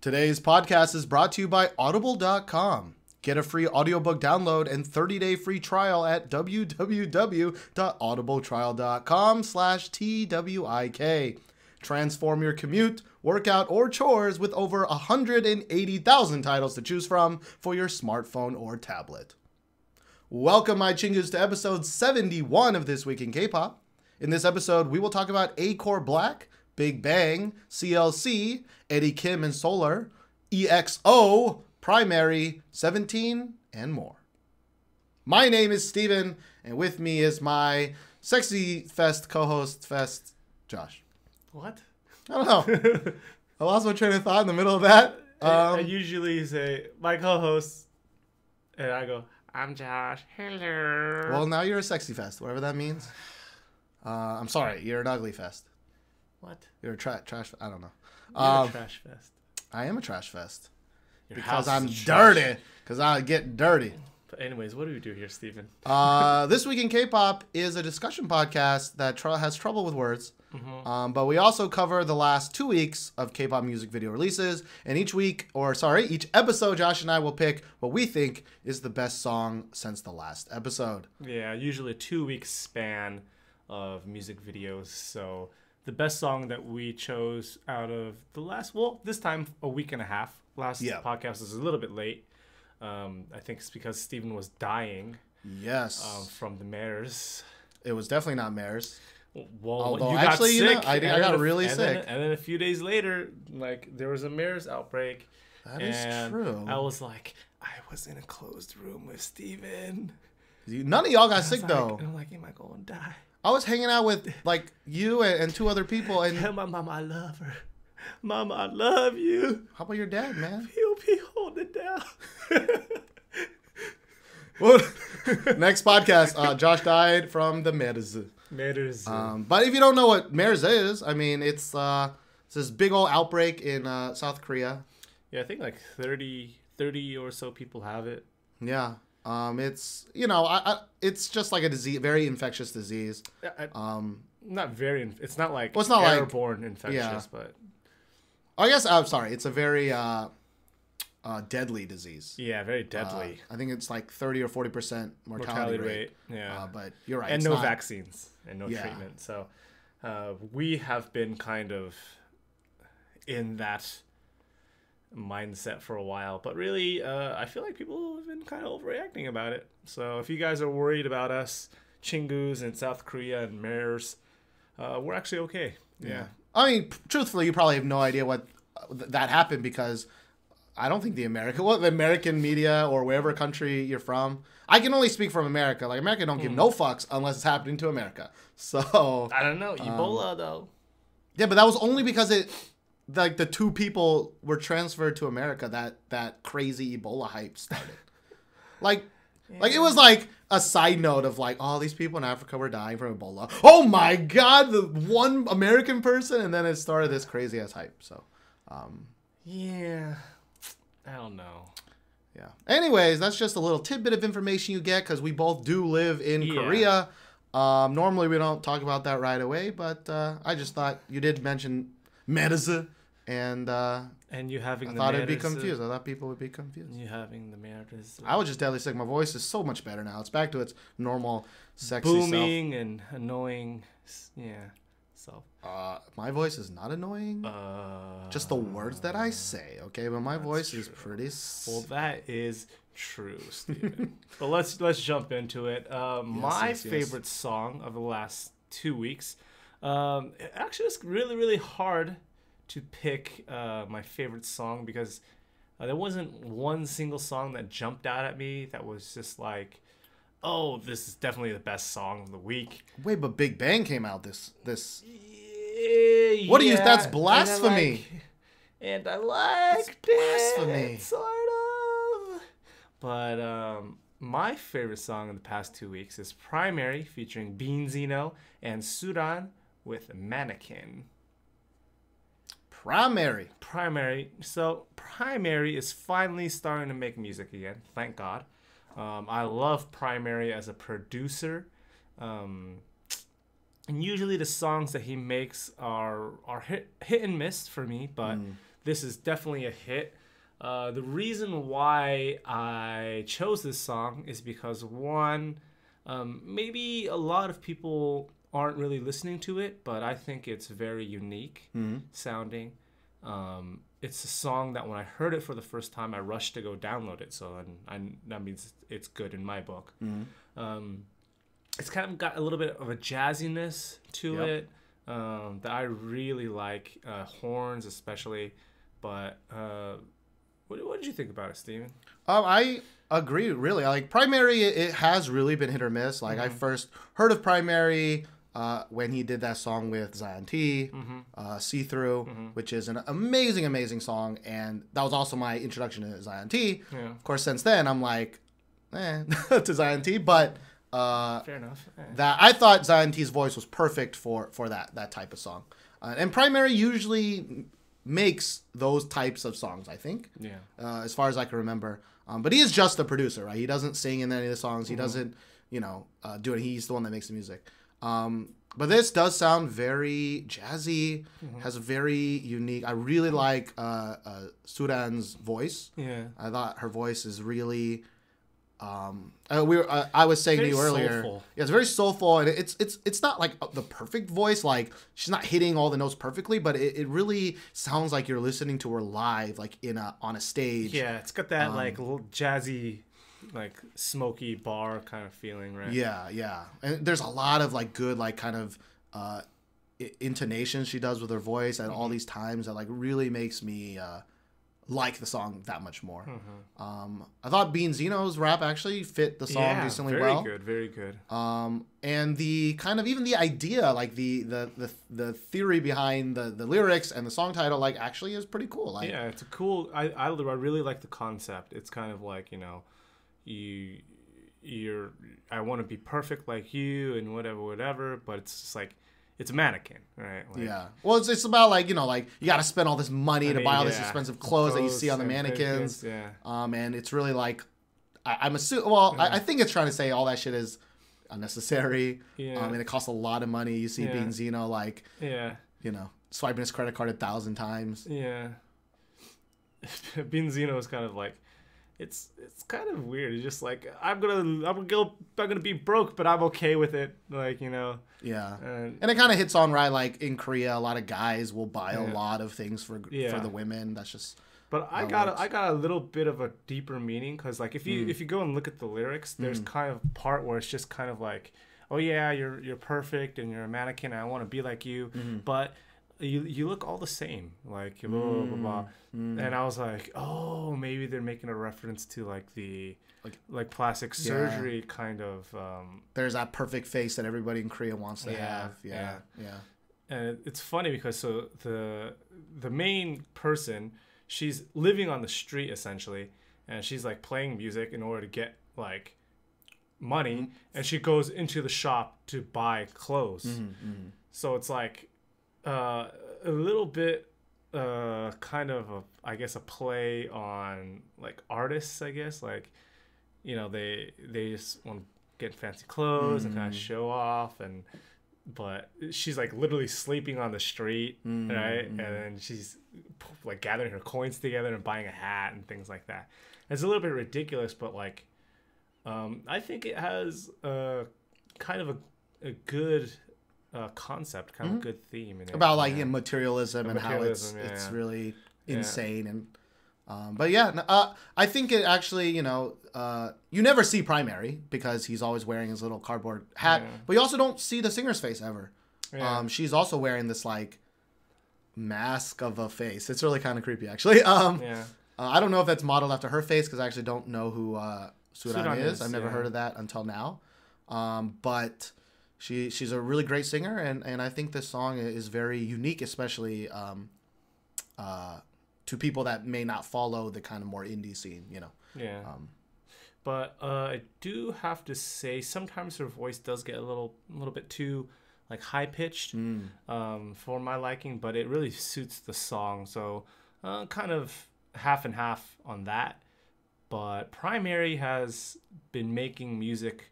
Today's podcast is brought to you by Audible.com. Get a free audiobook download and 30-day free trial at www.audibletrial.com slash TWIK. Transform your commute, workout, or chores with over 180,000 titles to choose from for your smartphone or tablet. Welcome, my chingus, to episode 71 of This Week in K-Pop. In this episode, we will talk about A.KOR Black, Big Bang, CLC, Eddy Kim and Solar, EXO, Primary, 17, and more. My name is Stephen, and with me is my Sexy Fest co-host Fest, Josh. What? I don't know. I lost my train of thought in the middle of that. I, I Um, usually say my co-host, and I go, "I'm Josh." Hello. well, now you're a Sexy Fest, whatever that means. Uh, I'm sorry, you're an Ugly Fest. What? You're a tra- trash. I don't know. You're Um, a trash fest. I am a trash fest Your because I'm dirty. Because I get dirty. But anyways, what do we do here, Stephen? Uh, this week in K-pop is a discussion podcast that tr- has trouble with words. Mm-hmm. Um, but we also cover the last two weeks of K-pop music video releases, and each week, or sorry, each episode, Josh and I will pick what we think is the best song since the last episode. Yeah, usually a two-week span of music videos. So the best song that we chose out of the last, well, this time a week and a half. Last Yeah. podcast is a little bit late. Um, I think it's because Stephen was dying Yes, um, from the MERS. it was definitely not MERS. Well, Although, you got actually, you know. I I got a- really and then- sick. and then a few days later, like there was a MERS outbreak. That is true. I was like, I was in a closed room with Stephen. You- None of y'all got sick like- though. And I'm like, am I going to die? I was hanging out with like you and, and two other people, and Tell my mama I love her. Mama, I love you. how about your dad, man? He'll be holding it down. Well, Next podcast, uh, Josh died from the MERS. Matters. Um, but if you don't know what MERS is, I mean, it's, uh, it's this big old outbreak in uh, South Korea. yeah, I think like 30, 30 or so people have it. Yeah. Um, it's, you know, I, I, it's just like a disease, very infectious disease. I- Um, not very. It's not like Well, it's not like- airborne infectious, yeah. but I guess, I'm sorry, it's a very uh, uh, deadly disease. yeah, very Uh, deadly. I think it's like 30 or 40% mortality, mortality rate. rate. Yeah. Uh, but you're right. and no not- vaccines and no Yeah. treatment. So uh, we have been kind of in that mindset for a while. But really, uh, I feel like people have been kind of overreacting about it. So if you guys are worried about us, Chingus in South Korea and MERS, uh, we're actually okay. Yeah. I mean, truthfully, you probably have no idea what uh, th- that happened because I don't think the American, well, the American media or wherever country you're from, I can only speak from America. Like America don't give no fucks unless it's happening to America. So I don't know. Um, Ebola, though. yeah, but that was only because it, like the two people were transferred to America that that crazy Ebola hype started. like, like it was like a side note of like, all these people in Africa were dying from Ebola. Oh my God, the one American person, and then it started this crazy ass hype. So. Um, Yeah. I don't know. Yeah. Anyways, that's just a little tidbit of information you get because we both do live in Yeah. Korea. Um, normally we don't talk about that right away, but uh, I just thought you did mention Medza, and uh, And you having I thought it'd be uh, confused. I thought people would be confused. You having the matters. I was just deadly sick. My voice is so much better now. It's back to its normal, sexy self. booming and annoying. Yeah. So. Uh, my voice is not annoying. Uh, just the words that I say, okay? But my voice is pretty. Well, that is true, Stephen. but let's let's jump into it. Uh, my yes, yes. favorite song of the last two weeks. Um, actually, it's really really hard to pick uh, my favorite song because uh, there wasn't one single song that jumped out at me that was just like, oh, this is definitely the best song of the week. Wait, but Big Bang came out this this. Yeah, What do you- that's blasphemy. And I liked blasphemy. it, sort of. But um, my favorite song in the past two weeks is Primary, featuring Beenzino and Suran with Mannequin. Primary. Primary. So Primary is finally starting to make music again. Thank God. Um, I love Primary as a producer. Um, and usually the songs that he makes are are hit, hit and miss for me, but this is definitely a hit. Uh, the reason why I chose this song is because one, um, maybe a lot of people aren't really listening to it, but I think it's very unique sounding. Um, it's a song that when I heard it for the first time, I rushed to go download it. So and I, that means it's good in my book. Um, it's kind of got a little bit of a jazziness to Yep. it um, that I really like, uh, horns especially. But uh, what, what did you think about it, Stephen? Um, I agree. Really, like primary, it, it has really been hit or miss. Like I first heard of primary uh, when he did that song with Zion T, uh, "See Through," which is an amazing, amazing song, and that was also my introduction to Zion T. Yeah. Of course, since then I'm like, eh, to Zion T, but. Uh, Fair enough. Eh. that I thought Zion T's voice was perfect for for that that type of song, uh, and Primary usually makes those types of songs. I think, Yeah. uh, as far as I can remember. Um, but he is just the producer, right? He doesn't sing in any of the songs. Mm-hmm. He doesn't, you know, uh, do it. He's the one that makes the music. Um, but this does sound very jazzy. Mm-hmm. Has a very unique. I really like uh, uh, Suran's voice. Yeah. I thought her voice is really. Um, uh, we were, uh, I was saying Very to you earlier. soulful. Yeah, it's very soulful, and it's it's it's not like the perfect voice. Like she's not hitting all the notes perfectly, but it, it really sounds like you're listening to her live, like in a on a stage. Yeah, it's got that like little jazzy, like smoky bar kind of feeling, right? Yeah, yeah. And there's a lot of like good like kind of uh i- intonations she does with her voice at Mm-hmm. all these times that like really makes me uh like the song that much more. Mm-hmm. Um I thought Beenzino's rap actually fit the song yeah, decently very well. Very good, very good. Um and the kind of even the idea like the the the, the theory behind the the lyrics and the song title like actually is pretty cool. Like yeah, it's a cool. I, I I really like the concept. It's kind of like you know, you you're I want to be perfect like you and whatever whatever, but it's just like it's a mannequin, right? Like, Yeah. Well, it's, it's about like, you know, like you got to spend all this money I to buy all this expensive clothes, that you see on the mannequins. Yeah. Um, and it's really like, I, I'm assuming, well, I, I think it's trying to say all that shit is unnecessary. Yeah. Um, and it costs a lot of money. You see Yeah. Beenzino, like, Yeah. you know, swiping his credit card a thousand times. Yeah. Beenzino is kind of like it's it's kind of weird. He's just like I'm gonna I'm gonna go I'm gonna be broke, but I'm okay with it. Like you know, Yeah. and And it kind of hits on right, like in Korea, a lot of guys will buy a lot of things for Yeah. for the women. That's just but I got works. a, I got a little bit of a deeper meaning because like if you Mm. if you go and look at the lyrics, there's kind of part where it's just kind of like, oh yeah, you're you're perfect and you're a mannequin. And I want to be like you, Mm-hmm. but you you look all the same. Like blah blah blah. blah. Mm. And I was like, oh, maybe they're making a reference to like the Like- like, plastic Yeah. surgery kind of. Um, there's that perfect face that everybody in Korea wants to Yeah, have. Yeah. Yeah. and it's funny because so the the main person, she's living on the street essentially, and she's like playing music in order to get like money, and she goes into the shop to buy clothes. Mm-hmm. So it's like uh, a little bit uh, kind of a, I guess a play on like artists, I guess. Like you know they they just want to get fancy clothes and kind of show off and but she's like literally sleeping on the street right? And then she's like gathering her coins together and buying a hat and things like that. It's a little bit ridiculous but like um, i think it has a kind of a, a good uh, concept kind of good theme in it about like yeah. materialism and how it's yeah, it's yeah. really insane and um, but yeah uh, I think it actually you know uh, you never see primary because he's always wearing his little cardboard hat but you also don't see the singer's face ever. Um, she's also wearing this like mask of a face. It's really kind of creepy actually. Um, yeah. uh, I don't know if that's modeled after her face because I actually don't know who uh, Suran, Suran is. is, I've never heard of that until now. Um, but she she's a really great singer, and, and I think this song is very unique, especially um, uh, to people that may not follow the kind of more indie scene. You know. Yeah. Um, but uh, I do have to say sometimes her voice does get a little a little bit too like high pitched mm, um, for my liking, but it really suits the song. So uh, kind of half and half on that. But Primary has been making music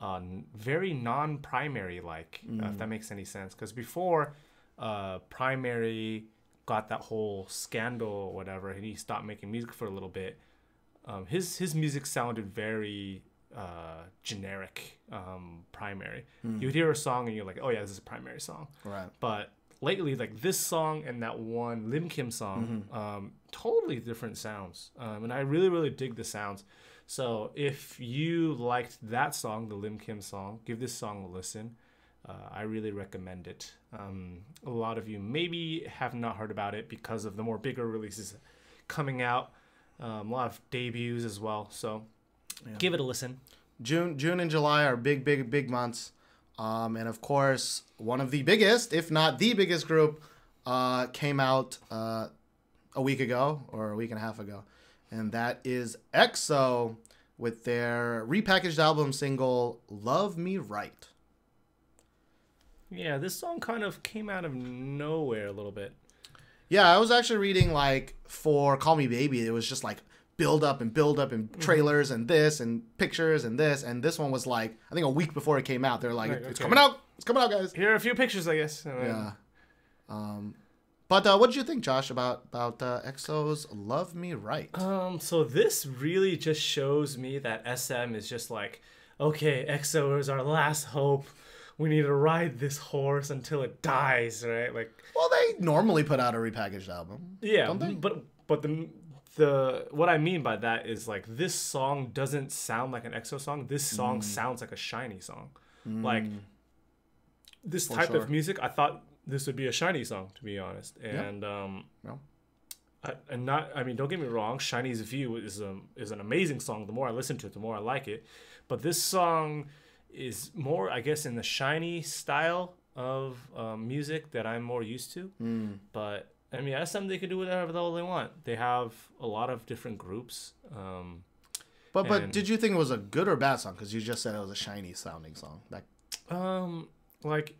uh, very non-primary like, uh, if that makes any sense. Because before, uh, Primary got that whole scandal or whatever, and he stopped making music for a little bit, um, his his music sounded very uh, generic, um, primary. You would hear a song and you're like, oh yeah, this is a primary song. Right. But lately, like this song and that one Lim Kim song, um, totally different sounds, um, and I really really dig the sounds. So if you liked that song, the Lim Kim song, give this song a listen. Uh, I really recommend it. Um, a lot of you maybe have not heard about it because of the more bigger releases coming out. Um, a lot of debuts as well. So give it a listen. June, June and July are big, big, big months. Um, and of course, one of the biggest, if not the biggest group, uh, came out uh, a week ago or a week and a half ago, and that is EXO with their repackaged album single "Love Me Right." Yeah, this song kind of came out of nowhere a little bit. Yeah, I was actually reading like for "Call Me Baby," it was just like build up and build up and Mm-hmm. trailers and this and pictures and this, and this one was like I think a week before it came out. They're like, Right, "It's coming out! It's coming out, guys!" Here are a few pictures, I guess. I mean, Yeah. Um, but uh, what did you think, Josh, about about uh, EXO's "Love Me Right"? Um, so this really just shows me that SM is just like, okay, EXO is our last hope. We need to ride this horse until it dies, right? Like, Well, they normally put out a repackaged album. yeah, Don't they? but but the the what I mean by that is like this song doesn't sound like an EXO song. This song Mm. sounds like a SHINee song. Like this For type sure. of music, I thought this would be a SHINee song, to be honest. And um, Yeah. I, and not I mean don't get me wrong SHINee's View is um is an amazing song the more I listen to it the more I like it but this song is more I guess in the SHINee style of um, music that I'm more used to Mm. but I mean SM they can do whatever the hell they want they have a lot of different groups um But but did you think it was a good or bad song? Because you just said it was a SHINee sounding song. like Um, like,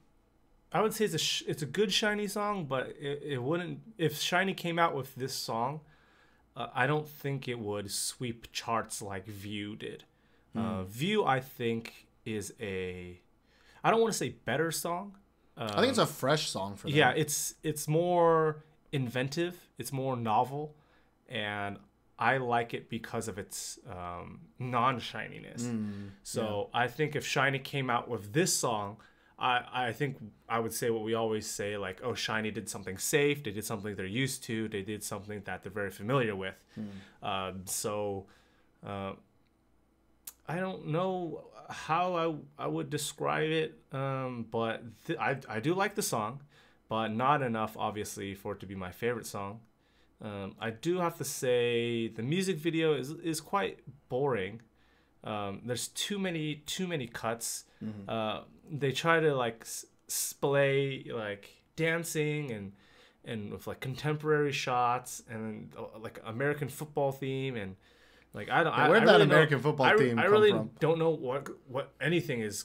I would say it's a sh- it's a good SHINee song, but it, it wouldn't if SHINee came out with this song. Uh, I don't think it would sweep charts like View did. Uh, View, I think, is a I don't want to say better song. Uh, I think it's a fresh song for them. yeah, it's it's more inventive. It's more novel, and I like it because of its um, non-shininess. Mm, So I think if SHINee came out with this song, I I think I would say what we always say, like, oh, SHINee did something safe. They did something they're used to. They did something that they're very familiar with. Um, so. Uh, I don't know how I, I would describe it, um, but th- I, I do like the song, but not enough, obviously, for it to be my favorite song. Um, I do have to say the music video is, is quite boring. Um, there's too many too many cuts. Uh, they try to like s- splay like dancing and and with like contemporary shots and uh, like American football theme and like I don't. I, where'd I that really don't- American football I, theme I come really from? don't know what what anything is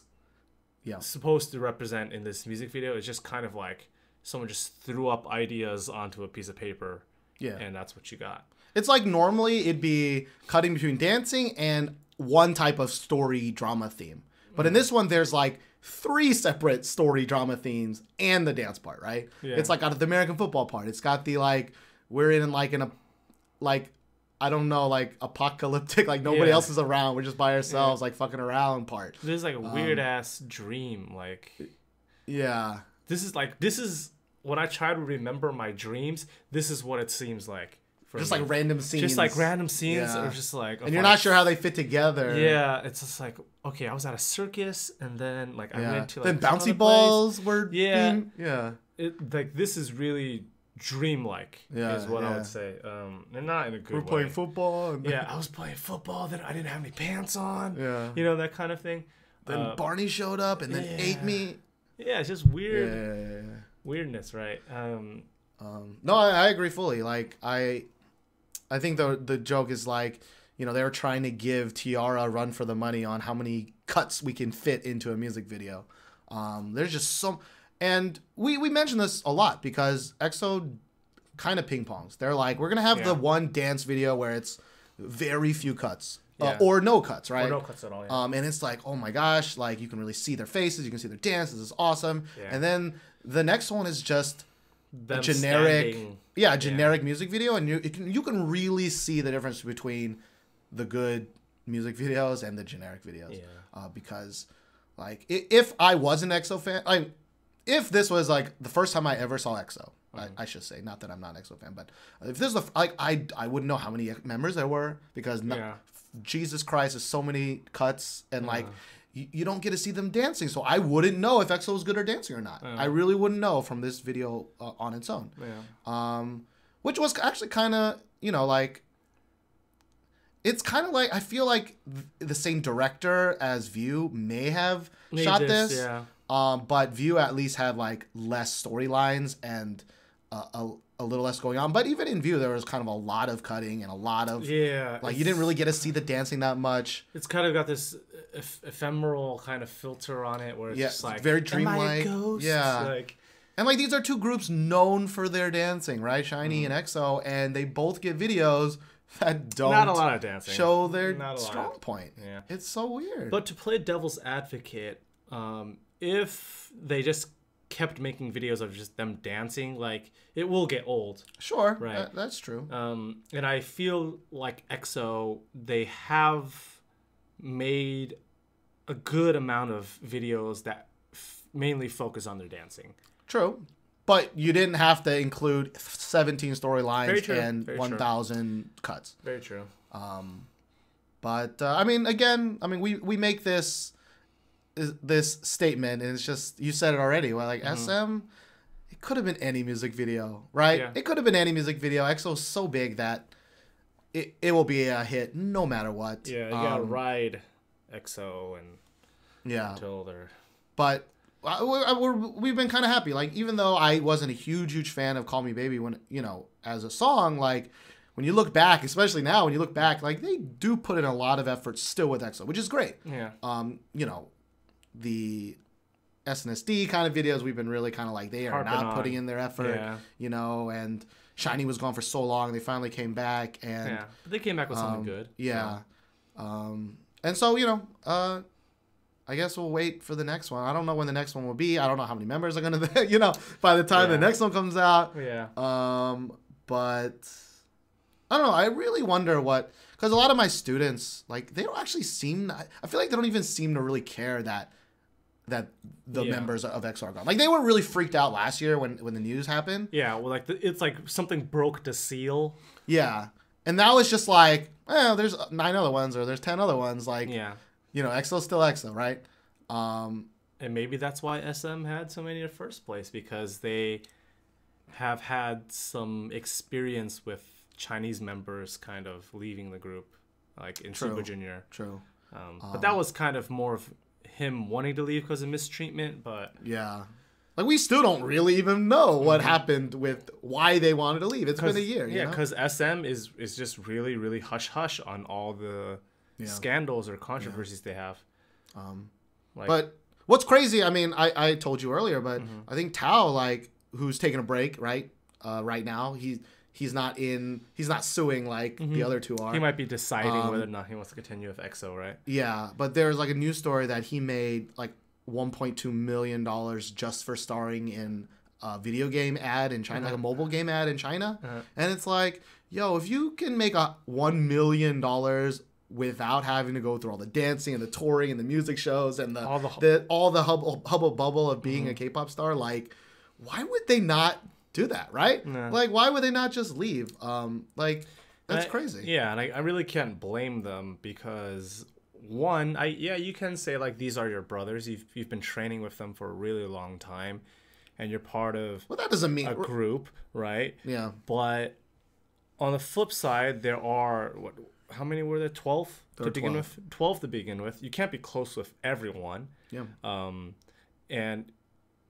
Yeah. supposed to represent in this music video. It's just kind of like someone just threw up ideas onto a piece of paper, Yeah. and that's what you got. It's like normally it'd be cutting between dancing and one type of story drama theme. But in Mm. this one, there's like three separate story drama themes and the dance part, right? Yeah. It's like got the American football part. It's got the like we're in like in a like I don't know like apocalyptic like nobody Yeah. else is around. We're just by ourselves like fucking around part. This is like a Um, weird ass dream. Like Yeah. this is like this is when I try to remember my dreams. This is what it seems like. For Just me. like random scenes. just like random scenes, Yeah. or just like And you're not sure how they fit together. Yeah, it's just like okay, I was at a circus, and then like I Yeah. went to like then this other bouncy place. balls were Yeah. being- yeah. It like this is really dreamlike. Yeah, is what I would say. Um, and not in a good We're way. playing football. And yeah, I was playing football. Then I didn't have any pants on. Yeah. You know that kind of thing. Then Uh, Barney showed up and then ate me. yeah, it's just Yeah, weird yeah, yeah, yeah. weirdness, right? Um, Um, no, I, I agree fully. Like I, I think the the joke is like, you know, they were trying to give T-ara a run for the money on how many cuts we can fit into a music video. Um, there's just so, and we we mentioned this a lot because EXO kind of ping pongs. They're like, we're gonna have Yeah. the one dance video where it's very few cuts uh, or no cuts, right? or no cuts at all. Yeah. Um, and it's like, oh my gosh, like you can really see their faces, you can see their dance. This is awesome. Yeah. And then the next one is just Them generic- standing yeah, a generic music video, and you it can, you can really see the difference between the good music videos and the generic videos. Yeah. Uh, because like if I was an EXO fan, I if this was like the first time I ever saw EXO, Mm-hmm. I, I should say, not that I'm not an EXO fan, but if this was like I I wouldn't know how many members there were because no, Yeah. Jesus Christ, there's so many cuts and like. You, you don't get to see them dancing, so I wouldn't know if EXO was good or dancing or not. Uh-huh. I really wouldn't know from this video uh, on its own Yeah. um, which was actually kind of you know like it's kind of like I feel like th- the same director as View may have shot this, this, yeah. um, but View at least had like less storylines and uh, a, a little less going on. But even in View, there was kind of a lot of cutting and a lot of Yeah. like you didn't really get to see the dancing that much. It's kind of got this eph- ephemeral kind of filter on it, where it's Yeah, just like very "Am I a dreamlike." ghost?" Yeah. Like And like these are two groups known for their dancing, right? SHINee Mm-hmm. and EXO, and they both get videos that don't not a lot of dancing. show their Not a lot. strong point. Yeah. It's so weird. But to play devil's advocate, um, if they just kept making videos of just them dancing, like it will get old. sure, Right. that- that's true. Um, and I feel like EXO, they have made a good amount of videos that f- mainly focus on their dancing. True. But you didn't have to include 17 Very storylines and very 1,000 cuts. Very true. Um, but uh, I mean, again, I mean, we we make this this statement, and it's just you said it already. Well, like SM, it could have been any music video, right? Mm-hmm. Yeah. It could have been any music video. EXO's so big that it, it will be a hit no matter what. Yeah, you gotta Um, ride EXO and Yeah, until they're but uh, we're, we're, we've been kind of happy. Like even though I wasn't a huge, huge fan of "Call Me Baby" when you know as a song, like when you look back, especially now when you look back, like they do put in a lot of effort still with EXO, which is great. yeah. Um, you know, the SNSD kind of videos we've been really kind of like they are Harping not on. putting in their effort. Yeah. You know, and SHINee was gone for so long, they finally came back and Yeah, but they came back with something um, good. Yeah. Um, and so, you know, uh, I guess we'll wait for the next one. I don't know when the next one will be. I don't know how many members are going to, you know, by the time the next one comes out. Yeah. Um, but I don't know. I really wonder what, because a lot of my students, like, they don't actually seem, I feel like they don't even seem to really care that that the Yeah. members of X are gone. Like they were really freaked out last year when when the news happened. Yeah, well, like the, it's like something broke the seal. Yeah. And now it's just like, well, there's nine other ones or there's ten other ones. Like, Yeah, you know, EXO's still EXO, right? Um, and maybe that's why SM had so many in the first place because they have had some experience with Chinese members kind of leaving the group, like in True. Super Junior. true. Um, but that was kind of more of him wanting to leave because of mistreatment. But Yeah. Like we still don't really even know what happened with why they wanted to leave. It's been a year. you yeah, because SM is is just really really hush hush on all the Yeah. scandals or controversies they have. Um, Like, but what's crazy? I mean, I, I told you earlier, but Mm-hmm. I think Tao, like, who's taking a break, right? Uh, right now, he's he's not in. He's not suing like the other two are. Mm-hmm. he might be deciding Um, whether or not he wants to continue with EXO, right? Yeah, but there's like a news story that he made like 1.2 million dollars just for starring in a video game ad in China, like a mobile game ad in China, Uh-huh. and it's like, yo, if you can make a one million dollars without having to go through all the dancing and the touring and the music shows and the All the the, all the hubble, hubble bubble of being a Mm-hmm. K-pop star, like, why would they not do that, right? Nah. Like, why would they not just leave? Um, like, that's I- crazy. Yeah, and I, I really can't blame them because one, I yeah, you can say like these are your brothers. You've you've been training with them for a really long time, and you're part of well, that doesn't mean, a group, right? yeah, But on the flip side, there are what? How many were there? Twelve There to begin 12. with. Twelve to begin with. You can't be close with everyone. yeah, Um, and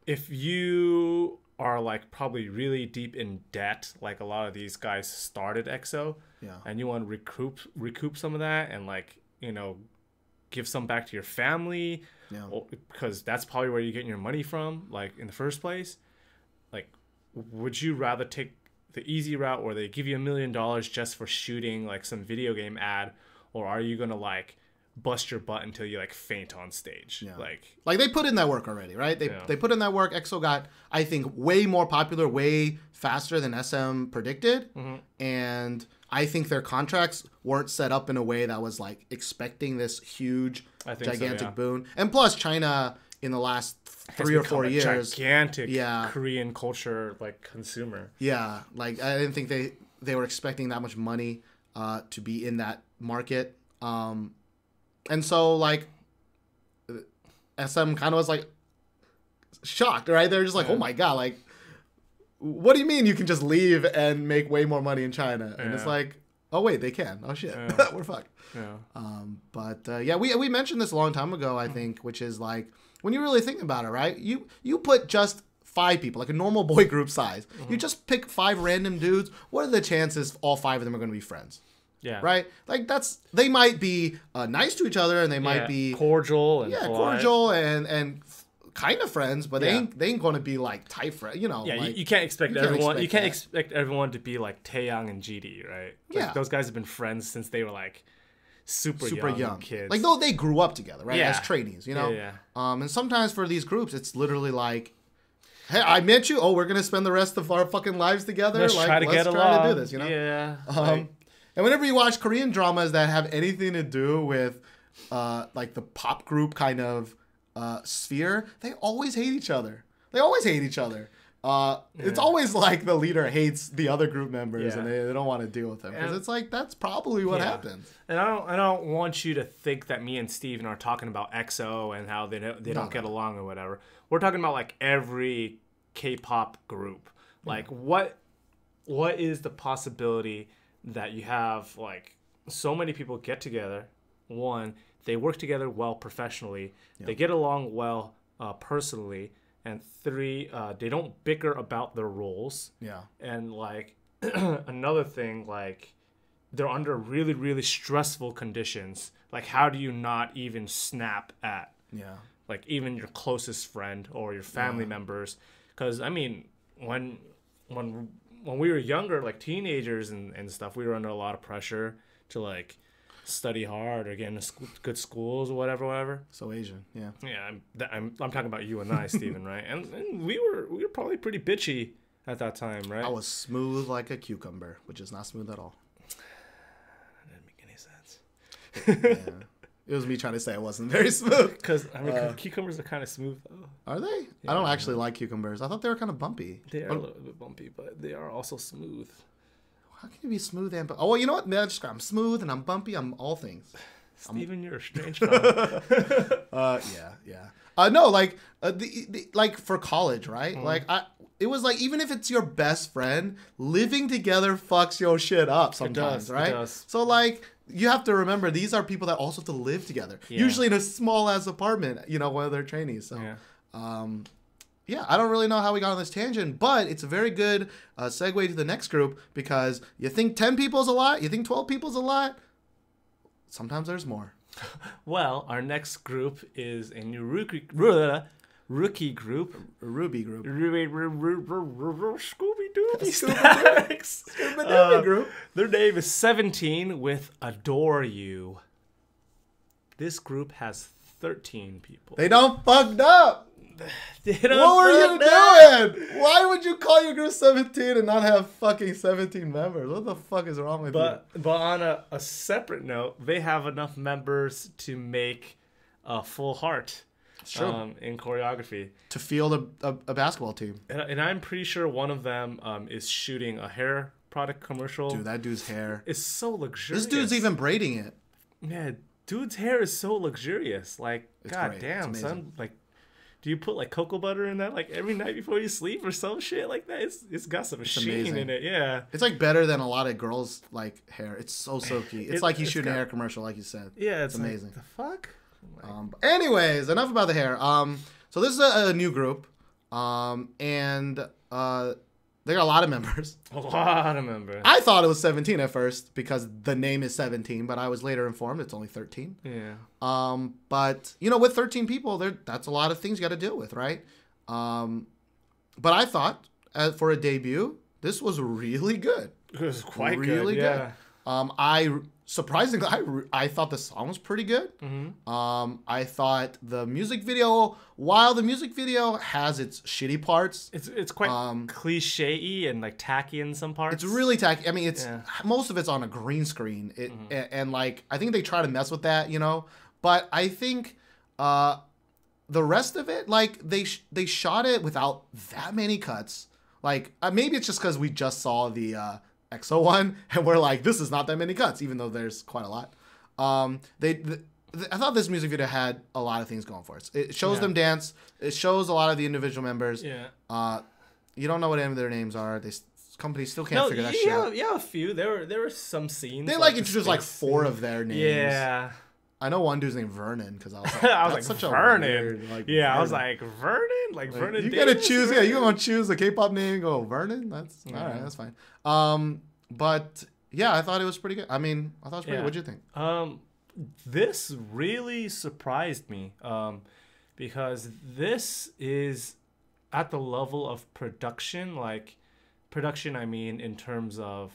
if you are like probably really deep in debt, like a lot of these guys started EXO, yeah. and you want to recoup recoup some of that and like you know give some back to your family Yeah. because that's probably where you're getting your money from like in the first place like would you rather take the easy route where they give you a million dollars just for shooting like some video game ad or are you gonna like bust your butt until you like faint on stage. Yeah. Like Like they put in that work already, right? They Yeah. they put in that work. EXO got, I think, way more popular, way faster than SM predicted, Mm-hmm. and I think their contracts weren't set up in a way that was like expecting this huge, I think so, gigantic yeah. boon. And plus, China in the last three or four a years, gigantic Yeah. Korean culture like consumer. yeah, like I didn't think they they were expecting that much money uh, to be in that market. Um, and so like SM kind of was like shocked, right? They're just like, Yeah. oh my god, like what do you mean you can just leave and make way more money in China? And it's like, oh wait, they can. Oh shit, Yeah. we're fucked. Yeah. Um, but uh, yeah, we we mentioned this a long time ago, I think, which is like when you really think about it, right? You you put just five people, like a normal boy group size. You just pick five random dudes. What are the chances all five of them are going to be friends? Yeah. Right? Like that's they might be uh, nice to each other and they might Yeah. be cordial and yeah polite. cordial and and kind of friends, but they ain't they ain't going to be like tight friends. You know, Yeah, you- like, you, can't expect you can't everyone. you can't that. expect everyone to be like Taeyang and GD, right? Like, Yeah. those guys have been friends since they were like super, super young, young, kids. Like though they grew up together, right? Yeah. As trainees, you know. Yeah, Um, and sometimes for these groups, it's literally like, "Hey, I met you. Oh, we're gonna spend the rest of our fucking lives together. let's like, try to let's get try along. to do this." You know. Yeah. Um, like- and whenever you watch Korean dramas that have anything to do with, uh, like the pop group kind of uh, sphere, they always hate each other. They always hate each other. Uh, It's always like the leader hates the other group members Yeah. and they, they don't want to deal with them because it's like that's probably what Yeah. happens. And I don't, I don't want you to think that me and Stephen are talking about EXO and how they don't, they No, don't get along or whatever. We're talking about like every K-pop group. Like what, what is the possibility that you have like so many people get together? One, they work together well professionally. They get along well uh, personally, and three, uh, they don't bicker about their roles Yeah. and like another thing like they're under really really stressful conditions like how do you not even snap at Yeah. like even your closest friend or your family members because i mean when when when we were younger like teenagers and, and stuff we were under a lot of pressure to like study hard or get into school, good schools or whatever whatever So Asian. Yeah. yeah i'm I'm, I'm talking about you and i Stephen, right and, and we were we were probably pretty bitchy at that time right I was smooth like a cucumber, which is not smooth at all. That didn't make any sense. Yeah. it was me trying to say it wasn't very smooth. Because I mean, Uh, cucumbers are kind of smooth though. Are they? I don't actually like cucumbers. I thought they were kind of bumpy. They are a little bit bumpy, but they are also smooth. How can you be smooth and bu- Oh, well, you know what? I'm smooth and I'm bumpy. I'm all things. Stephen, you're a strange fellow. Uh, yeah, yeah. Uh, no, like uh, the, the like for college, right? Mm-hmm. Like I, it was like even if it's your best friend, living together fucks your shit up sometimes, does, it right? does. So like you have to remember these are people that also have to live together, Yeah. usually in a small ass apartment, you know, while they're trainees. So. yeah. Um, yeah, I don't really know how we got on this tangent, but it's a very good uh, segue to the next group because you think 10 people's a lot, you think 12 people's a lot. Sometimes there's more. Well, our next group is a new rookie, rookie group. Ruby group. Scooby Dooby Scooby-Doo. Ruby Uh, group. Their name is 17 with Adore U. This group has 13 people. They don't fucked up. They What don't were you up. doing? Why would you call your group 17 and not have fucking 17 members? What the fuck is wrong with But but on a, a separate note, they have enough members to make a full heart true. um, in choreography. To field a, a, a basketball team. And, and I'm pretty sure one of them um, is shooting a hair product commercial. Dude, that dude's hair. it's so luxurious. This dude's even braiding it. yeah, dude's hair is so luxurious. Like, It's god great. Damn, son. Like, do you put like cocoa butter in that like every night before you sleep or some shit like that? It's it's got some sheen amazing. in it. Yeah. It's like better than a lot of girls like hair. It's so silky. It's It- like he's it's shooting a hair commercial, like you said. Yeah, it's, like, amazing. the fuck. Um, but anyways, enough about the hair. Um, so this is a, a new group, um, and uh, they got a lot of members. A lot of members. I thought it was 17 at first because the name is 17, but I was later informed it's only 13. yeah. Um, but you know, with 13 people, there that's a lot of things you got to deal with, right? Um, but I thought uh, for a debut, this was really good. It was quite Really good. good. Yeah. Um, I surprisingly, I, I thought the song was pretty good. Mm-hmm. Um, I thought the music video, while the music video has its shitty parts, It's it's quite Um, cliche-y and like tacky in some parts. it's really tacky. I mean, it's Yeah. most of it's on a green screen. It and, and like I think they try to mess with that, you know. But I think uh, the rest of it, like they sh- they shot it without that many cuts. Like uh, maybe it's just because we just saw the uh, EXO one and we're like, this is not that many cuts, even though there's quite a lot. Um, they. th- th- I thought this music video had a lot of things going for it. It shows Yeah. them dance. It shows a lot of the individual members. yeah. Uh, you don't know what any of their names are. They companies still can't No, figure that yeah, shit out. yeah, a few. There were there were some scenes. They like the introduced like four scene. of their names. Yeah. I know one dude's named Vernon because I was like, I was like such a Vernon. weird, like, yeah, I was like Vernon, like, Like, Vernon. you gotta choose. Yeah, you gonna choose a K-pop name. Go Vernon. That's all right. That's fine. Um, but yeah, I thought it was pretty good. I mean, I thought it was pretty. Yeah. good. What'd you think? Um, this really surprised me. Um, because this is at the level of production, like production. I mean, in terms of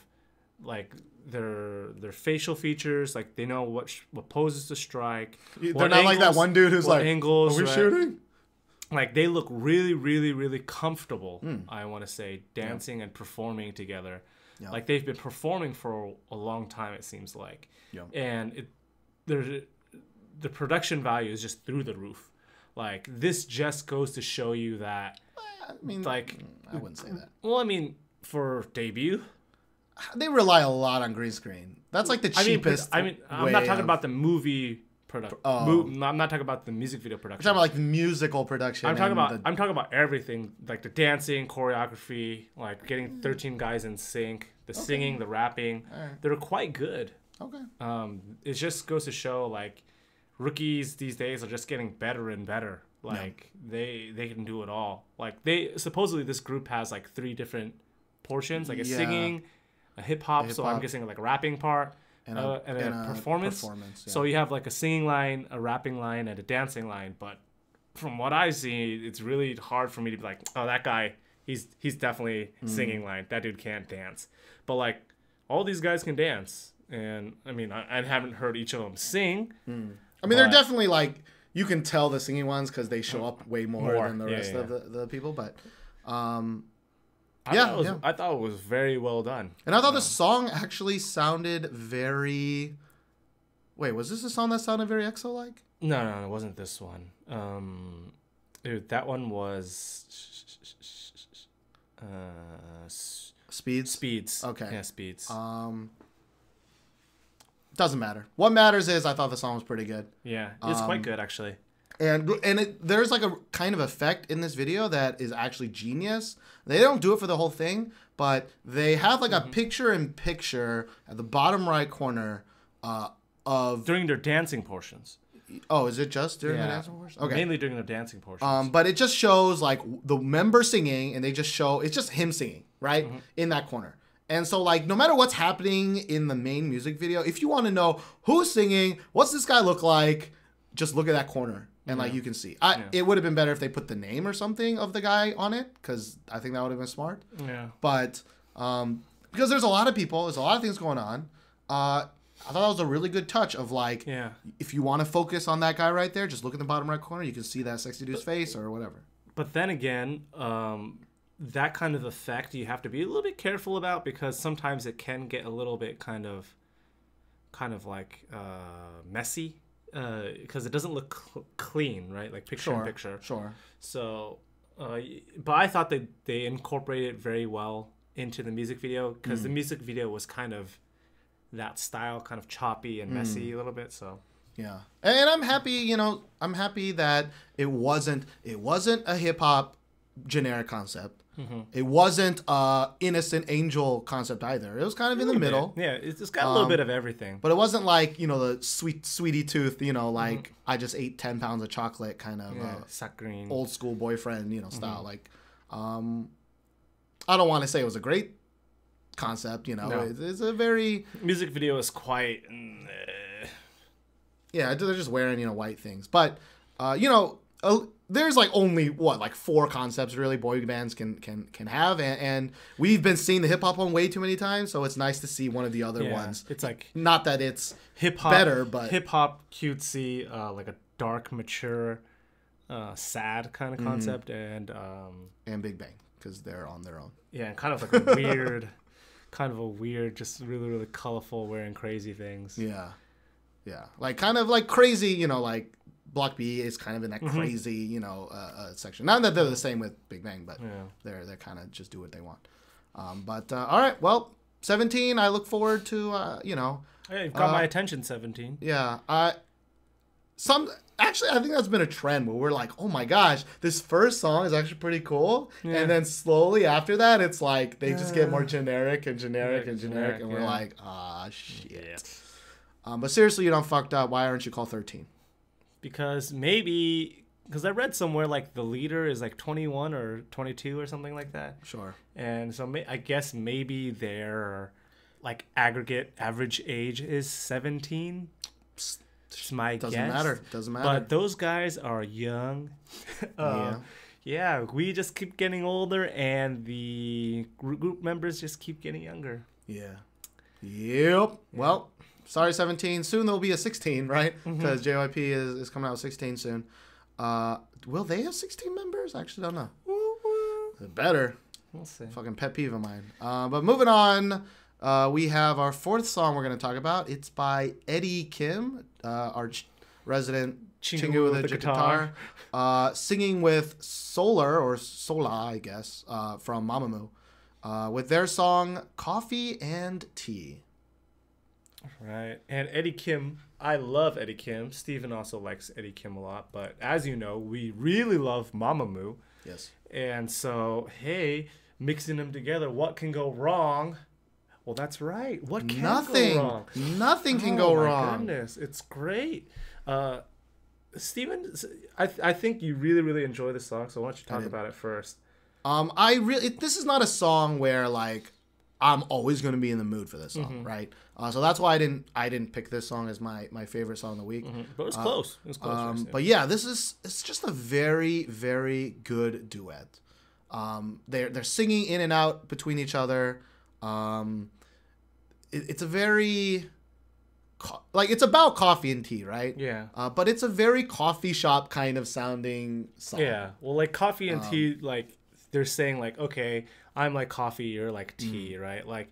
like their their facial features, like they know what sh- what poses to strike. They're not like that one dude who's like, angles, "Are we right? shooting?" like they look really really really comfortable Hmm. i want to say dancing and performing together Yeah. like they've been performing for a long time it seems like Yeah. and it there's the production value is just through the roof like this just goes to show you that I mean, Like- I wouldn't say that. well i mean for debut They rely a lot on green screen. That's like the i mean cheapest. i mean i'm way not talking of- about the movie production. Oh. mo- i'm not talking about the music video production. I'm talking about like musical production. I'm talking about the- I'm talking about everything like the dancing, choreography, like getting 13 guys in sync, the singing, the rapping. Alright. They're quite good. okay. Um, it just goes to show like rookies these days are just getting better and better. Like they they can do it all. Like they supposedly this group has like three different portions, like a Yeah. singing, a hip hop. So I'm guessing like a rapping part. And uh, a- and and a performance. performance, yeah. So you have like a singing line, a rapping line, and a dancing line. But from what I see, it's really hard for me to be like, oh, that guy, he's he's definitely Mm. singing line. That dude can't dance. But like, all these guys can dance, and I mean, I, I haven't heard each of them sing. I mean, they're definitely like you can tell the singing ones because they show up way more, More, than the yeah, rest yeah, of the, the people. But um, I Yeah, thought was, yeah. I thought it was very well done. and I thought the song actually sounded very. Wait, was this a song that sounded very EXO like? No, no, it wasn't this one. Um, dude, that one was. Uh, Speeds. speeds. Okay. Yeah, speeds. Um, doesn't matter. What matters is I thought the song was pretty good. yeah, it's um, quite good actually. And and it, there's like a kind of effect in this video that is actually genius. They don't do it for the whole thing, but they have like a picture in picture at the bottom right corner uh, of during their dancing portions. oh, is it just during the dancing dance portion? Okay. Mainly during their dancing portions. Um, but it just shows like the member singing, and they just show it's just him singing right Mm-hmm. in that corner. And so, like, no matter what's happening in the main music video, if you want to know who's singing, what's this guy look like, just look at that corner and like you can see. I, Yeah. It would have been better if they put the name or something of the guy on it because I think that would have been smart. yeah. But um, because there's a lot of people, there's a lot of things going on. Uh, I thought that was a really good touch of like, Yeah. if you want to focus on that guy right there, just look in the bottom right corner. You can see that sexy dude's face or whatever. But then again, um, that kind of effect you have to be a little bit careful about because sometimes it can get a little bit kind of, kind of like uh, messy Uh, because it doesn't look cl- clean, right? Like picture in picture. Sure. So, uh, but I thought they they incorporated it very well into the music video because the mm. music video was kind of that style, kind of choppy and mm. messy a little bit. So Yeah. And I'm happy, you know, I'm happy that it wasn't it wasn't a hip hop generic concept. Mm-hmm. It wasn't a innocent angel concept either. It was kind of in the middle. yeah, it's, it's got a little Um, bit of everything. But it wasn't like, you know, the sweet sweetie tooth, you know, like Mm-hmm. I just ate 10 pounds of chocolate kind of yeah, uh, old school boyfriend, you know, style. Mm-hmm. Like, um, I don't want to say it was a great concept, you know. No. It's, it's a very, music video is quite. eh. yeah, they're just wearing, you know, white things. But, uh, you know, uh, there's like only what like four concepts really boy bands can can can have, and, and we've been seeing the hip hop one way too many times, so it's nice to see one of the other Yeah, ones. It's like Not that it's hip hop better, but- hip hop cutesy, uh, like a dark, mature, uh, sad kind of Mm-hmm. concept, and um, and Big Bang because they're on their own. yeah, and kind of like a weird, kind of a weird, just really really colorful, wearing crazy things. Yeah, yeah, like kind of like crazy, you know, like Block B is kind of in that Mm-hmm. crazy, you know, uh, uh, section. Not that they're the same with Big Bang, but Yeah. they're they're kind of just do what they want. Um, but uh, all right, well, seventeen. I look forward to uh, you know, Hey, you've got my Uh, attention, seventeen. yeah. I some actually I think that's been a trend where we're like, oh my gosh, this first song is actually pretty cool, Yeah. and then slowly after that, it's like they just get more generic and generic Yeah, and generic, generic, and we're like, ah shit. Um, but seriously, you don't fucked up. Why aren't you called thirteen? Because maybe because I read somewhere like the leader is like twenty one or twenty two or something like that. Sure. and so may, I guess maybe their like aggregate average age is 17. Just my Doesn't guess. matter. Doesn't matter. But those guys are young. uh, yeah. we just keep getting older, and the group members just keep getting younger. Yeah. Yep. Well, sorry, 17. Soon there'll be a 16, right? Mm-hmm. Because JYP is, is coming out with 16 soon. Uh, will they have 16 members? I actually don't know. Better. We'll see. Fucking pet peeve of mine. Uh, but moving on, uh, we have our fourth song we're going to talk about. It's by Eddy Kim, uh, our ch- resident Chingu Chingu with, with a the guitar. guitar, uh, singing with Solar or Sola, I guess, uh, from Mamamoo, uh, with their song "Coffee and Tea." Right. And Eddy Kim, I love Eddy Kim. Stephen also likes Eddy Kim a lot. But as you know, we really love Mamamoo. Yes. And so, hey, mixing them together, what can go wrong? Well, that's right. What can Nothing. go wrong? Nothing can Oh go my wrong. Goodness, it's great. Uh, Stephen, I, I think you really, really enjoy this song, so why don't you talk about it first? Um, I really this is not a song where like I'm always going to be in the mood for this song, Mm-hmm. right? Uh, so that's why I didn't I didn't pick this song as my my favorite song of the week. But it's close. It's close. Um, actually. but yeah, this is it's just a very very good duet. Um, they're they're singing in and out between each other. Um, it, it's a very co- like it's about coffee and tea, right? yeah. Uh, but it's a very coffee shop kind of sounding song. Yeah. Well, like coffee and Um, tea, like they're saying, like, okay, I'm like coffee, you're like Mm. tea, right? Like,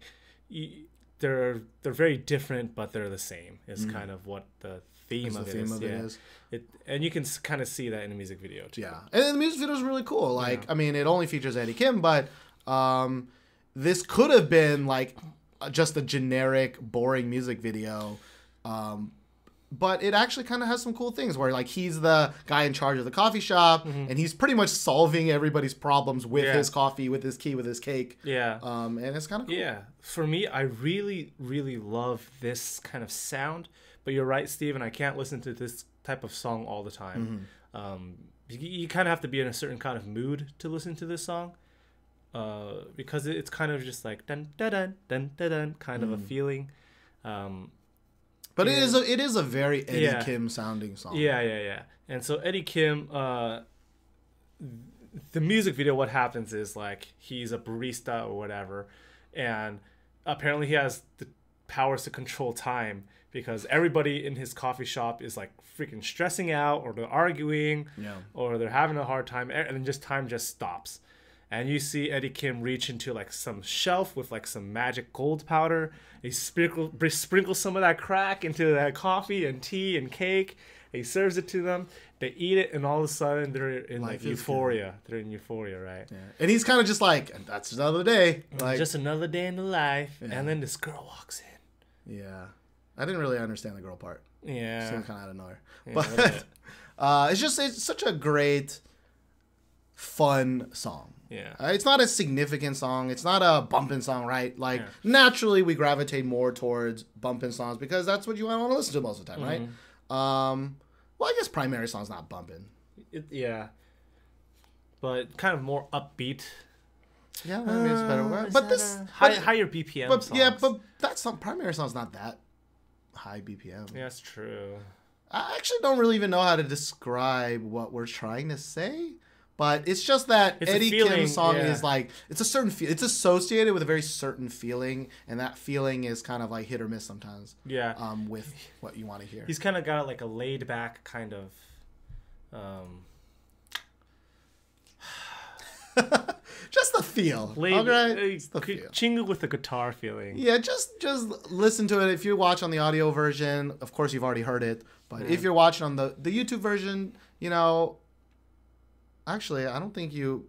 they're they're very different, but they're the same. Is kind of what the theme of the it theme is. of yeah. it is. It, and you can kind of see that in the music video too. Yeah, and the music video is really cool. Like, I mean, it only features Eddy Kim, but um, this could have been like uh, just a generic, boring music video. Um, but it actually kind of has some cool things where like he's the guy in charge of the coffee shop, and he's pretty much solving everybody's problems with Mm-hmm. Yeah. his coffee, with his key, with his cake. Yeah. Um, and it's kind of cool. Yeah, for me, I really, really love this kind of sound. But you're right, Stephen. I can't listen to this type of song all the time. Um, you, you kind of have to be in a certain kind of mood to listen to this song, uh, because it's kind of just like dun dun dun dun dun, dun kind of a feeling. Um, But it is a it is a very Eddy Yeah. Kim sounding song. yeah, yeah, yeah. And so Eddy Kim, uh, the music video, what happens is like he's a barista or whatever, and apparently he has the powers to control time because everybody in his coffee shop is like freaking stressing out or they're arguing Yeah. or they're having a hard time and then just time just stops and you see eddy kim reach into like some shelf with like some magic gold powder he sprinkle sprinkles some of that crack into that coffee and tea and cake he serves it to them they eat it and all of a sudden they're in Life like is good. euphoria they're in euphoria right Yeah. And he's kind of just like, that's another day. Like, just another day in the life and then this girl walks in yeah. I didn't really understand the girl part. yeah Seemed kind of out of nowhere. Yeah, but uh, it's just it's such a great, fun song. Yeah Uh, it's not a significant song. It's not a bumping song, right? Like Yeah. naturally, we gravitate more towards bumping songs because that's what you want to listen to most of the time, Mm-hmm. right? Um, well, I guess primary song's not bumping. it, yeah but kind of more upbeat Yeah, maybe it's a better Uh, word. But this, a- high, but, higher BPM. but yeah, songs. but that song, primary song's not that high BPM. yeah, that's true. I actually don't really even know how to describe what we're trying to say. But it's just that It's Eddy feeling, Kim's song yeah. is like it's a certain feel. It's associated with a very certain feeling, and that feeling is kind of like hit or miss sometimes. Yeah. Um, with what you want to hear. He's kind of got like a laid back kind of. Um, just the feel. laid, okay? uh, It's the c- feel. chingle with the guitar feeling. Yeah, just just listen to it. If you watch on the audio version, of course you've already heard it. But if you're watching on the the YouTube version, you know, actually, I don't think you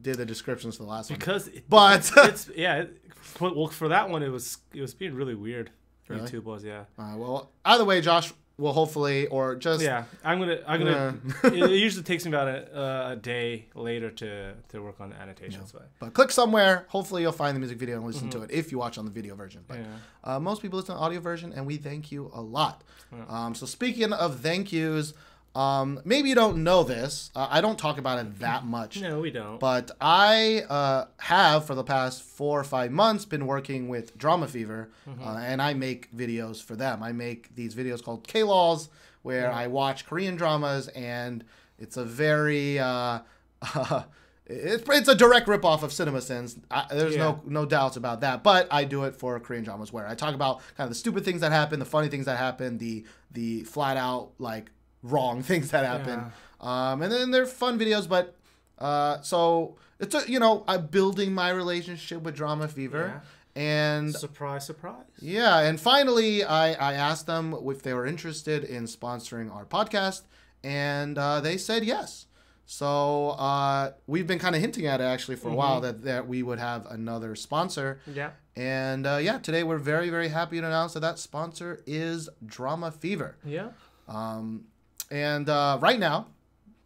did the descriptions for the last one. Because it, But- it's, it's yeah, it, for, well for that one it was it was being really weird. Really? YouTube was yeah. Uh, well, either way, Josh will hopefully or just Yeah, I'm gonna. I'm gonna. it, it usually takes me about a, uh, a day later to to work on the annotations. But But click somewhere. Hopefully, you'll find the music video and listen to it if you watch on the video version. But yeah, uh, most people listen to the audio version, and we thank you a lot. Um, so speaking of thank yous, um, maybe you don't know this. Uh, I don't talk about it that much. no, we don't. But I uh, have for the past four or five months been working with Drama Fever, Mm-hmm. uh, and I make videos for them. I make these videos called K Laws, where I watch Korean dramas, and it's a very uh, it's, it's a direct ripoff of CinemaSins. I, there's no no doubts about that. But I do it for Korean dramas, where I talk about kind of the stupid things that happen, the funny things that happen, the the flat out like wrong things that happen. Um, and then they're fun videos, but uh, so it's a, you know I'm building my relationship with Drama Fever, and surprise, surprise. yeah, and finally I I asked them if they were interested in sponsoring our podcast, and uh, they said yes. So uh, we've been kind of hinting at it actually for a while that that we would have another sponsor, Yeah. and uh, yeah, today we're very very happy to announce that that sponsor is Drama Fever. Yeah. Um, and uh, right now,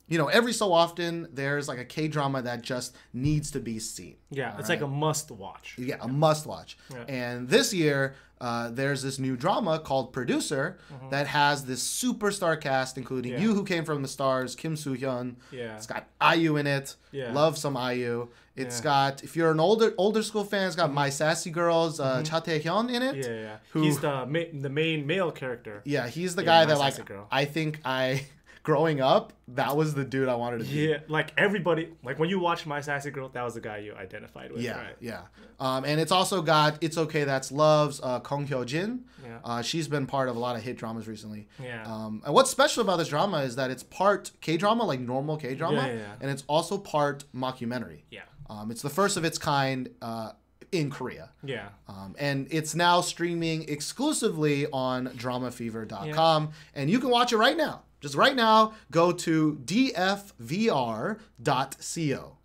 you know, every so often there's like a K drama that just needs to be seen. Yeah. it's like a must watch. Yeah, a must watch. Yeah. And this year, uh, there's this new drama called Producer that has this superstar cast, including Mm-hmm. Yeah. you who came from the stars, Kim Soo Hyun. Yeah. It's got IU in it. Yeah. Love some IU. It's Yeah. got if you're an older older school fan, it's got My Sassy Girls, uh, Cha Tae Hyun in it. Mm-hmm. Yeah, yeah. Who- He's the ma- the main male character. Yeah, he's the guy that like Girl. I think I growing up that was the dude I wanted to be. Yeah, like everybody, like when you watch My Sassy Girl, that was the guy you identified with. Yeah, right? yeah. Um, and it's also got It's Okay That's Love's uh, Kong Hyo Jin. Yeah. Uh, she's been part of a lot of hit dramas recently. Yeah. Um, and what's special about this drama is that it's part K drama, like normal K drama, Yeah, yeah, yeah. and it's also part mockumentary. Yeah. Um, it's the first of its kind uh, in Korea. Yeah. Um, and it's now streaming exclusively on dramafever.com. And you can watch it right now. Just right now, go to dfvr.co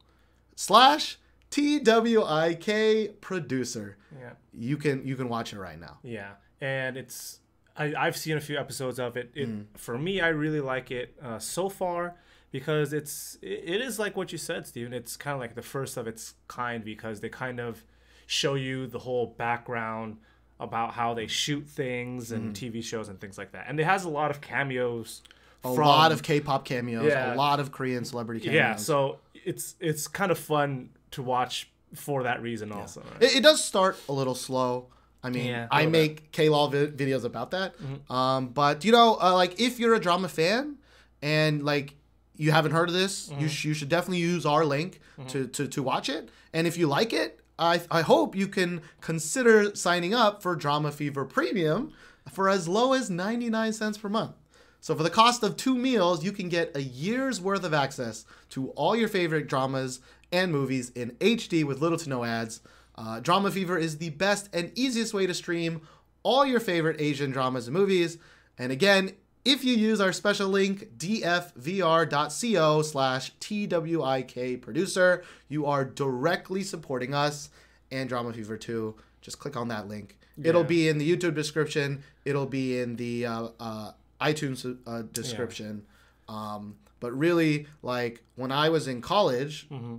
slash TWIK producer. Yeah. You can you can watch it right now. Yeah, and it's I, I've seen a few episodes of it. It Mm. for me, I really like it uh, so far because it's it, it is like what you said, Stephen. It's kind of like the first of its kind because they kind of show you the whole background about how they shoot things and TV shows and things like that. And it has a lot of cameos. A from- lot of K-pop cameos, Yeah. a lot of Korean celebrity cameos. yeah, so it's it's kind of fun to watch for that reason also. right? It, it does start a little slow. I mean, Yeah, a I little make K-Law vi- videos about that. Mm-hmm. Um, but you know, uh, like if you're a drama fan and like you haven't heard of this, Mm-hmm. you sh- you should definitely use our link to, to to watch it. And if you like it, I I hope you can consider signing up for Drama Fever Premium for as low as 99 cents per month. So for the cost of two meals, you can get a year's worth of access to all your favorite dramas and movies in HD with little to no ads. Uh, Drama Fever is the best and easiest way to stream all your favorite Asian dramas and movies. And again, if you use our special link dfvr.co slash twik producer, you are directly supporting us and Drama Fever 2. Just click on that link. It'll be in the YouTube description. It'll be in the uh, uh, iTunes uh, description. Um, but really, like when I was in college, Mm-hmm.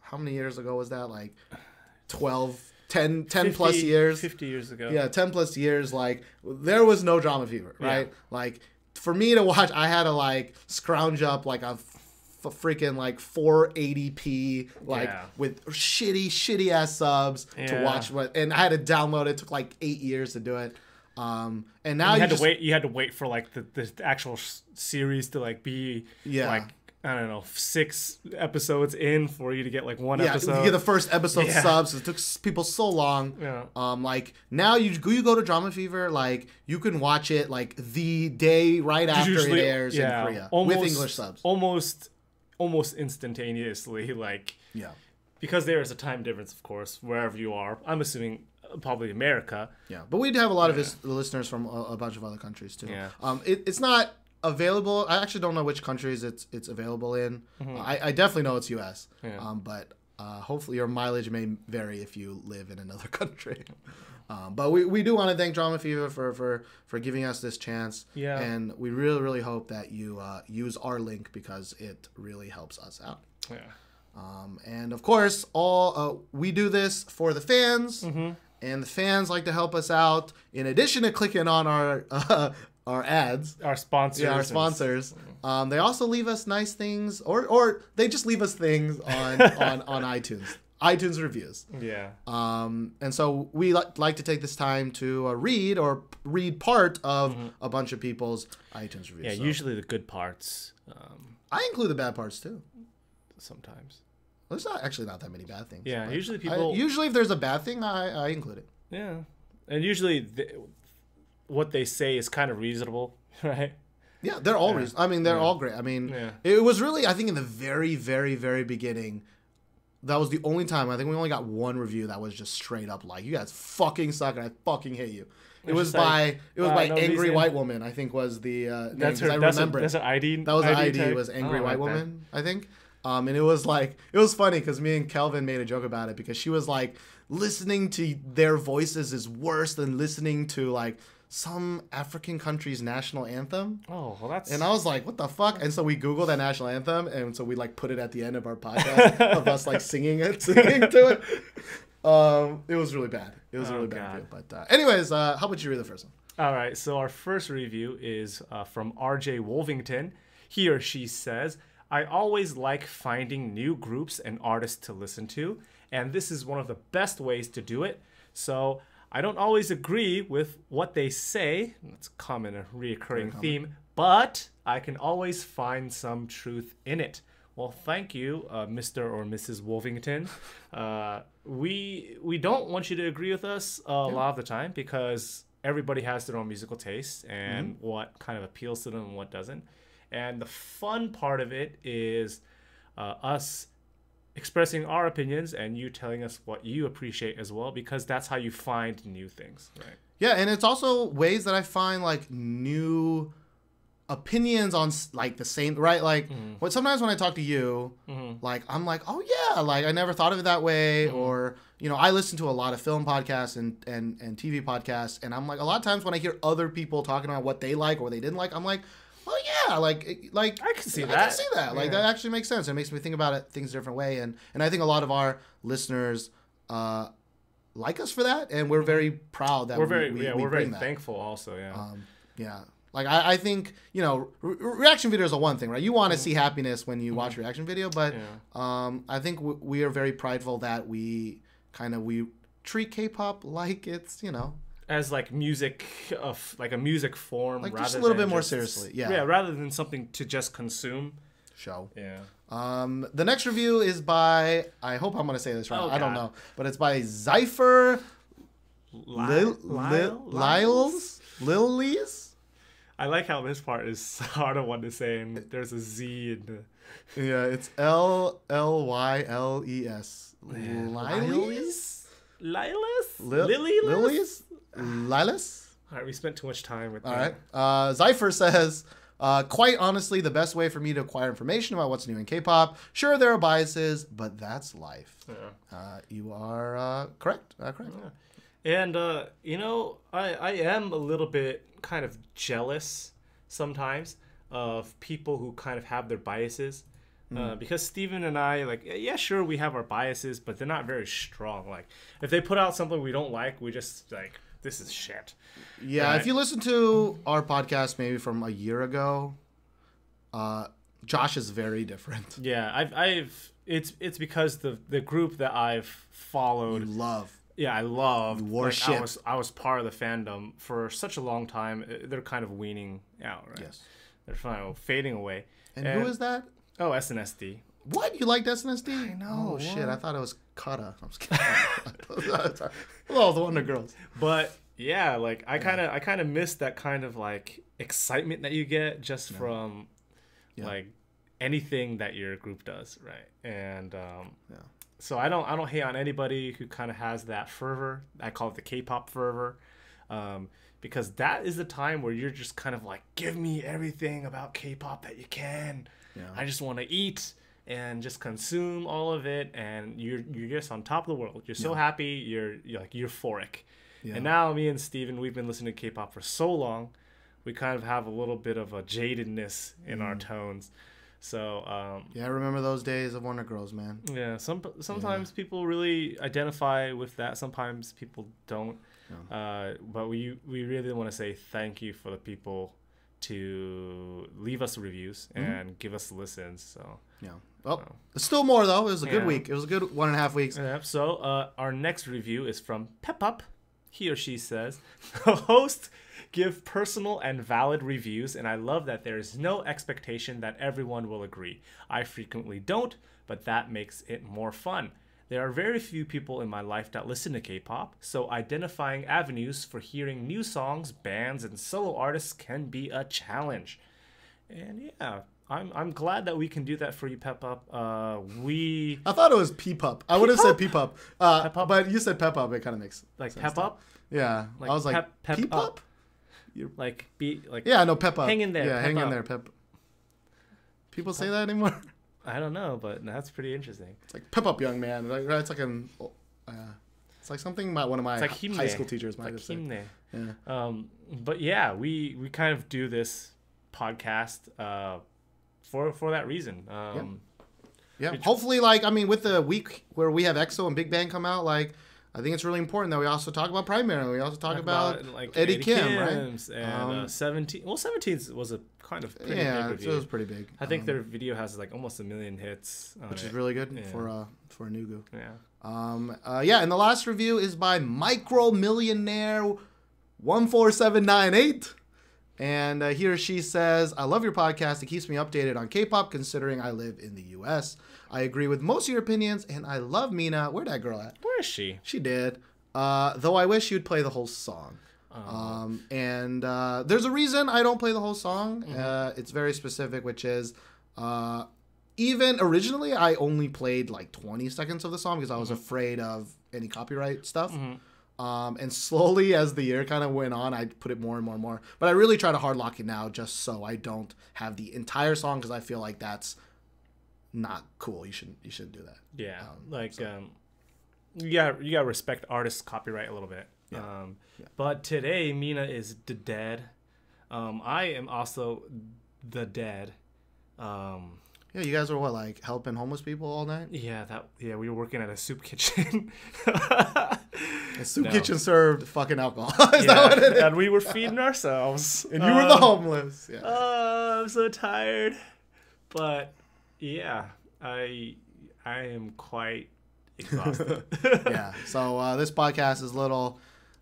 how many years ago was that? Like 12, 10, 10 plus 50 years. 50 years ago. Yeah, 10 plus years. Like there was no drama fever, right? Like for me to watch, I had to like scrounge up like a freaking like 480p like Yeah. with shitty shitty ass subs to watch what and I had to download it. it took like 8 years to do it. Um, and now you you, had just, to wait. You had to wait for like the, the actual series to like be Yeah. like I don't know six episodes in for you to get like one Yeah, episode. you get the first episode Yeah. subs. It took people so long. Yeah. Um, like now you you go to Drama Fever, like you can watch it like the day right after Usually- it airs yeah, in Korea almost, with English subs. almost almost instantaneously. Like Yeah, because there is a time difference, of course, wherever you are. I'm assuming probably America. yeah. But we do have a lot of his listeners from a, a bunch of other countries too. Yeah. Um, it, it's not available. I actually don't know which countries it's it's available in. I, I definitely know it's U.S. Mm-hmm. Yeah. Um, but uh, hopefully your mileage may vary if you live in another country. Um, but we, we do want to thank Drama Fever for, for, for giving us this chance. Yeah. And we really, really hope that you uh, use our link because it really helps us out. Yeah. Um, and of course, all uh, we do this for the fans, Mm-hmm. And the fans like to help us out. In addition to clicking on our uh, our ads, Our sponsors. yeah, our sponsors, um, they also leave us nice things, or or they just leave us things on on, on iTunes, iTunes reviews. Yeah. Um, and so we li- like to take this time to uh, read or read part of a bunch of people's iTunes reviews. Mm-hmm. Yeah. So Usually the good parts. Um, I include the bad parts too. sometimes. There's not actually not that many bad things. Yeah. Usually I- people. usually, if there's a bad thing, I, I include it. Yeah. And usually th- what they say is kind of reasonable, right? Yeah, they're all reason. I mean, they're all great. I mean, Yeah. it was really. I think in the very, very, very beginning, that was the only time. I think we only got one review that was just straight up like, "You guys fucking suck, and I fucking hate you." It was just like, by it was by Angry. White Woman. I think was the uh, name, That's 'cause her. I that's, a, remember it. that's an ID. That was the ID. tag? was Angry Oh, White I. Woman, I think. Um, and it was like it was funny because me and Kelvin made a joke about it because she was like listening to their voices is worse than listening to like some African country's national anthem. Oh, well, that's. And I was like, what the fuck? And so we Googled that national anthem, and so we like put it at the end of our podcast of us like singing it, singing to it. Um, it was really bad. It was a Oh, really bad review. But uh, anyways, uh, how about you read the first one? All right, so our first review is uh, from RJ Wolvington. He or she says, I always like finding new groups and artists to listen to, and this is one of the best ways to do it. So I don't always agree with what they say, that's a common, a reoccurring theme, but I can always find some truth in it. Well, thank you, uh, Mr. or Mrs. Wolvington. Uh, we we don't want you to agree with us uh, a lot of the time because everybody has their own musical taste and what kind of appeals to them and what doesn't. And the fun part of it is uh, us expressing our opinions and you telling us what you appreciate as well because that's how you find new things, right? Yeah, and it's also ways that I find like new opinions on like the same right? Like mm-hmm. what sometimes when i talk to you mm-hmm. like i'm like oh yeah like i never thought of it that way mm-hmm. or you know i listen to a lot of film podcasts and and and tv podcasts and i'm like a lot of times when i hear other people talking about what they like or what they didn't like i'm like well yeah like like I can see I that. I can see that like Yeah. that actually makes sense it makes me think about it things a different way and and i think a lot of our listeners uh like us for that and we're very proud that Mm-hmm. We're very we, yeah, we we're very that. thankful also, yeah. Um, yeah. Like I, I think you know re- reaction videos are one thing, right? You want to see happiness when you watch a reaction video, but Yeah. um, I think w- we are very prideful that we kind of we treat K-pop like it's you know as like music of like a music form Like, rather just a little than bit more just- seriously, yeah. yeah rather than something to just consume show. yeah Um, the next review is by I hope I'm gonna say this right. Oh, I don't know, but it's by Zypher Lil? Lil, Lyles Lilies. I like how this part is harder one to say and there's a Z in the Yeah, it's L L Y L E S. Liles? Lilas? Lil- Lily Lilies? Lilas? All right, we spent too much time with All that. right. Uh, Zypher says, uh, quite honestly, the best way for me to acquire information about what's new in K-pop. Sure, there are biases, but that's life. Yeah. Uh, you are uh, correct. Uh, correct. And uh, you know, I I am a little bit kind of jealous sometimes of people who kind of have their biases. Uh, because Stephen and I, like, yeah, sure, we have our biases, but they're not very strong. Like, if they put out something we don't like, we just, like, this is shit. Yeah, Right. if you listen to our podcast maybe from a year ago, uh, Josh is very different. Yeah, I've, I've, it's, it's because the, the group that I've You followed love. yeah, I love You wore like, I was I was part of the fandom for such a long time. Uh, They're kind of weaning out, right? Yes. They're kind of fading away. And who is that? Oh, SNSD. What you liked SNSD? I know, Oh shit! what? I thought it was KARA. I'm just kidding. well, the Wonder Girls. But yeah, like I kind of I kind of miss that kind of like excitement that you get just from Yeah. like anything that your group does, right? And um, Yeah. so I don't I don't hate on anybody who kind of has that fervor. I call it the K-pop fervor. Um, because that is the time where you're just kind of like, give me everything about K-pop that you can. Yeah. I just want to eat and just consume all of it, and you're you're just on top of the world. You're so happy. You're, you're like euphoric. Yeah. And now me and Steven, we've been listening to K-pop for so long, we kind of have a little bit of a jadedness in our tones. So um, Yeah, I remember those days of Wonder Girls, man. yeah, some sometimes people really identify with that. Sometimes people don't. Uh, but we we really want to say thank you for the people to leave us reviews and give us listens. So Yeah. Oh, there's still more though. It was a good week. It was a good one and a half weeks. Yep. So uh, our next review is from Pep Up. He or she says, "The host give personal and valid reviews, and I love that there is no expectation that everyone will agree. I frequently don't, but that makes it more fun." There are very few people in my life that listen to K-pop, so identifying avenues for hearing new songs, bands, and solo artists can be a challenge. And yeah, I'm I'm glad that we can do that for you, Pep Up. Uh, we I thought it was P-Pup. I would have said P-Pup. Uh, Pep-Up? but you said Pep-Up. It kind of makes like sense Pep. Up, Yeah. Like I was like, pep- pep up. like be like Yeah, no, Pep-Up. Hang in there, Yeah, Pep hang in there, Pep. People say that anymore? I don't know, but that's pretty interesting. It's like Pep-Up, young man. It's like an... Uh, it's like something my, one of my like high school teachers might Like have said. Yeah. Um, but yeah, we we kind of do this podcast uh, for for that reason. Um, Yeah. Hopefully, like, I mean, with the week where we have EXO and Big Bang come out, like, I think it's really important that we also talk about Primary. We also talk, talk about, it, like Eddy, Kim, Kim's right? And Um, uh, seventeen. Well, seventeen was a kind of pretty yeah, big it was pretty big. I think um, their video has like almost a million hits, which it. is really good Yeah. for uh for a Nugu. yeah. Um, uh, yeah, and the last review is by Micro Millionaire one four seven nine eight, and uh, he or she says, "I love your podcast. It keeps me updated on K-pop, considering I live in the U.S. I agree with most of your opinions, and I love Mina. Where'd that girl at? Where is she? She did. Uh, though I wish you'd play the whole song. Um, and uh, there's a reason I don't play the whole song. Uh, it's very specific, which is uh, even originally I only played like 20 seconds of the song because I was afraid of any copyright stuff. Um, and slowly as the year kind of went on, I put it more and more and more. But I really try to hard lock it now just so I don't have the entire song because I feel like that's not cool. You shouldn't you shouldn't do that. Yeah, like um, you got you got to respect artists' copyright a little bit. Um, but today Mina is the dead. Um, I am also the dead. Um, Yeah, you guys were what like helping homeless people all night? yeah, that yeah, we were working at a soup kitchen. The soup No. kitchen served fucking alcohol. is Yeah, that what it is? and we were feeding ourselves. And you were the Um, homeless. Yeah. Oh, I'm so tired. But yeah, I I am quite exhausted. yeah. So uh, this podcast is little.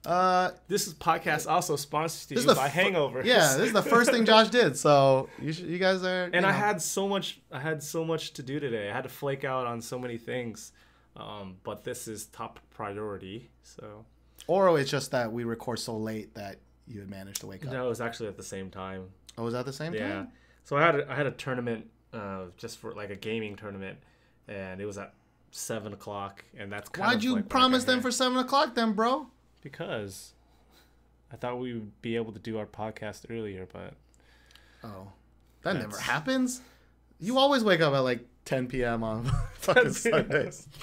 Uh, This is podcast also sponsored to you by fir- Hangover. Yeah, this is the first thing Josh did. So you should, you guys are. and you I had so much. I had so much to do today. I had to flake out on so many things. Um, but this is top priority. So Or it's just that we record so late that you had managed to wake up. no, it was actually at the same time. Oh, was that the same Yeah. time? So I had a, I had a tournament uh, just for like a gaming tournament, and it was at seven o'clock, and that's kind Why'd you like promise them for seven o'clock then, bro? Because I thought we would be able to do our podcast earlier, but Oh, that never happens. You always wake up at like 10 p.m. on fucking Sundays.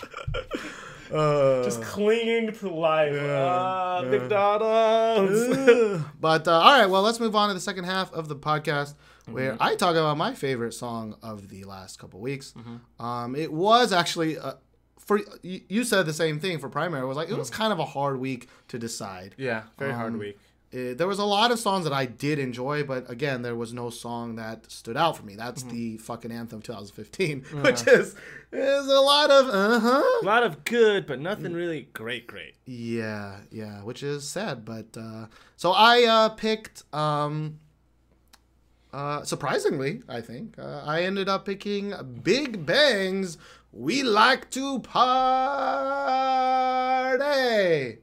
Uh, just clinging to life. Yeah, Ah, yeah. McDonald's. But uh, all right, well, let's move on to the second half of the podcast where Mm-hmm. I talk about my favorite song of the last couple weeks. Mm-hmm. Um, it was actually uh, for you, said the same thing for primary. It was like it was Mm. kind of a hard week to decide. yeah, very hard Um, week. it, there was a lot of songs that I did enjoy, but again, there was no song that stood out for me. That's the fucking anthem of 2015, which is is a lot of uh huh, A lot of good, but nothing really great, great. Yeah, yeah, which is sad, but uh, so I uh, picked. Um, uh, surprisingly, I think uh, I ended up picking Big Bang's "We Like to Party."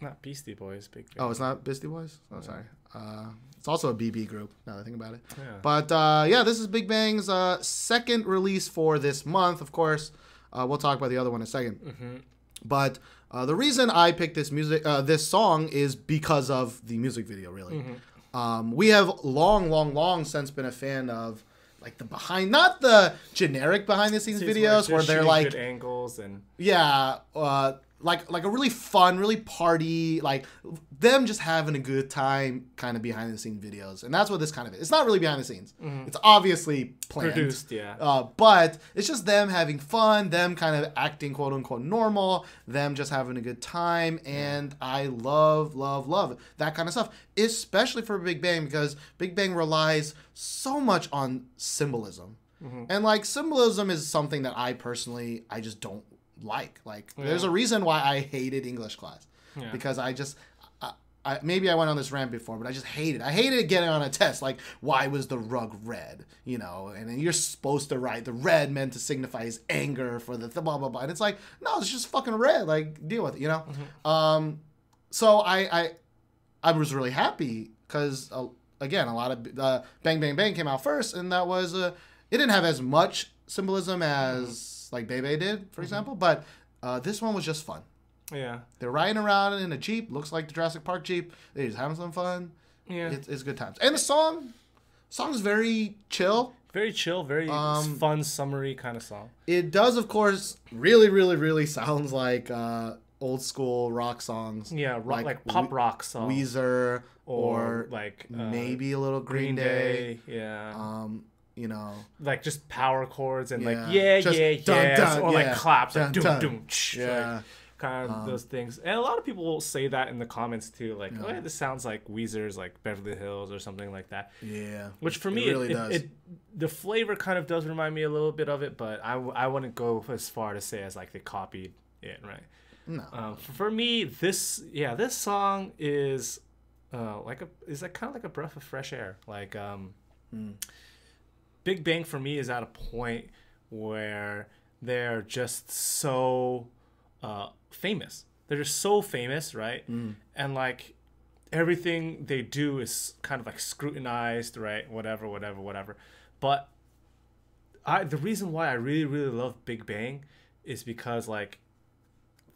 Not Beastie Boys, Big. Oh, it's not Beastie Boys. Oh, sorry. Uh, it's also a BB group. Now that I think about it. Yeah. But uh, yeah, this is Big Bang's uh, second release for this month. Of course, uh, we'll talk about the other one in a 2nd Mm-hmm. But uh, the reason I picked this music, uh, this song, is because of the music video. Really, Mm-hmm. um, we have long, long, long since been a fan of like the behind, not the generic behind the scenes videos where they're like angles and yeah, uh, like like a really fun, really party, like them just having a good time, kind of behind the scenes videos, and that's what this kind of is. It's not really behind the scenes. It's obviously planned, produced, yeah. uh, but it's just them having fun, them kind of acting quote unquote normal, them just having a good time, and I love, love, love that kind of stuff, especially for Big Bang because Big Bang relies so much on symbolism, and like symbolism is something that I personally I just don't like. Like, there's a reason why I hated English class Yeah. because I just. I, I, maybe I went on this rant before, but I just hated. I hated getting on a test. Like, why was the rug red? You know, and then you're supposed to write the red meant to signify his anger for the th- blah blah blah. And it's like, no, it's just fucking red. Like, deal with it. You know. Um, so I I I was really happy because uh, again, a lot of uh, Bang Bang Bang came out first, and that was uh, it didn't have as much symbolism as like Bae Bae did, for example, but uh, this one was just fun. yeah. They're riding around in a jeep, looks like the Jurassic Park jeep. They're just having some fun. Yeah. It's, it's good times, and the song, song's very chill. very chill, very Um, fun, summery kind of song. It does, of course, really, really, really sounds like uh, old school rock songs. Yeah, rock, like like, pop We- rock song. Weezer or, or, like uh, maybe a little Green, Day. Yeah. Um, you know, like just power chords and Yeah. like yeah, Just yeah, dun, yeah, dun, or yeah. like claps, Dun, like doom, doom, tsh, Yeah. Um, like, kind of those things. And a lot of people will say that in the comments too, like, oh, yeah, this sounds like Weezer's like Beverly Hills or something like that. yeah. Which for me, it, really it, does. it- the flavor kind of does remind me a little bit of it, but I, I wouldn't go as far to say as like they copied it, right? No. Um, for, me, this yeah, this song is uh, like a is like kind of like a breath of fresh air. Like um, Big Bang for me is at a point where they're just so uh, famous. They're just so famous, right? Mm. And like everything they do is kind of like scrutinized, right? Whatever, whatever, whatever. But I the reason why I really really love Big Bang is because like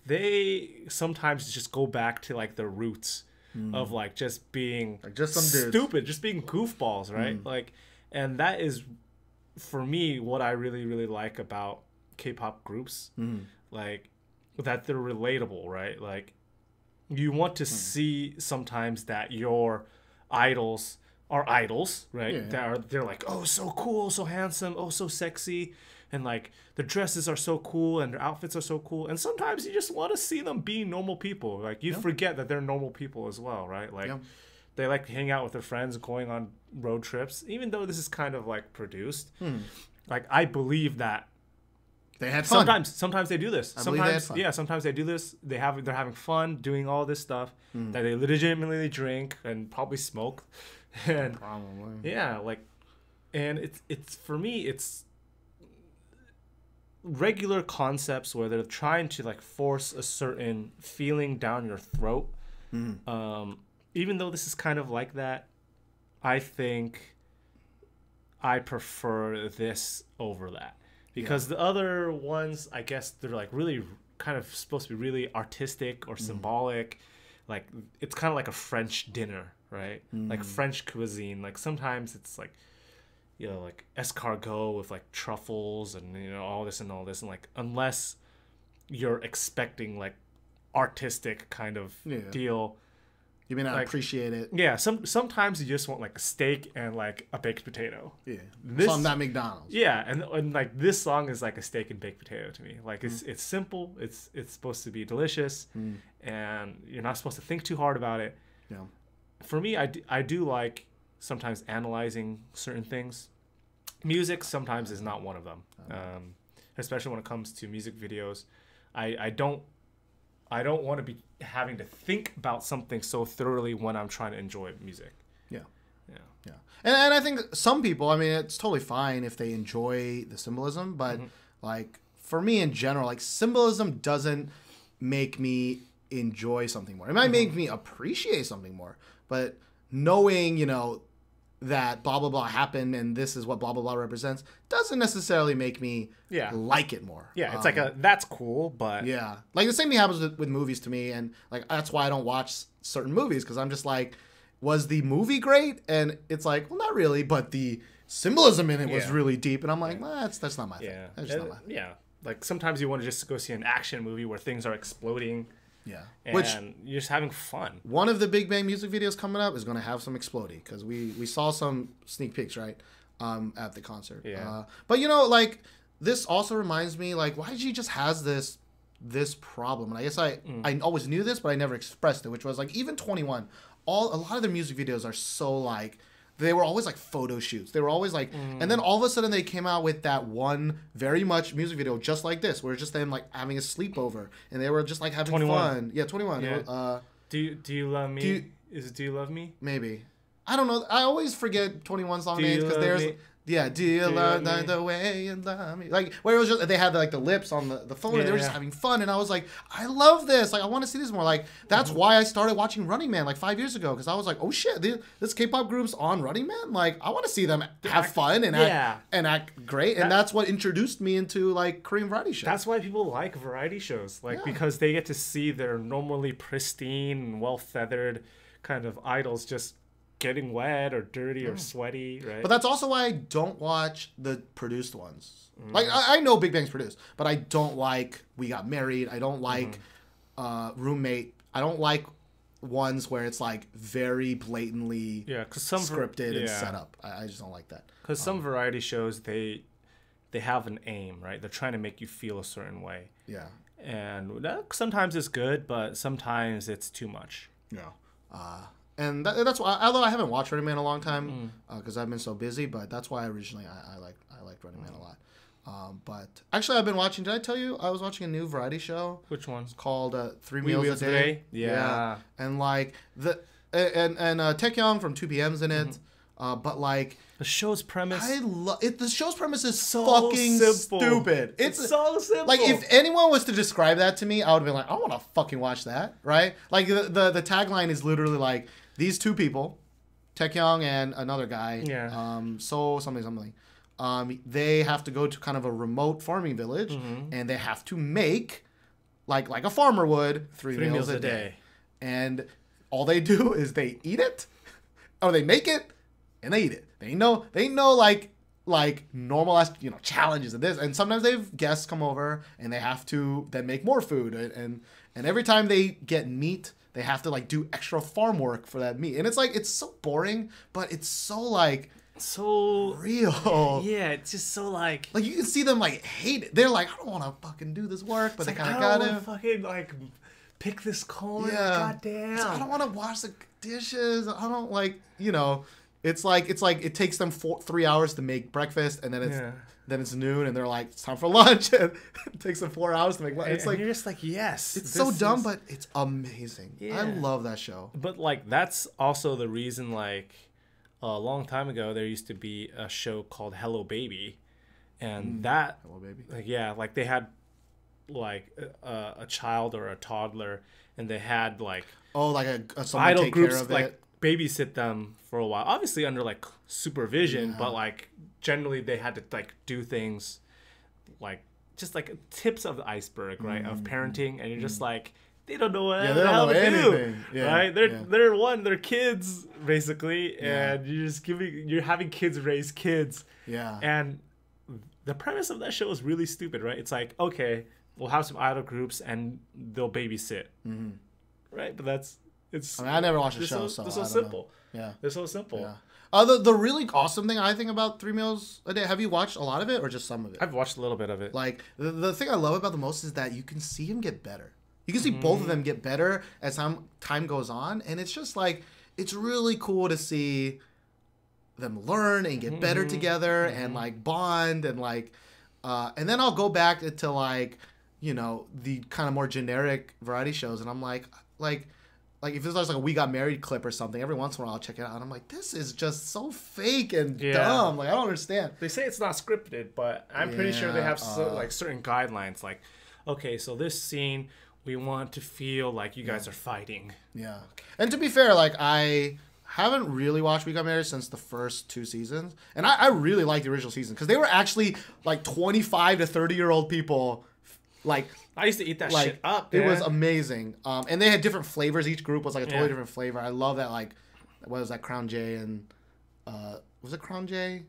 they sometimes just go back to like the roots mm. of like just being Like, just some dudes. stupid, just being goofballs, right? Mm. Like, and that is for me what I really really like about K-pop groups, mm-hmm. like that they're relatable, right? Like you want to mm-hmm. see sometimes that your idols are idols, right? Yeah. That are they're like, oh, so cool, so handsome, oh, so sexy, and like the dresses are so cool and their outfits are so cool. And sometimes you just want to see them be normal people. Like you forget that they're normal people as well, right? Like Yeah. They like to hang out with their friends, going on road trips. Even though this is kind of like produced, Hmm. like I believe that They had fun. sometimes sometimes they do this I believe they had sometimes yeah sometimes they do this they have they're having fun doing all this stuff Hmm. that they legitimately drink and probably smoke and Probably. yeah like and it's it's for me it's regular concepts where they're trying to like force a certain feeling down your throat um even though this is kind of like that i think i prefer this over that. Because the other ones i guess they're like really kind of supposed to be really artistic or mm-hmm. symbolic. Like it's kind of like a french dinner right? Like mm. french cuisine. Like sometimes it's like you know like escargot with like truffles and you know all this and all this and like unless you're expecting like artistic kind of Yeah. deal You may not Like- appreciate it. yeah some sometimes you just want like a steak and like a baked potato Yeah. This- From that McDonald's. yeah and, and like this song is like a steak and baked potato to me like it's mm. it's simple it's it's supposed to be delicious mm. and you're not supposed to think too hard about it Yeah. for me, I do, I do like sometimes analyzing certain things. Music sometimes is not one of them, uh-huh. um, especially when it comes to music videos. I, I don't I don't want to be having to think about something so thoroughly when I'm trying to enjoy music. Yeah. Yeah. Yeah. And, and I think some people, I mean, it's totally fine if they enjoy the symbolism, but mm-hmm. like for me in general, like symbolism doesn't make me enjoy something more. It might mm-hmm. make me appreciate something more, but knowing, you know, that blah blah blah happened and this is what blah blah blah represents doesn't necessarily make me Yeah. like it more. Yeah, it's Um, like a that's cool, but yeah, like the same thing happens with, with movies to me, and like that's why I don't watch certain movies because I'm just like, was the movie great? And it's like, well, not really, but the symbolism in it was really deep, and I'm like, well, that's that's not my yeah, thing. That's just Uh, not my yeah. Like sometimes you want to just go see an action movie where things are exploding yeah. and Which you're just having fun. one of the Big Bang music videos coming up is going to have some exploding because we we saw some sneak peeks right um, at the concert. Yeah. Uh, but you know, like this also reminds me, like why YG just has this this problem, and I guess I Mm. I always knew this, but I never expressed it, which was like even 2NE1, all a lot of their music videos are so like. They were always like photo shoots. They were always like, and Mm. then all of a sudden they came out with that one very much music video just like this, where it's just them like having a sleepover, and they were just like having 2NE1. fun. Yeah, 2NE1. Yeah. Uh, Do you do you love me? Do you- Is it Do you love me? Maybe. I don't know. I always forget 2NE1 song Do names because there's me? Yeah, do you, you love, love the, the way you love me? Like where it was just they had like the lips on the, the phone and they Yeah, were just having fun and I was like, I love this. Like I want to see this more. Like that's Mm-hmm. why I started watching Running Man like five years ago because I was like, oh shit, this, this K-pop group's on Running Man. Like I want to see them have act- fun and yeah. act and act great. And that's what introduced me into like Korean variety shows. That's why people like variety shows, like Yeah. because they get to see their normally pristine and well feathered kind of idols just getting wet or dirty or hmm. sweaty, right? But that's also why I don't watch the produced ones. Mm. Like I, I know Big Bang's produced, but I don't like We Got Married. I don't mm-hmm. like uh, Roommate. I don't like ones where it's like very blatantly yeah, because some scripted and yeah. set up. I, I just don't like that. Because some um, variety shows they they have an aim, right? They're trying to make you feel a certain way, Yeah, and that sometimes it's good, but sometimes it's too much. yeah. Uh, and that, that's why, although I haven't watched Running Man in a long time because I've been so busy, but that's why originally I, I like I liked Running Man a lot. Um, but actually, I've been watching. Did I tell you I was watching a new variety show? Which ones? called uh, Three Meals, Meals a Day. Day? Yeah. And like the and and uh, Taecyeon from 2PM's in it. Mm-hmm. Uh, but like The show's premise. I love it. The show's premise is so fucking simple. stupid. It's, It's, so simple. like if anyone was to describe that to me, I would be like, I want to fucking watch that, right? Like the, the the tagline is literally like these two people, Taecyeon and another guy, Yeah. um, so something something. Um, they have to go to kind of a remote farming village, Mm-hmm. and they have to make, like like a farmer would, three, three meals, a day. And all they do is they eat it, or they make it, and they eat it. They know they know like like normalized you know challenges and this, and sometimes they have guests come over and they have to then make more food, and and, and every time they get meat. They have to like do extra farm work for that meat, and it's like it's so boring, but it's so like So real. yeah, it's just so like. Like you can see them like hate it. They're like, I don't want to fucking do this work, but they like, kind I of don't gotta. wanna fucking like pick this corn. Yeah. God damn. Like, I don't want to wash the dishes. I don't like, you know, it's like it's like it takes them four, three hours to make breakfast, and then it's Yeah. Then it's noon, and they're like, it's time for lunch. it takes them four hours to make lunch. It's and like you're just like yes. it's so dumb, is- but it's amazing. I love that show. But like that's also the reason like a long time ago there used to be a show called Hello Baby, and mm. that Hello, baby. like yeah like they had like a, a child or a toddler and they had like Oh, like a, a someone idol take groups care of like it. babysit them for a while obviously under like supervision but like generally they had to like do things like just like tips of the iceberg right of parenting and you're just like they don't know what Mm-hmm. Yeah, the they don't know to do. Yeah, right they're yeah. they're one they're kids basically and you're just giving you're having kids raise kids Yeah. and the premise of that show is really stupid, right? It's like, okay, we'll have some idol groups and they'll babysit, mm-hmm. right? But that's it's I mean, I never watched the show, so, so, they're so simple. Yeah. They're so simple. Uh, the, the really awesome thing I think about Three Meals a Day, have you watched a lot of it or just some of it? I've watched a little bit of it. Like the, the thing I love about the most is that you can see him get better. You can see both of them get better as time time goes on, and it's just like it's really cool to see them learn and get better together and like bond and like uh, and then I'll go back to like you know the kind of more generic variety shows and I'm like like like if there's like a we got married clip or something every once in a while I'll check it out and I'm like this is just so fake and Yeah. dumb like I don't understand They say it's not scripted, but I'm pretty sure they Yeah, have so, uh, like certain guidelines. Like, okay, so this scene we want to feel like you guys are fighting. Yeah. And to be fair, like I haven't really watched We Got Married since the first two seasons, and I, I really like the original season because they were actually like twenty five to thirty year old people, like I used to eat that like shit up. it was amazing. Um, and they had different flavors. Each group was like a totally Yeah. different flavor. I love that. Like, what was that? Crown J and uh, was it Crown J,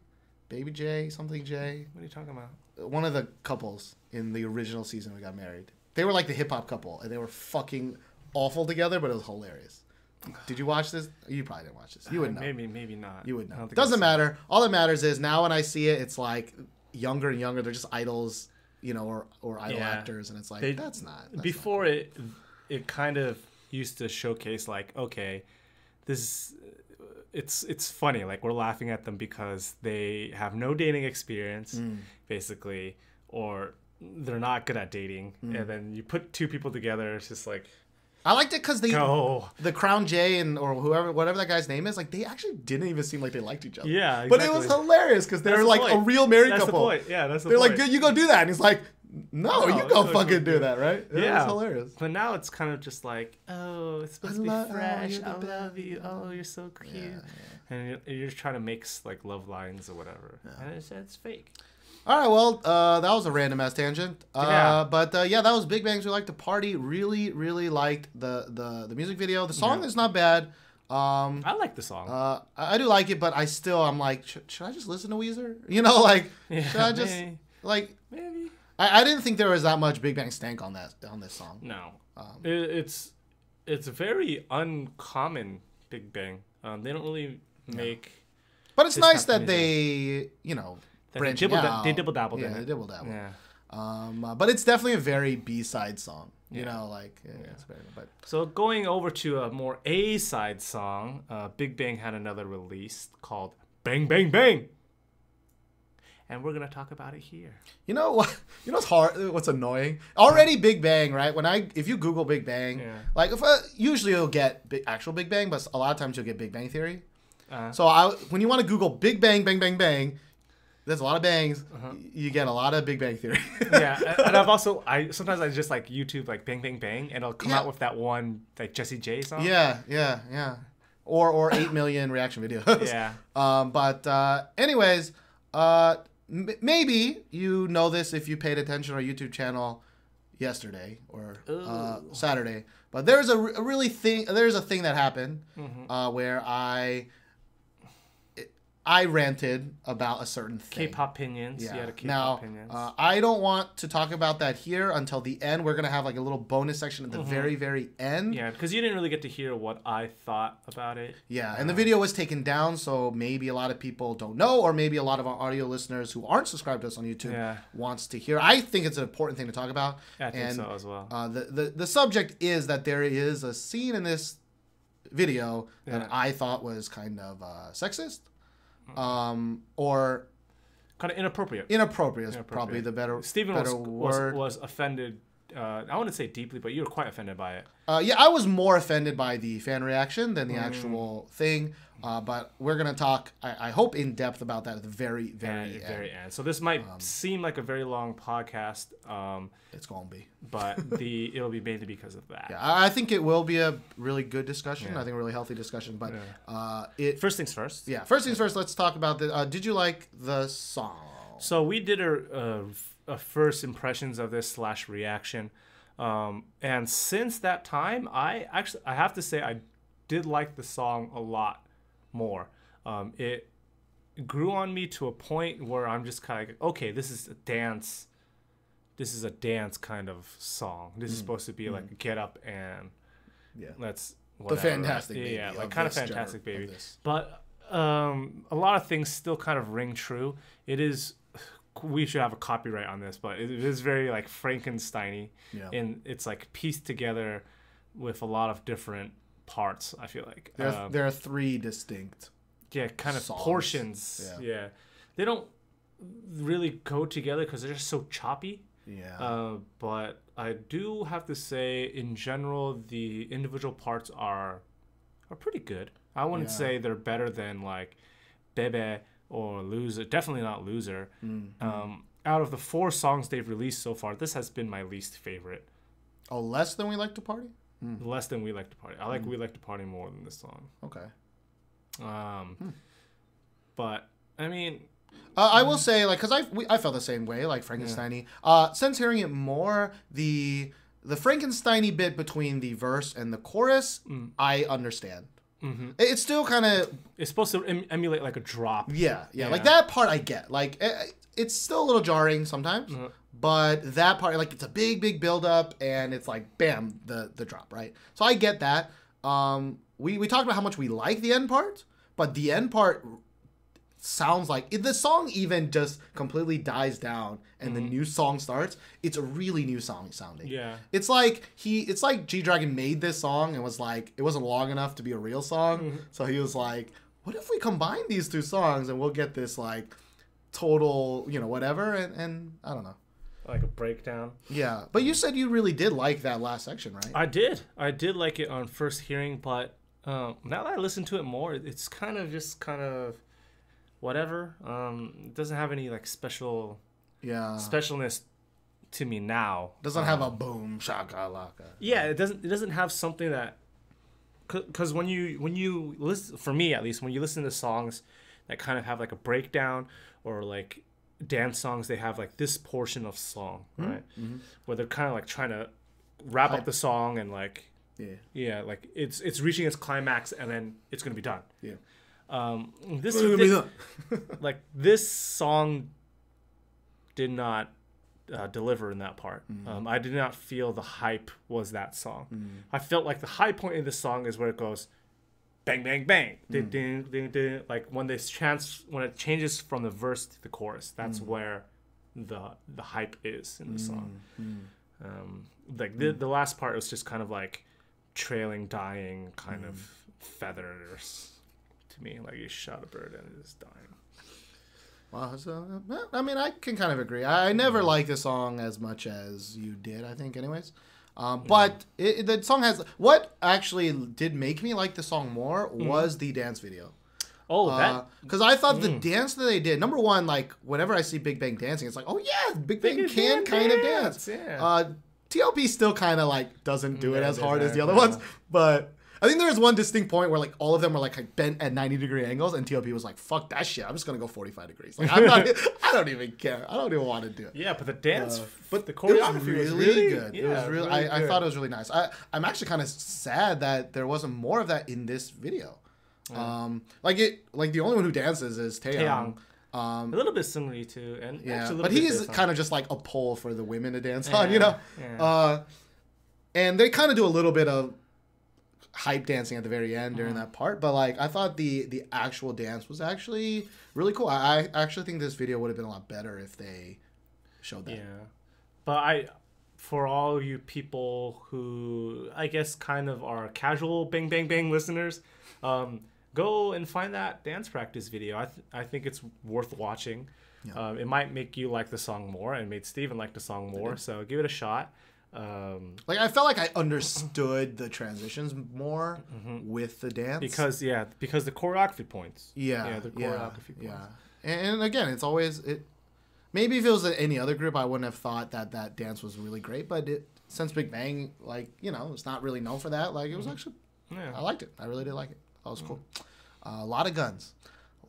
Baby J, something J? What are you talking about? one of the couples in the original season we got married. They were like the hip hop couple, and they were fucking awful together, but it was hilarious. Did you watch this? You probably didn't watch this. You would know. Maybe, maybe not. You would know. Doesn't matter. All that matters is now when I see it, it's like younger and younger. They're just idols, you know, or or idol Yeah. actors, and it's like They- that's not. That's Before it, it kind of used to showcase like, okay, this, it's it's funny. Like we're laughing at them because they have no dating experience, Mm. basically, or they're not good at dating. Mm. And then you put two people together, it's just like, I liked it because they go. the Crown J and or whoever whatever that guy's name is, like they actually didn't even seem like they liked each other. Yeah, But it was hilarious because they're the like a real married That's the couple. point. Yeah, that's the They're point. like, "Good, you go do that," and he's like, "No, No, you go fucking do that, right?" It Yeah. was hilarious. But now it's kind of just like, oh, it's supposed I to be lo- oh, fresh. the I love you. Oh, you're so cute. Yeah, And you're, you're trying to mix like love lines or whatever, and it's, it's fake. All right, well, uh, that was a random ass tangent. Uh, Yeah. But uh, yeah, that was Big Bangs. We like to party. Really, really liked the the the music video. The song Yeah. is not bad. Um, I like the song. uh, I, I do like it, but I still I'm like, should, should I just listen to Weezer? You know, like, yeah, should I just maybe, like? maybe. I, I didn't think there was that much Big Bang stank on that on this song. No, Um, it, it's it's very uncommon Big Bang. Um, they don't really make. But it's nice that of they, you know, they dibble- out. they dibble dabbled Yeah, in they it. dibble dabble. Yeah. Um, uh, but it's definitely a very B side song. You Yeah. know, like yeah, it's very. But So going over to a more A side song, uh, Big Bang had another release called Bang Bang Bang, and we're gonna talk about it here. you know what? You know what's hard? What's annoying? Already Big Bang, right? When I if you Google Big Bang, Yeah. like if uh, usually you'll get big, actual Big Bang, but a lot of times you'll get Big Bang Theory. Uh, So I when you want to Google Big Bang, Bang Bang Bang, there's a lot of bangs. Uh-huh. You get a lot of Big Bang Theory. yeah, and I've also I sometimes I just like YouTube like Bang Bang Bang, and it'll come Yeah. out with that one like Jessie J song. yeah, yeah, yeah. Or or eight million reaction videos. Yeah. Um, but uh, anyways, uh, m- maybe you know this if you paid attention to our YouTube channel yesterday or uh, Saturday. But there's a, a really thing. There's a thing that happened Mhm. uh, where I I ranted about a certain thing. K-pop opinions. Yeah. You had a K-pop Now, opinions. uh, I don't want to talk about that here until the end. We're gonna have like a little bonus section at the very, very end. yeah, because you didn't really get to hear what I thought about it. Yeah, and the Uh, video was taken down, so maybe a lot of people don't know, or maybe a lot of our audio listeners who aren't subscribed to us on YouTube Yeah. wants to hear. I think it's an important thing to talk about. I think and so as well. uh, the, the the subject is that there is a scene in this video that I thought was kind of uh, sexist, um, or kind of inappropriate. inappropriate is Inappropriate. probably the better Stephen better was, was word. was offended. Uh, I wouldn't say deeply, but you were quite offended by it. Uh, yeah, I was more offended by the fan reaction than the Mm. actual thing. Uh, but we're gonna talk, I, I hope, in depth about that at the very, very end. very end. So this might seem like a very long podcast, um, It's gonna be. but the it'll be mainly because of that. Yeah, I I think it will be a really good discussion. Yeah. I think a really healthy discussion. But Yeah. uh, it, First things first. yeah. First things first. Let's talk about the. Uh, did you like the song? So we did a, a, a first impressions of this slash reaction, um, and since that time, I actually I have to say I did like the song a lot more. Um, it grew on me to a point where I'm just kind of like, okay, this is a dance. This is a dance kind of song. This is Mm. supposed to be like get up and Yeah. let's The whatever, right? fantastic baby. yeah, like of kind of fantastic baby this. but um, a lot of things still kind of ring true. It is we should have a copyright on this, but it is very like Frankensteiny, Yeah. and it's like pieced together with a lot of different parts. I feel like There, Um, there are three distinct. yeah, kind of songs. portions. Yeah. Yeah. they don't really go together because they're just so choppy. Yeah. Uh, but I do have to say, in general, the individual parts are are pretty good. I wouldn't Yeah. say they're better than like Bae Bae or Loser. Definitely not Loser. Mm-hmm. Um, out of the four songs they've released so far, this has been my least favorite. oh, less than we like to party. Less than We Like to Party. I Mm. like We Like to Party more than this song. Okay. Um, Hmm. But I mean, Uh, I will say, like, because I we, I felt the same way, like Frankensteiny. Uh, since hearing it more, the the Frankensteiny bit between the verse and the chorus, Mm. I understand. mhm. It- It's still kind of it's supposed to em- emulate like a drop. yeah, yeah, like that part I get. Like, it, it's still a little jarring sometimes, Mhm. But that part, like, it's a big, big build up, and it's like, bam, the the drop, right? So I get that. Um, we we talked about how much we like the end part, but the end part sounds like if the song even just completely dies down and the new song starts. It's a really new song sounding. Yeah. it's like he it's like G-Dragon made this song and was like it wasn't long enough to be a real song. So he was like what if we combine these two songs and we'll get this like total you know whatever? And, and i don't know Like a breakdown. yeah but you said you really did like that last section right I did. I did like it on first hearing, but um, now that I listen to it more, it's kind of just kind of whatever. Um, it doesn't have any like special yeah specialness to me now. doesn't have a boom shakalaka Yeah, it doesn't. It doesn't have something that because when you when you listen for me at least when you listen to songs that kind of have like a breakdown or like dance songs they have like this portion of song right? Where they're kind of like trying to wrap Hype. up the song and like yeah. yeah like it's it's reaching its climax and then it's gonna be done. Yeah. Um this, thi- like this song did not uh, deliver in that part. Um, I did not feel the hype was that song. I felt like the high point in the song is where it goes bang bang bang. Hmm. Ding, ding, ding, ding. like when this chance when it changes from the verse to the chorus that's hmm. where the the hype is in the hmm. song. Um, like the, the last part was just kind of like trailing dying kind of feathers to me. Like you shot a bird and it is dying. Well, so, I mean, I can kind of agree. I, I never liked the song as much as you did. I think, anyways. Um, but it, it- the song has what actually did make me like the song more was the dance video. oh that Because I thought the dance that they did, number one, like whenever I see Big Bang dancing, it's like, oh yeah, Big Bang Big can kind of dance, dance. yeah. Uh, T.O.P still kind of like doesn't do it as hard as the other ones, but I think there was one distinct point where like all of them were like bent at 90 degree angles, and T.O.P was like, fuck that shit, I'm just gonna go 45 degrees. Like I'm not, I don't even care. I don't even want to do it. yeah but the dance But the it was choreography really, was really good. yeah, it was really. I, I good. thought it was really nice. I, I'm actually kind of sad that there wasn't more of that in this video. Um, like it, like the only one who dances is Taeyang. Um, a little bit similar to and yeah, actually a little but bit he's kind of just like a pole for the women to dance on, you know. yeah. Uh, and they kind of do a little bit of hype dancing at the very end during Uh-huh. that part, but like I thought the the actual dance was actually really cool. I, I actually think this video would have been a lot better if they showed that. Yeah, but I, for all you people who I guess kind of are casual Bang Bang Bang listeners, um, go and find that dance practice video. I th- I think it's worth watching. Um, it might make you like the song more, and made Stephen like the song more. So give it a shot. Um, Like I felt like I understood the transitions more with the dance Mm-hmm. because yeah, because the choreography points. yeah, yeah, the yeah, choreography points. yeah. And, again, it's always it. Maybe if it was any other group, I wouldn't have thought that that dance was really great. But it, since Big Bang, like you know, it's not really known for that. Like it was actually, Yeah. I liked it. I really did like it. That was cool. Uh, a lot of guns,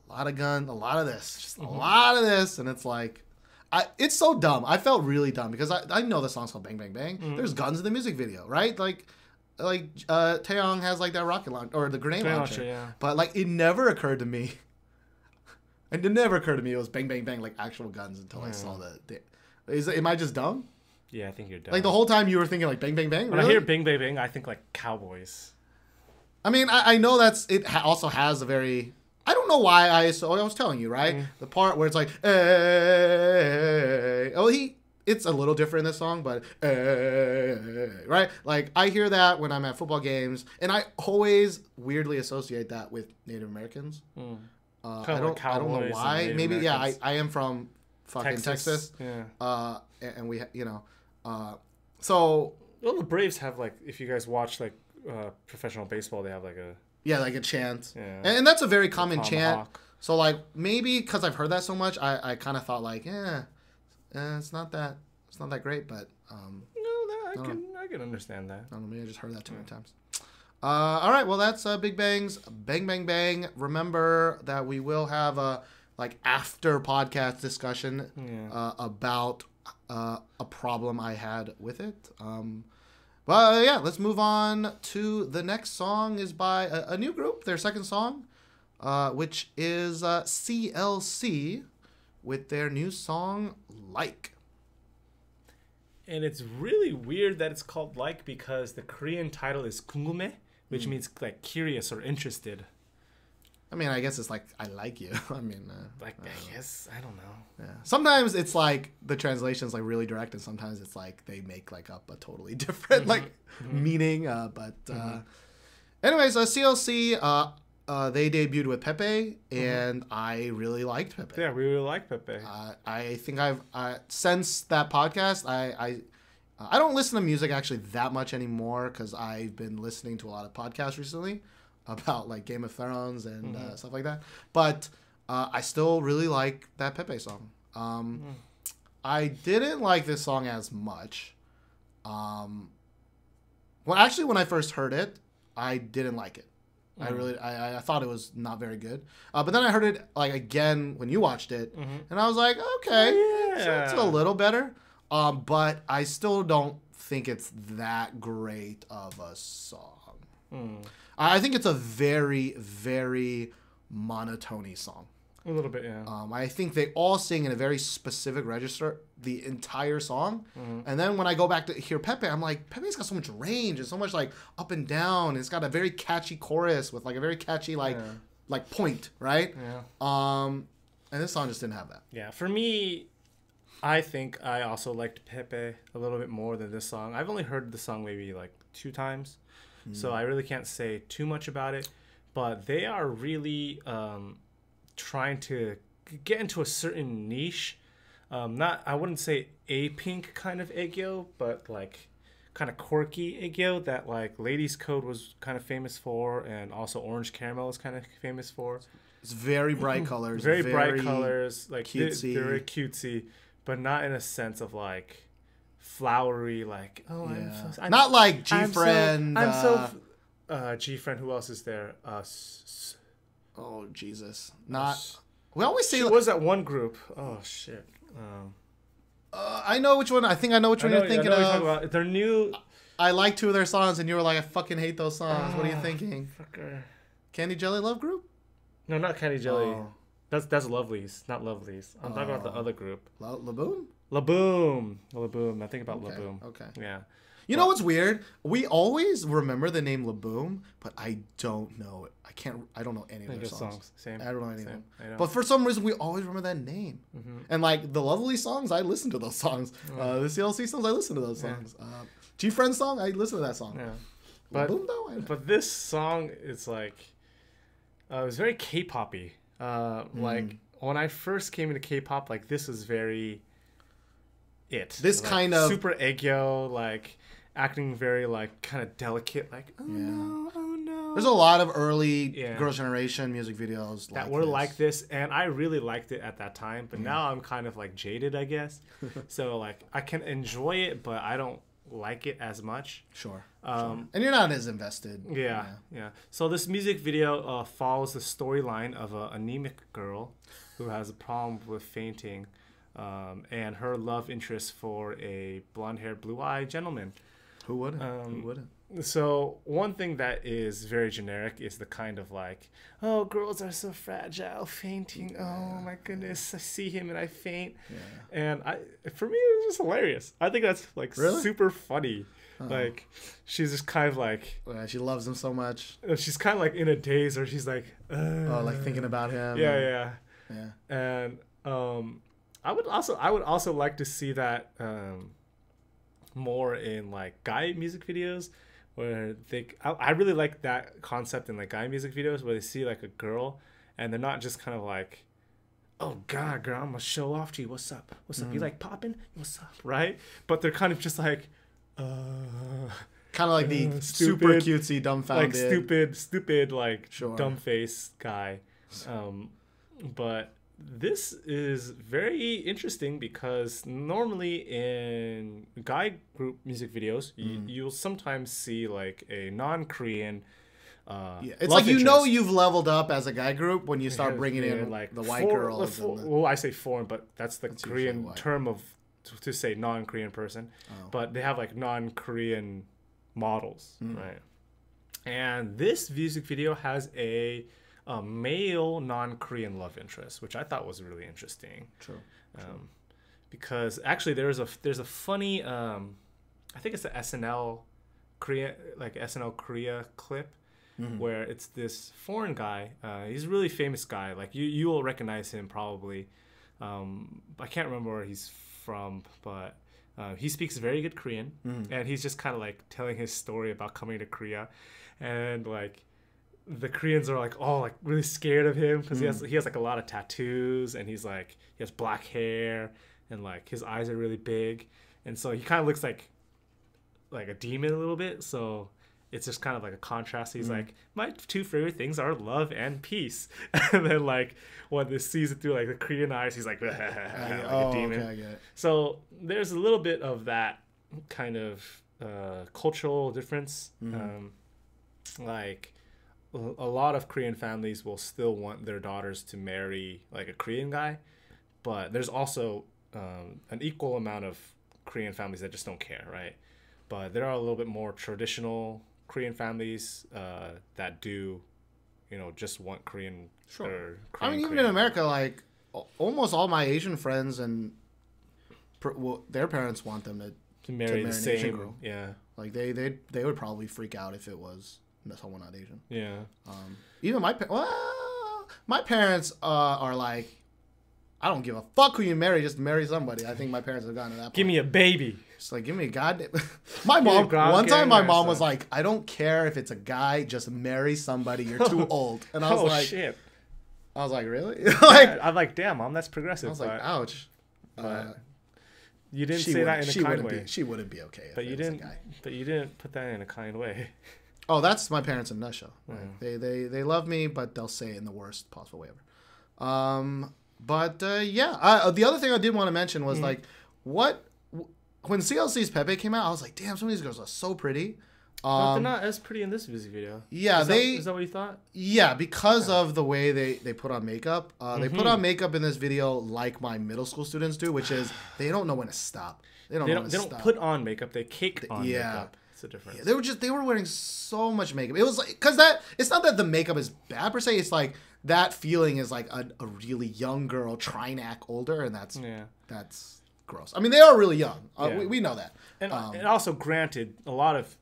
a lot of gun, a lot of this, just a lot of this, and it's like. I, it's so dumb. I felt really dumb because I, I know the song's called Bang Bang Bang. There's guns in the music video, right? Like, like uh, Taeyang has like that rocket launch or the grenade Grenade launcher. launcher, yeah. But like, it never occurred to me. And it never occurred to me it was Bang Bang Bang like actual guns until I saw the. the is am I just dumb? Yeah, I think you're done. Like the whole time you were thinking like Bang Bang Bang. when Really? I hear Bang Bang Bang, I think like cowboys. I mean, I, I know that's it. Ha- also has a very. I don't know why I so I was telling you right? Mm. The part where it's like hey, oh he it's a little different in this song but hey, right? Like I hear that when I'm at football games and I always weirdly associate that with Native Americans. Mm. Uh, I Kinda like don't I don't know why. Maybe yeah I, I am from fucking Texas, Yeah. uh and, and we you know uh so Well, the Braves have like, if you guys watch like uh, professional baseball, they have like a yeah like a chant Yeah. and, and that's a very common chant. So like maybe because I've heard that so much, I, I kind of thought like, yeah, eh, it's not that it's not that great, but um, No, that, I can I can understand that. I don't know, maybe I just heard that too many times. Uh, all right, well that's uh, Big Bang's Bang Bang Bang. Remember that we will have a like after podcast discussion Yeah. uh, about uh, a problem I had with it. Um, well, yeah, let's move on to the next song is by a, a new group, their second song, uh, which is uh, CLC with their new song, Like. And it's really weird that it's called Like because the Korean title is Kungume, which mm. means like curious or interested. I mean, I guess it's like I like you. I mean, uh, Like I guess I don't know. yeah. Sometimes it's like the translation's like really direct, and sometimes it's like they make like up a totally different like meaning. Uh, but uh, anyways, uh, CLC uh, uh, they debuted with Pepe, and I really liked Pepe. Yeah, we really like Pepe. Uh, I think I've uh, since that podcast, I I, uh, I don't listen to music actually that much anymore because I've been listening to a lot of podcasts recently about like Game of Thrones and uh, stuff like that. But uh, I still really like that Pepe song. Um, I didn't like this song as much. Um, well, actually, when I first heard it, I didn't like it. I really, I, I thought it was not very good. Uh, but then I heard it like again when you watched it, and I was like, okay, it's, it's a little better. Um, but I still don't think it's that great of a song. I I think it's a very, very monotony song. A little bit, yeah. Um, I think they all sing in a very specific register the entire song. And then when I go back to hear Pepe, I'm like, Pepe's got so much range and so much like up and down. It's got a very catchy chorus with like a very catchy like Yeah. like point, right? yeah. Um, and this song just didn't have that. Yeah, for me, I think I also liked Pepe a little bit more than this song. I've only heard the song maybe like two times, so I really can't say too much about it. But they are really um, trying to get into a certain niche. Um, not, I wouldn't say Apink kind of aegyo, but like kind of quirky aegyo that like Ladies Code was kind of famous for, and also Orange Caramel is kind of famous for It's very bright colors, very, bright colors, like cutesy. Very cutesy, but not in a sense of like flowery, like oh, I'm, Yeah. so, I'm Not like G I'm so- friend. I'm so, uh, f- uh, G friend. Who else is there? Uh, s- s- oh Jesus, not. We always say. What was that one group? Oh shit. Um, Uh, I know which one. I think I know which I one know, you're thinking you're of. talking about. New I like two of their songs, and you were like, I fucking hate those songs. what are you Ah. thinking? fucker. Candy Jelly Love Group? No, not Candy Jelly. Oh. That's that's Lovelyz, not Lovelyz. I'm talking about the Oh. other group. La- Laboon? Laboum. Laboum. I think about Okay. Laboum. Okay. Yeah. You know what's weird? We always remember the name Laboum, but I don't know it. I can't. I don't know any of their songs. songs. Same. I don't know any of Same. them. I know. But for some reason, we always remember that name. Mm-hmm. And like the Lovely songs, I listen to those songs. Uh, the CLC songs, I listen to those Yeah. songs. Uh, G Friend song, I listen to that song. yeah. But Laboum though, but this song is like uh, it was very K-poppy. Uh, Hmm. Like when I first came into K-pop, like this was very it. This Like, kind of- super aegyo, like acting very like kind of delicate, like oh Yeah. no, oh no. there's a lot of early Yeah. Girls' Generation music videos that like were this. like this, and I really liked it at that time. But now I'm kind of like jaded, I guess. so like I can enjoy it, but I don't like it as much. Sure. Um, And you're not as invested. Yeah, yeah. So this music video uh, follows the storyline of a anemic girl who has a problem with fainting, um, and her love interest for a blonde-haired, blue-eyed gentleman. Who wouldn't? Um, Who wouldn't? So one thing that is very generic is the kind of like, oh, girls are so fragile, fainting. Oh my goodness, I see him and I faint. Yeah. And I, for me, it was just hilarious. I think that's like Really? super funny. Like she's just kind of like Uh, she loves him so much. uh, she's kind of like in a daze where she's like, uh, Oh, like thinking about him. yeah, and- yeah. yeah. and um i would also i would also like to see that um more in like guy music videos where they i, I really like that concept in like guy music videos where they see like a girl and they're not just kind of like oh god girl i'm gonna show off to you. What's up? What's up? You like popping? What's up? Right? But they're kind of just like uh Kind of like the Uh, super stupid, cutesy, dumbfounded. like stupid stupid like Sure. dumb face guy. Um but this is very interesting because normally in guy group music videos Mm. you, you'll sometimes see like a non-korean uh Yeah, it's like you know you've leveled up as a guy group when you start bringing yeah, in like the white for- girls. for- the, well, I say foreign, but that's the usually Korean term of to, to say non-Korean person. Oh. But they have like non-Korean models, Hmm. right? And this music video has a, a male non-Korean love interest, which I thought was really interesting True. um, because actually there's a there's a funny um, I think it's the SNL Korea like SNL Korea clip where it's this foreign guy. Uh, he's a really famous guy. Like you you will recognize him probably. Um, I can't remember where he's from, but. Uh, he speaks very good Korean, and he's just kind of like telling his story about coming to Korea, and like the Koreans are like all like really scared of him because he has he has like a lot of tattoos and he's like he has black hair and like his eyes are really big. And so he kind of looks like like a demon a little bit. So it's just kind of like a contrast. He's like my two favorite things are love and peace. And then like when this sees it through like the Korean eyes he's like, like oh, a demon. Okay, I get so there's a little bit of that kind of uh, cultural difference. Um, like a lot of Korean families will still want their daughters to marry like a Korean guy, but there's also um, an equal amount of Korean families that just don't care, right? But there are a little bit more traditional Korean families uh, that do, you know, just want Korean. Sure. their I mean, even Korean- in America, like almost all my Asian friends and well, their parents want them to to marry, marry the same, girl. yeah, like they they they would probably freak out if it was someone not Asian. yeah. Um, even my pa- well, my parents uh, are like, I don't give a fuck who you marry, just marry somebody. I think my parents have gotten to that point. Give me a baby. It's like, give me a goddamn. my mom. One time, my mom was like, "I don't care if it's a guy, just marry somebody. You're too old." And I was oh like, shit! I was like, really? like, I'm like, damn, mom, that's progressive. I was like, ouch. Uh, you didn't say that wouldn't- in a she kind way. be. She wouldn't be okay. If but you it was didn't. guy. But you didn't put that in a kind way. Oh, that's my parents in a nutshell. Like, They they they love me, but they'll say it in the worst possible way ever. Um, but uh, yeah, I, the other thing I did want to mention Mm-hmm. was like, what when CLC's Pepe came out, I was like, damn, some of these girls are so pretty. but Um, they're not as pretty in this music video. yeah, is they is that what you thought? yeah because of the way they they put on makeup. Uh, They Mm-hmm. put on makeup in this video like my middle school students do, which is they don't know when to stop. They don't They don't. They don't put on makeup. They cake on yeah. makeup. It's a difference. They were just they were wearing so much makeup. It was like because that it's not that the makeup is bad per se. It's like that feeling is like a, a really young girl trying to act older, and that's yeah. that's gross. I mean, they are really young. Uh, Yeah. we, we know that. And, Um, and also, granted, a lot of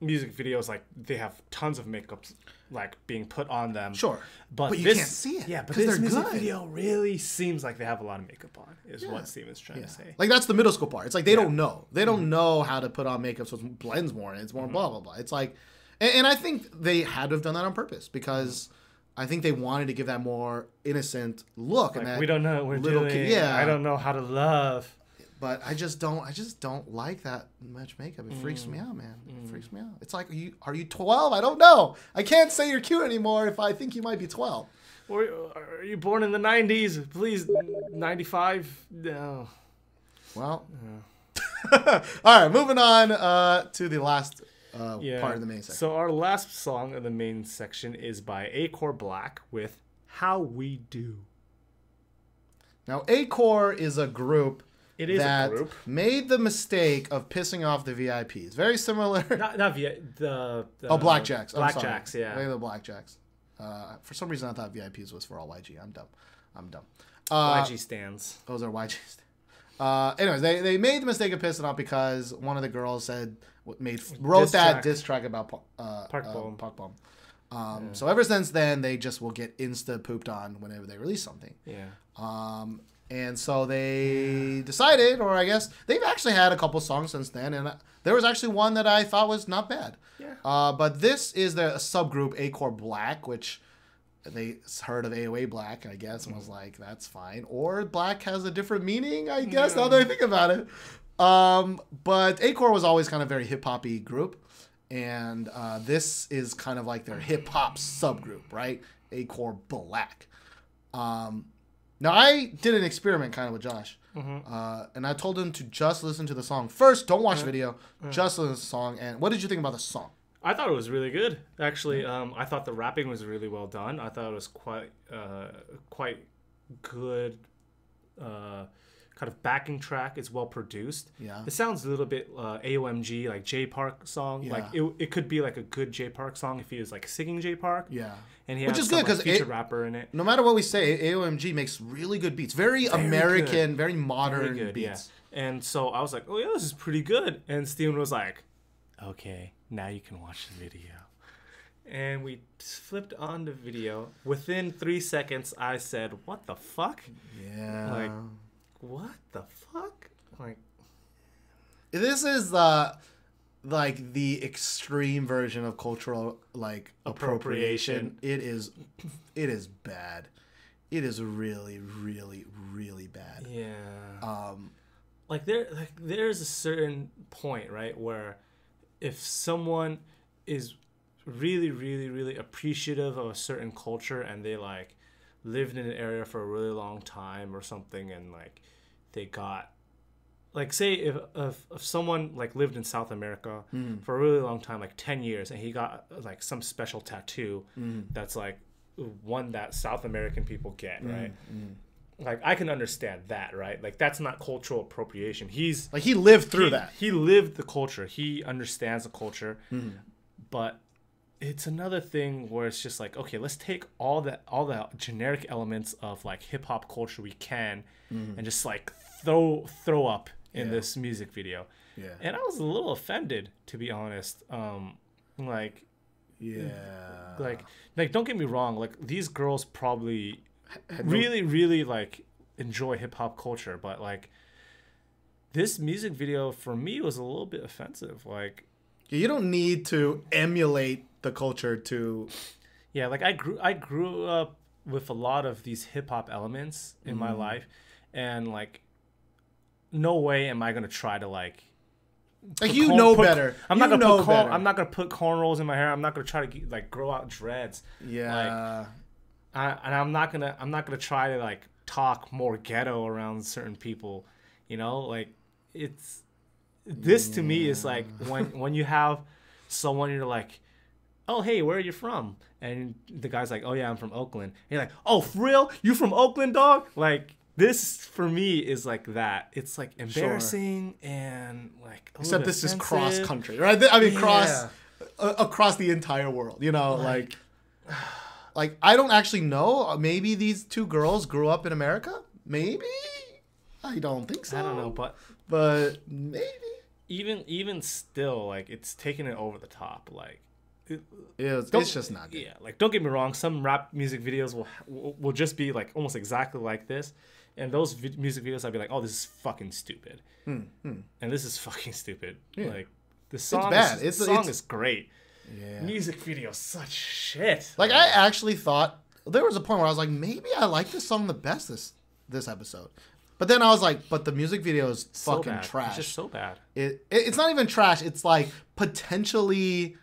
music videos like they have tons of makeup like being put on them. Sure, but, But you this, can't see it, Yeah, but this they're music good. video really seems like they have a lot of makeup on. Is Yeah. what Stephen's trying Yeah. to say. Like that's the middle school part. It's like they Yeah. Mm-hmm. don't know. They don't know how to put on makeup so it blends more and it's more blah blah blah. It's like, and, and I think they had to have done that on purpose because I think they wanted to give that more innocent look. and Like, that we don't know what we're little doing. kid- yeah. I don't know how to love. But I just don't. I just don't like that much makeup. It freaks Mm. me out, man. It freaks me out. It's like, are you are you twelve? I don't know. I can't say you're cute anymore if I think you might be twelve. Or are you born in the '90s? Please, '95. No. Well, all right. Moving on uh, to the last uh, Yeah. part of the main section. So our last song of the main section is by A.KOR Black with "How We Do." now, A.KOR is a group It is that a group. made the mistake of pissing off the VIPs. Very similar. Not not the, the oh, Blackjacks. I'm sorry. Blackjacks. Yeah. Maybe the Blackjacks. Uh, for some reason, I thought VIPs was for all YG. I'm dumb. I'm dumb. Uh, YG stands. Those are YGs. Uh, anyways, they, they made the mistake of pissing off because one of the girls said what made wrote Diss that track. diss track about uh, Park uh, Bom. Park Bom. Um, So ever since then, they just will get insta pooped on whenever they release something. Yeah. Um, and so they decided, or I guess they've actually had a couple songs since then, and uh, there was actually one that I thought was not bad. Yeah. Uh, but this is the subgroup A.KOR Black, which they heard of AOA Black, I guess, and was like, that's fine. Or Black has a different meaning, I guess, now that I think about it. Um, but A.KOR was always kind of very hip hoppy group, and uh, this is kind of like their hip hop subgroup, right? A.KOR Black. Um, now I did an experiment kind of with Josh, uh, and I told him to just listen to the song first. Don't watch the video, just listen to the song. And what did you think about the song? I thought it was really good. Actually, um, I thought the rapping was really well done. I thought it was quite, uh, quite good. Uh, kind of backing track. It's well produced. Yeah. It sounds a little bit uh, AOMG, like Jay Park song. Like Yeah. it, it could be like a good Jay Park song if he was like singing Jay Park. Yeah. And he Which is some, good, like, 'cause feature it- rapper in it. No matter what we say, AOMG makes really good beats. Very, American, very modern Very good, beats. yeah. And so I was like, oh yeah, this is pretty good. And Stephen was like, okay, now you can watch the video. And we flipped on the video. Within three seconds, I said, what the fuck? Yeah. Like, what the fuck? Like, this is the like the extreme version of cultural like appropriation. Appropriation. It is it is bad. It is really, really, really bad. yeah. Um like there like there's a certain point right where if someone is really really really appreciative of a certain culture and they like lived in an area for a really long time or something and like they got like say if if, if someone like lived in south america mm. for a really long time like 10 years and he got like some special tattoo mm. that's like one that south american people get mm, right? like i can understand that right? Like that's not cultural appropriation. He's like he lived through he, that. he lived the culture. He understands the culture. Hmm. but it's another thing where it's just like okay let's take all the all the generic elements of like hip-hop culture we can and just like throw throw up in. Yeah. this music video Yeah. and i was a little offended to be honest um like Yeah. like like don't get me wrong like these girls probably really really like enjoy hip hop culture but like this music video for me was a little bit offensive like you don't need to emulate the culture to yeah like i grew i grew up with a lot of these hip hop elements in my life and like no way am i going to try to like like you corn- know put- better. I'm You not gonna know put corn, better. I'm not gonna put cornrows in my hair. I'm not gonna try to get, like grow out dreads. Yeah. I, and I'm not gonna I'm not gonna try to like talk more ghetto around certain people, you know. Like it's this to me is like when when you have someone you're like, oh hey, where are you from? And the guy's like, oh yeah, I'm from Oakland. And you're like, oh for real? You from Oakland, dog? Like this for me is like that. It's like embarrassing and like Except this is cross country, right? I mean, cross uh, across the entire world. You know, like, like I don't actually know. Maybe these two girls grew up in America. Maybe I don't think so. I don't know, but but maybe even even still, like it's taking it over the top. Like it, it's, it's just not good. Yeah, like don't get me wrong, some rap music videos will, will just be like almost exactly like this, and those vi- music videos I'd be like, oh, this is fucking stupid, and this is fucking stupid. Like the song, bad. Is, It's- the song it's- is great. Yeah. Music video such shit. Like I actually thought there was a point where I was like, maybe I like this song the best this this episode. But then I was like, but the music video is so fucking bad. trash. It's just so bad. it, it it's not even trash. It's like potentially.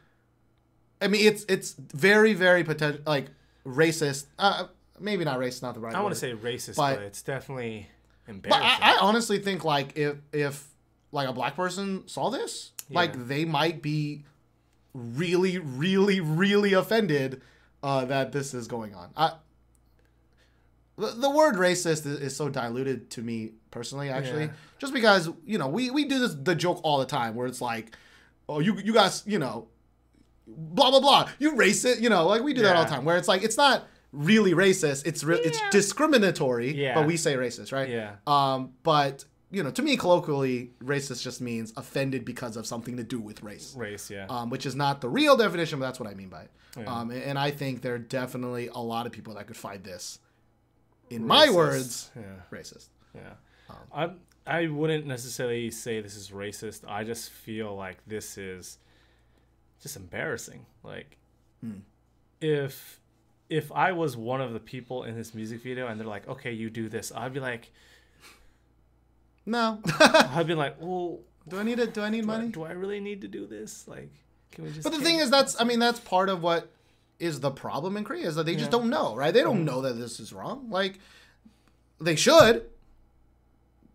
I mean, it's it's very very potential like racist. Uh, maybe not racist, not the right. I want to say racist, But- but, it's definitely But embarrassing. I, I honestly think like if if like a black person saw this, Yeah. like they might be really really really offended uh, that this is going on. I, the, the word racist is, is so diluted to me personally, actually, Yeah. just because you know we we do this the joke all the time where it's like, oh you you guys you know, blah blah blah, you racist, you know, like we do that all the time where it's like it's not really racist, it's re- it's discriminatory, Yeah. but we say racist, right? yeah. Um, but you know, to me, colloquially, racist just means offended because of something to do with race. Race, yeah. Um, which is not the real definition, but that's what I mean by it. Yeah. Um, and I think there are definitely a lot of people that could find this, in my words, Yeah. racist. Yeah. Um, I I wouldn't necessarily say this is racist. I just feel like this is just embarrassing. Like Hmm. if if I was one of the people in this music video and they're like, "Okay, you do this." I'd be like No. I'd be like, "Well, do I need it? Do I need do I, money? do I really need to do this? Like, can we just But the thing it?" is, that's I mean, that's part of what is the problem in Korea is that they just Yeah. don't know, right? They don't know that this is wrong. Like they should,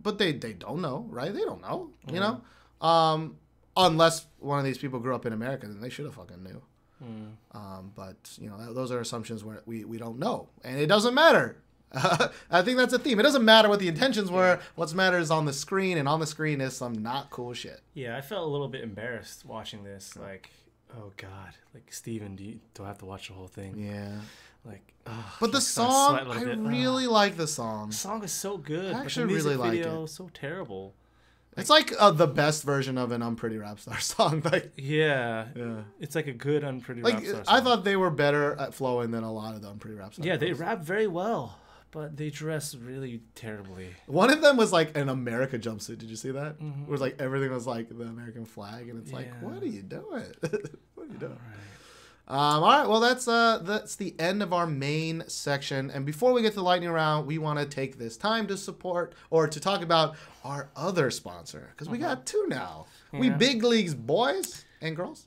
but they they don't know, right? They don't know, you know. Um, unless one of these people grew up in America, then they should have fucking knew. Mm. Um, but you know, those are assumptions where we we don't know, and it doesn't matter. I think that's a theme. It doesn't matter what the intentions were. What's matters on the screen, and on the screen is some not cool shit. Yeah, I felt a little bit embarrassed watching this. Like, oh god, like Stephen, do you do I have to watch the whole thing? Yeah. Like, ugh, But the like, starting to song, sweat a little I bit. Really like the song. The song is so good. I but actually the music really like video it. so terrible. It's like uh, the best version of an unpretty rap star song. Like, Yeah, yeah. it's like a good unpretty Like rap star. I thought they were better at flowing than a lot of the unpretty rap stars. Yeah, they rap very well, but they dress really terribly. One of them was like an America jumpsuit. Did you see that? Mhm. It was like everything was like the American flag, and it's like, what are you doing? what are you doing? Um, all right, well that's uh that's the end of our main section. And before we get to the lightning round, we want to take this time to support or to talk about our other sponsor because we got two now. We big leagues boys and girls.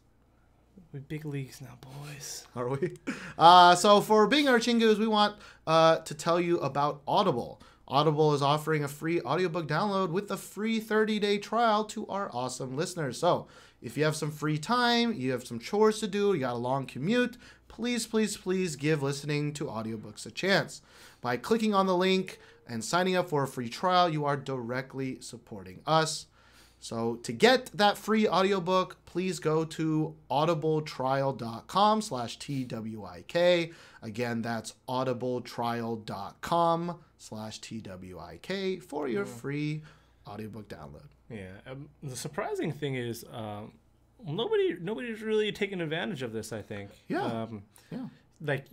We big leagues now, boys. Are we? Uh, so for being our chingus, we want uh, to tell you about Audible. Audible is offering a free audiobook download with a free 30-day trial to our awesome listeners. So if you have some free time, you have some chores to do, you got a long commute, please, please, please give listening to audiobooks a chance. By clicking on the link and signing up for a free trial, you are directly supporting us. So to get that free audiobook, please go to audibletrial.com slash TWIK. Again, that's audibletrial.com slash TWIK for your free audiobook download. Yeah. Um, the surprising thing is, um, nobody nobody's really taking advantage of this. I think. Yeah. Um, Yeah. like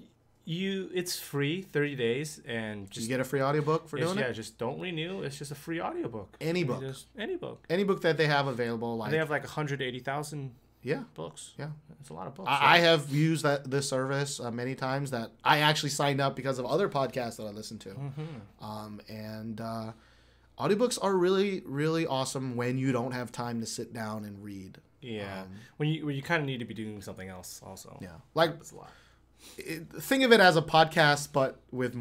you, it's free, thirty days, and Did you just get a free audiobook for doing yeah, it? just don't renew. It's just a free audiobook. Any book. Just, any book. Any book that they have available, like, they have like 180,000 yeah. books. Yeah. It's a lot of books. I, I have used that this service uh, many times that I actually signed up because of other podcasts that I listen to. Mm-hmm. Um, and uh, audiobooks are really, really awesome when you don't have time to sit down and read. yeah. um, when you when you kind of need to be doing something else also. Yeah. Like, It's a lot. it, think of it as a podcast, but with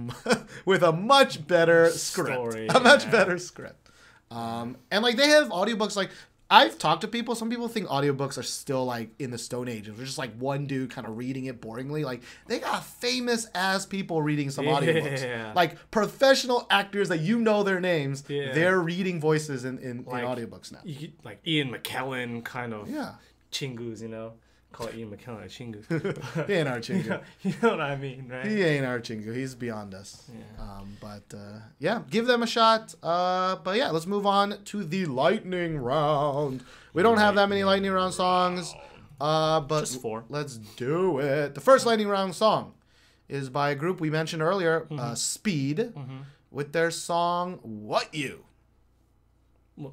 with a much better script. Story, a much better script. Um, and like they have audiobooks like I've talked to people. Some people think audiobooks are still like in the Stone Age. It's just like one dude kind of reading it boringly. Like they got famous ass people reading some audiobooks. Yeah. Like professional actors that you know their names. Yeah. They're reading voices in, in, Like- in audiobooks now. You like Ian McKellen kind of Yeah. chingus, you know. Call Ian McKellen a chingus. He ain't our chingu. You know what I mean, right? He ain't our chingu. He's beyond us. Yeah. Um, but uh, yeah, give them a shot. Uh, but yeah, let's move on to the lightning round. We don't have that many lightning round songs, uh, but Just four. let's do it. The first lightning round song is by a group we mentioned earlier, uh, Speed, Mm-hmm. with their song "What You."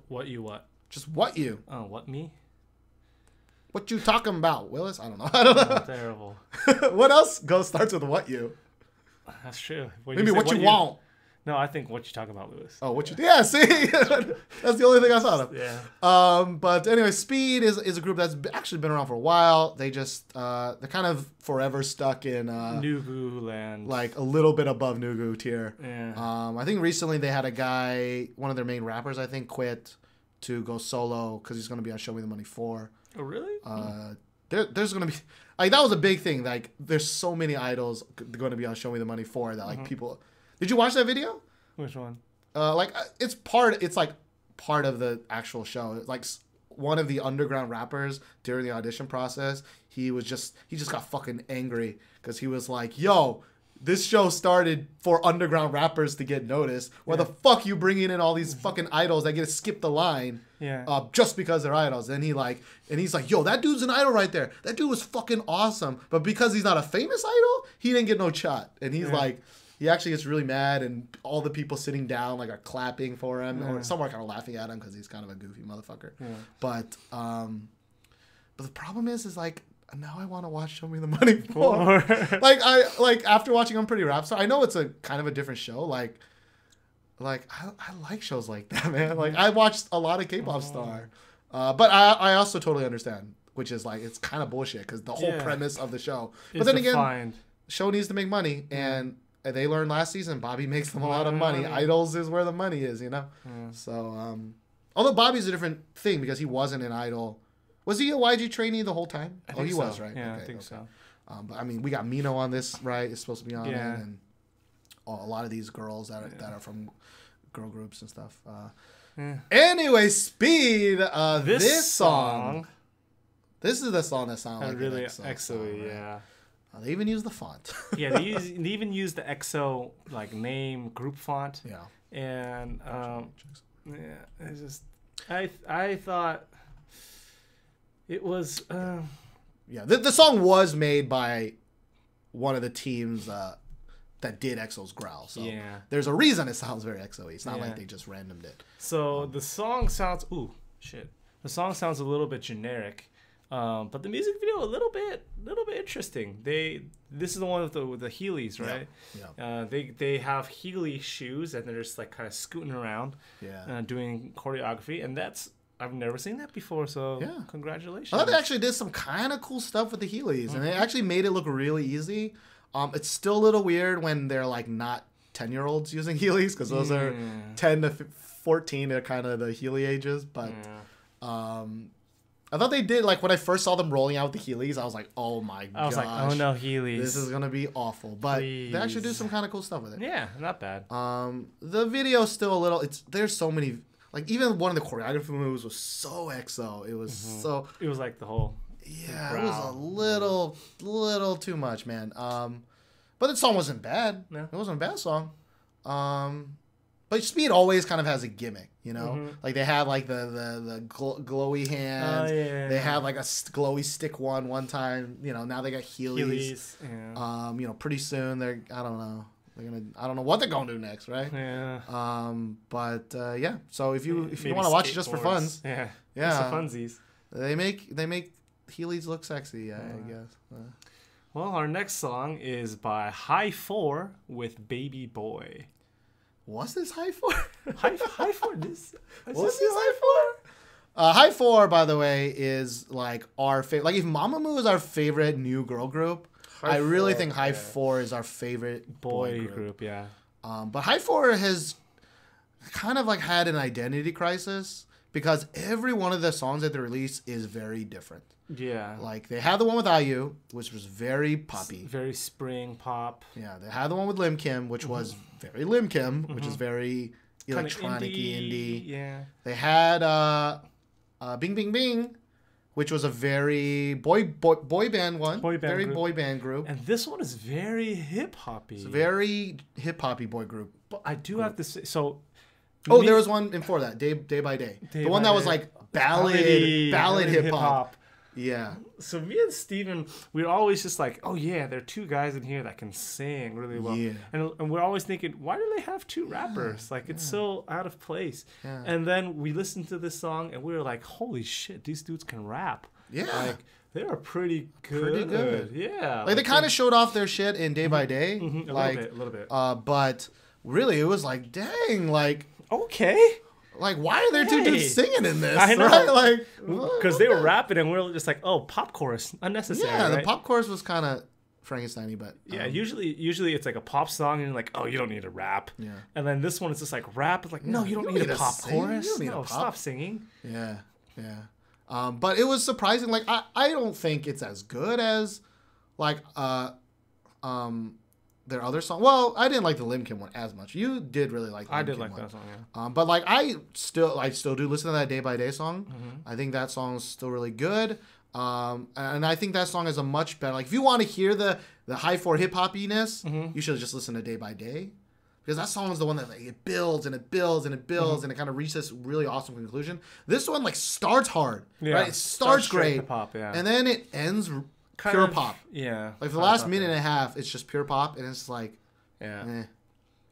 What you what? Just what you? Oh, what me? What you talking about, Willis? I don't know. I don't Oh, know. terrible. what else goes starts with what you? That's true. When Maybe say what, you, want. No, I think what you talk about, Lewis. Oh, what you? Yeah, see, that's the only thing I thought of. Yeah. Um, but anyway, Speed is, is a group that's actually been around for a while. They just uh, they're kind of forever stuck in uh, Nugu land. like a little bit above Nugu tier. Yeah. Um, I think recently they had a guy, one of their main rappers, I think, quit to go solo because he's going to be on Show Me the Money Four. Oh, really? Uh, there, there's going to be like that was a big thing. Like, there's so many idols going to be on Show Me the Money Four that like people. Did you watch that video? Which one? Uh, like uh, it's part. It's like part of the actual show. Like one of the underground rappers during the audition process. He was just he just got fucking angry because he was like, "Yo, this show started for underground rappers to get noticed. Why the fuck you bringing in all these fucking idols that get to skip the line? Yeah. Uh, just because they're idols. And he like, and he's like, yo, that dude's an idol right there. That dude was fucking awesome. But because he's not a famous idol, he didn't get no shot. And he's Yeah. like, he actually gets really mad, and all the people sitting down like are clapping for him, or some are kind of laughing at him because he's kind of a goofy motherfucker. But um, but the problem is, is like now I want to watch Show Me the Money more. like I like after watching Unpretty Rap Star, I know it's a kind of a different show. Like, like I, I like shows like that, man. Like I watched a lot of K-pop Star, uh, but I I also totally understand, which is like it's kind of bullshit because the whole Yeah. premise of the show. But It's then again, show needs to make money, and they learned last season Bobby makes them a lot of money. Money. Idols is where the money is, you know. So, um, although Bobby's a different thing because he wasn't an idol. Was he a YG trainee the whole time? I oh, he so. was, right? Yeah, I Okay, think okay. so. Um, but I mean, we got Mino on this, right? It's supposed to be on Yeah. it, and a lot of these girls that are, that are from girl groups and stuff. Uh, Yeah. Anyway, Speed. Uh, This, this, song, song. This is the song that sounds like really EXO, song, right? yeah. Uh, they even use the font. Yeah, they, use, they even use the EXO like name group font, yeah. and um, yeah, it's just I I thought it was uh, Yeah, the, the song was made by one of the teams uh, that did EXO's Growl. So Yeah. there's a reason it sounds very EXO. It's not Yeah. like they just randomed it. so the song sounds ooh shit the song sounds a little bit generic. Um, but the music video a little bit, little bit interesting. They this is the one with the with the Heelys, right? Yeah. Uh, they they have Heely shoes and they're just like kind of scooting around, Yeah. uh, doing choreography, and that's I've never seen that before. So Yeah. congratulations. I thought they actually did some kind of cool stuff with the Heelys, and they actually made it look really easy. Um, it's still a little weird when they're like not ten year olds using Heelys because those are ten to f- fourteen are kind of the Heely ages. But Yeah. um, I thought they did like when I first saw them rolling out with the Heelys, I was like, oh my god, I was like, oh no, Heelys. this is gonna be awful. But they actually do some kind of cool stuff with it. yeah, not bad. Um, the video's still a little. It's there's so many. Like even one of the choreography moves was so EXO. It was so It was like the whole yeah. It was a little little too much, man. Um, but the song wasn't bad. No. It wasn't a bad song. Um, but Speed always kind of has a gimmick, you know. Mhm. Like they had like the the the gl- glowy hands. Oh, yeah. They had like a st- glowy stick one one time. You know. Now they got Heelys. Heelys. Yeah. Um, you know, pretty soon they're I don't know. They're gonna I don't know what they're gonna do next, right? yeah. Um, but uh, yeah. So if you if you want to watch it just for funs, Yeah. Yeah. Funsies. they make they make Heelys look sexy. yeah I guess. Uh, Well, our next song is by High Four with Baby Boy. what's this high four? High High Four. This. what's this high four? Uh, high four, by the way, is like our favorite. Like if Mamamoo is our favorite new girl group, High I really Four, think High yeah. Four is our favorite Boy, boy, group. group. yeah. Um, but High Four has kind of like had an identity crisis because every one of the songs that they release is very different. Yeah. Like they had the one with IU, which was very poppy. Very spring pop. Yeah, they had the one with Lim Kim, which was very Lim Kim, which is very electronic indie. Yeah. They had uh, uh, Bing Bing Bing, which was a very boy boy, boy band one, Boy band very group. boy band group. And this one is very hip hoppy. It's a very hip hoppy boy group. But I do have to say, so. Oh, me- there was one before that, day day by day. Day the one that was like ballad ballad ballad hip hop. Yeah, So me and Stephen, we're always just like, oh yeah, there are two guys in here that can sing really well. Yeah. And, and we're always thinking, why do they have two rappers? Like it's so out of place. Yeah. And then we listened to this song and we were like, holy shit, these dudes can rap. Yeah. Like they are pretty good. Pretty good. Yeah. like they kind of showed off their shit in day by day, Mhm, a like little bit, a little bit. uh, but really it was like, dang, like okay. Like why are there two Hey. dudes singing in this? I know. right? Like Because they were rapping and we are just like, oh, pop chorus, unnecessary. Yeah, the pop chorus was kind of Frankenstein-y, but Yeah, um, usually usually it's like a pop song and you're like, oh, you don't need to rap. Yeah. And then this one is just like rap. It's like, no, Yeah, you don't you need, don't a need to pop sing. You chorus. need a no, pop. stop singing. yeah, yeah. Um, but it was surprising. Like I, I don't think it's as good as like uh, um, their other song. Well, I didn't like the Lim Kim one as much. You did really like. The I Lim did Kim like one. that song. Yeah. Um, but like I still, I still do listen to that day by day song. Mm-hmm. I think that song is still really good. Um, and I think that song is a much better. Like if you want to hear the the high four hip hoppiness, Mm-hmm. you should just listen to Day by Day. Because that song is the one that like, it builds and it builds and it builds Mm-hmm. and it kind of reaches this really awesome conclusion. This one like starts hard, Yeah, right? It starts starts, great, hip-hop, yeah. and then it ends pure of- pop. Yeah. Like the last minute and a half, it's just pure pop, and it's like, Yeah. eh.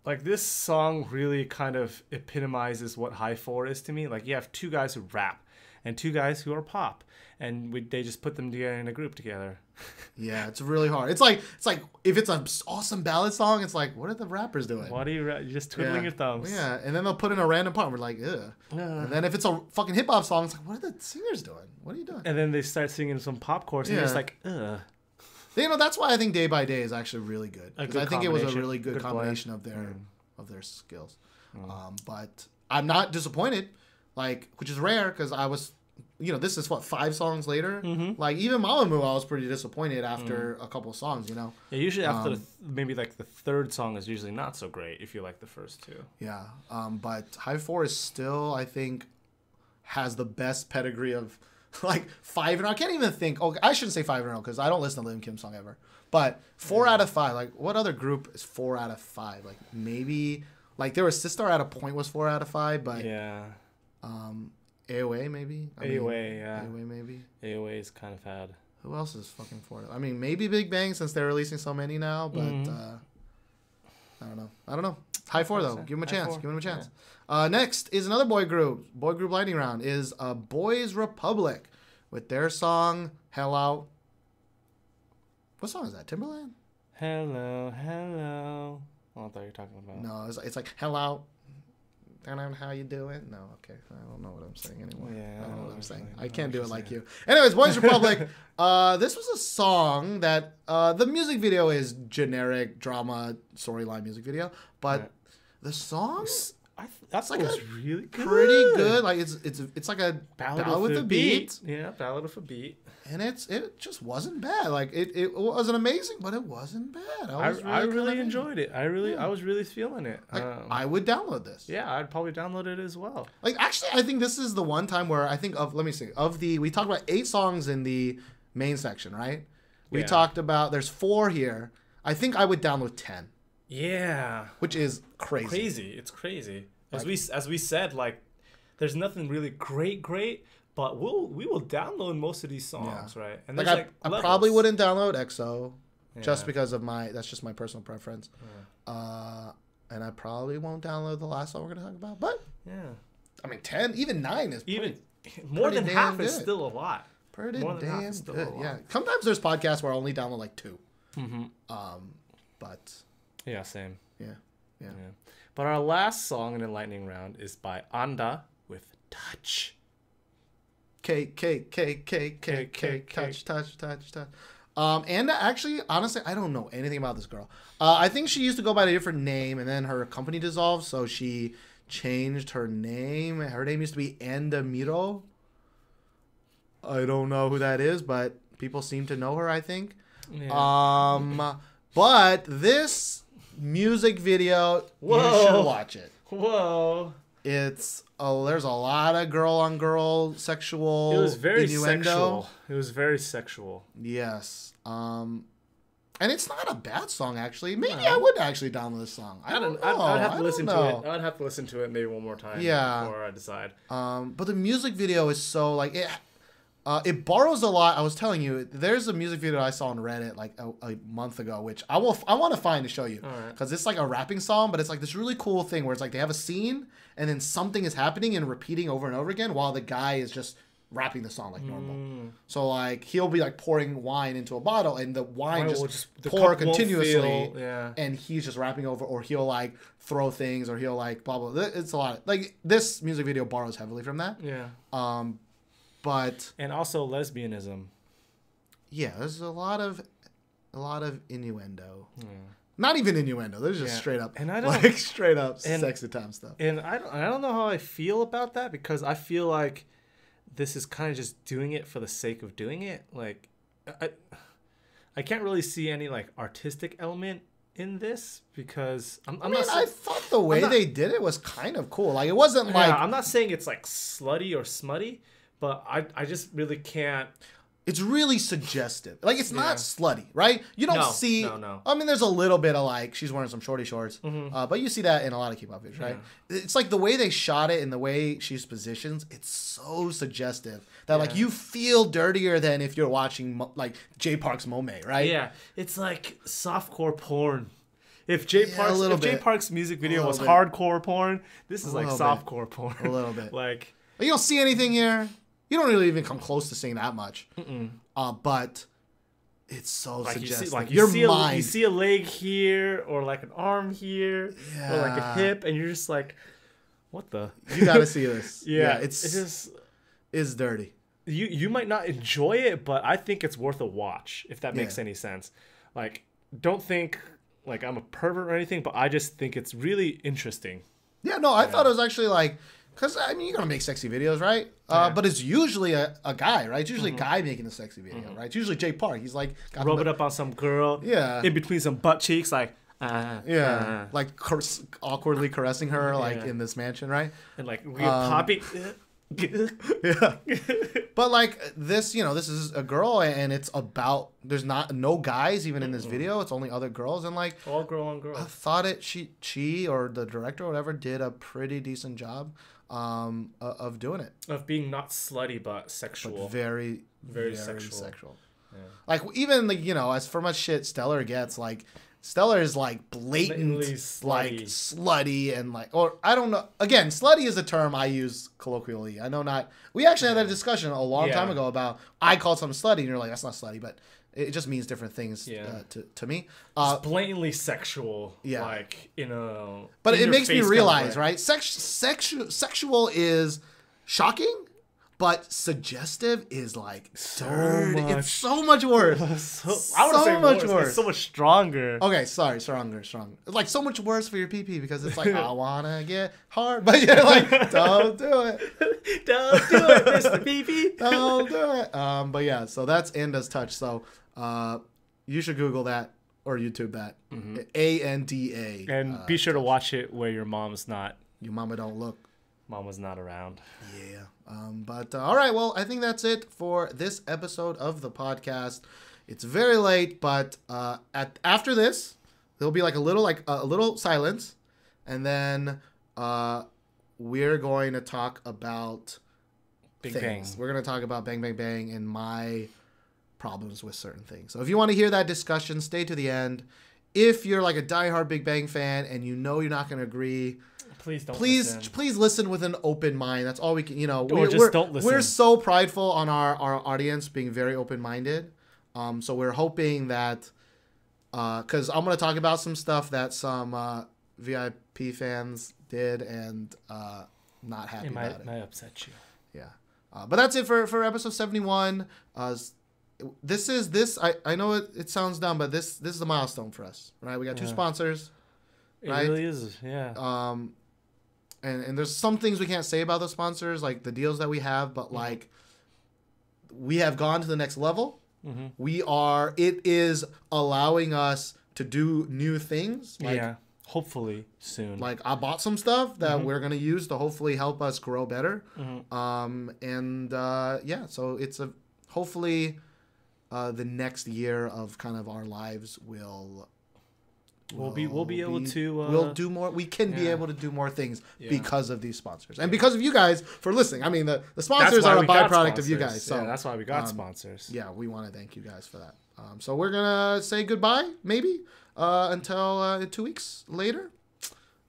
Like this song really kind of epitomizes what high four is to me. Like you have two guys who rap and two guys who are pop, and we, they just put them together in a group together. yeah, it's really hard. It's like it's like if it's an awesome ballad song, it's like, what are the rappers doing? What are you? Ra- just twiddling yeah. your thumbs. Yeah, and then they'll put in a random part. And we're like, ugh. And then if it's a fucking hip hop song, it's like, what are the singers doing? What are you doing? And then they start singing some pop chorus, and you're Yeah. like, ugh. You know, that's why I think Day by Day is actually really good. Because I think it was a really good, Good blend. combination of their of their skills. Um, but I'm not disappointed, like which is rare because I was, you know, this is what five songs later. Like even Mamamoo, I was pretty disappointed after a couple songs. You know, Yeah, usually after the Um, th- maybe like the third song is usually not so great if you like the first two. yeah. Um, but High Four is still, I think, has the best pedigree of like five and I can't even think. Okay, I shouldn't say five and because I don't listen to Lim Kim song ever. But four out of five. Like what other group is four out of five? Like maybe like there was Sister at a point was four out of five, but Yeah, um AOA maybe. I mean, AOA, yeah, AOA maybe. AOA is kind of bad. Who else is fucking for it? I mean maybe Big Bang since they're releasing so many now, but uh, I don't know. I don't know. High four though. Give them a High chance. four, Give them a chance. Uh, next is another boy group. Boy group lightning round is uh, Boys Republic with their song "Hell Out." What song is that? Timberland? Hello, hello. Oh, I thought you were talking about. No, it's, it's like "Hell Out." Don't how you do it. No, okay. I don't know what I'm saying anymore. Yeah, I don't know what I'm saying. I can't do it like you. Anyways, Boys Republic. uh, this was a song that uh, the music video is generic drama storyline music video, but the song I th- that's like was a really good. pretty good. Like it's it's it's like a Ballad, ballad with a a beat, Yeah, ballad with a beat. and it's it just wasn't bad. Like it, it wasn't amazing, but it wasn't bad. I, I, was I kinda really enjoyed it. I really, I was really feeling it. Like um, I would download this. yeah, I'd probably download it as well. Like actually, I think this is the one time where I think of. Let me see. Of the we talked about eight songs in the main section, right? We Yeah. talked about there's four here. I think I would download ten, Yeah, which is crazy. crazy. It's crazy. As we as we said, like, there's nothing really great, great, but we'll we will download most of these songs, right? And Like I, like, I probably wouldn't download EXO just because of my. That's just my personal preference. Uh, and I probably won't download the last song we're gonna talk about. But Yeah, I mean, ten, even nine is even pretty, more pretty than half damn is still a lot. pretty more damn good. Yeah. Sometimes there's podcasts where I only download like 2 Mm-hmm. Um, but Yeah, same. Yeah, yeah. But our last song in the lightning round is by Anda with Touch. K K K K K K touch touch touch touch. Um, and actually, honestly, I don't know anything about this girl. Uh, I think she used to go by a different name, and then her company dissolved, so she changed her name. Her name used to be Anda Miro. I don't know who that is, but people seem to know her. I think. Yeah. Um, but this music video, you Whoa. should watch it. Whoa. It's oh, there's a lot of girl on girl sexual. It was very innuendo. sexual. It was very sexual. Yes. Um, and it's not a bad song actually. Maybe No. I would actually download this song. I I don't don't. know. I'd, I'd have to listen to it. I'd have to listen to it maybe one more time. Yeah. Before I decide. Um, but the music video is so like it. Uh, it borrows a lot. I was telling you, there's a music video I saw on Reddit like a, a month ago, which I will I want to find to show you because it's like a rapping song, but it's like this really cool thing where it's like they have a scene and then something is happening and repeating over and over again while the guy is just rapping the song like normal. Mm. So like he'll be like pouring wine into a bottle and the wine just, just- pour continuously yeah. and he's just rapping over or he'll like throw things or he'll like blah blah. It's a lot. Of, like this music video borrows heavily from that. Yeah. Um, but And also lesbianism. yeah, there's a lot of a lot of innuendo. Yeah. Not even innuendo. There's just Yeah. straight up And I don't- like straight up and- sexy time stuff. And I don't, I don't know how I feel about that because I feel like this is kind of just doing it for the sake of doing it. Like, I, I can't really see any like artistic element in this because I'm, I I'm mean, not. I thought the way not- they did it was kind of cool. Like it wasn't yeah, like I'm not saying it's like slutty or smutty, but I, I just really can't. it's really suggestive. Like it's Yeah. not slutty, right? You don't No, see. no, no. I mean, there's a little bit of like she's wearing some shorty shorts, Mhm. uh, but you see that in a lot of K-pop videos, right? It's like the way they shot it and the way she's positioned. It's so suggestive that like you feel dirtier than if you're watching like Jay Park's Mommae, right? Yeah, it's like softcore porn. If J Yeah, Park's little if J bit. Park's music video was bit. hardcore porn, this is like bit. softcore porn. A little bit. like Like, you don't see anything here. You don't really even come close to seeing that much. Uh, but it's so like you suggestive. see like you Your see a, you see a leg here or like an arm here or like a hip and you're just like what the you got to see this. yeah, it's it's just it's dirty. you you might not enjoy it, but I think it's worth a watch if that makes Yeah. any sense. Like, don't think like I'm a pervert or anything, but I just think it's really interesting. Yeah, no, I thought it was actually like, because I mean, you're gonna make sexy videos, right? Uh, Yeah. Mm-hmm. but it's usually a, a guy, right? It's usually a guy making a sexy video, right? It's usually Jay Park. He's like, got Rub it up on some girl, Yeah. in between some butt cheeks, like uh, yeah, uh, like awkwardly caressing her, like Yeah. in this mansion, right? and like we Um, popping. Yeah. but like this, you know, this is a girl, and it's about there's not no guys even in this video. It's only other girls, and like All girl on girl. I thought it she she or the director or whatever did a pretty decent job um of doing it. of being not slutty but But sexual. very Very very sexual. sexual. Like even like you know as for much shit Stellar gets like Stellar is like blatant Blatantly like slutty. and like or I don't know again slutty is a term I use colloquially. I know not we actually had that discussion a long time ago about I called something slutty and you're like that's not slutty but it just means different things Yeah. uh, to, to me. Uh, It's blatantly sexual. yeah. Like in a. But it makes me face kind of realize, right? Sex, sexual, sexual is shocking, but suggestive is like So much. It's so much worse. So, I would So say much worse. It's so much stronger. okay, sorry, stronger, stronger. It's like so much worse for your PP because it's like I wanna get hard, but you're like, don't do it, Don't do it, Mr. PP. don't do it. Um, but yeah, so that's Anda's touch. So, uh, you should Google that or YouTube that. A N D A. Mm-hmm. And uh, be sure to watch it where your mom's not. your mama don't look. Mom was not around. Yeah. Um, but uh, all right, well, I think that's it for this episode of the podcast. It's very late, but uh, at after this, there'll be like a little like a little silence, and then uh, we're going to talk about Big things. Bang. We're going to talk about Bang Bang Bang and my problems with certain things. So if you want to hear that discussion, stay to the end. If you're like a diehard Big Bang fan and you know you're not going to agree, Please don't please listen. please listen with an open mind that's all we can you know Or we're, just we're, don't listen. we're so prideful on our our audience being very open-minded um so we're hoping that uh because i'm gonna talk about some stuff that some uh vip fans did and uh not happy It might, about it might upset you. yeah uh, but that's it for for episode 71 uh this is this i i know it, it sounds dumb but this this is a milestone for us right we got two Yeah. sponsors It Right? really is. Yeah. um and and there's some things we can't say about the sponsors like the deals that we have but like we have gone to the next level mm-hmm. we are it is allowing us to do new things like yeah. Hopefully soon. like i bought some stuff that Mhm. we're going to use to hopefully help us grow better Mhm. um and uh yeah so it's a hopefully uh the next year of kind of our lives will We'll be- we'll be able to, uh, we'll do more we can be able to do more things Yeah. because of these sponsors and because of you guys for listening. I mean the, the sponsors are a byproduct of you guys so yeah, that's why we got um, sponsors. yeah we want to thank you guys for that. Um, so we're gonna say goodbye maybe uh, until uh, two weeks later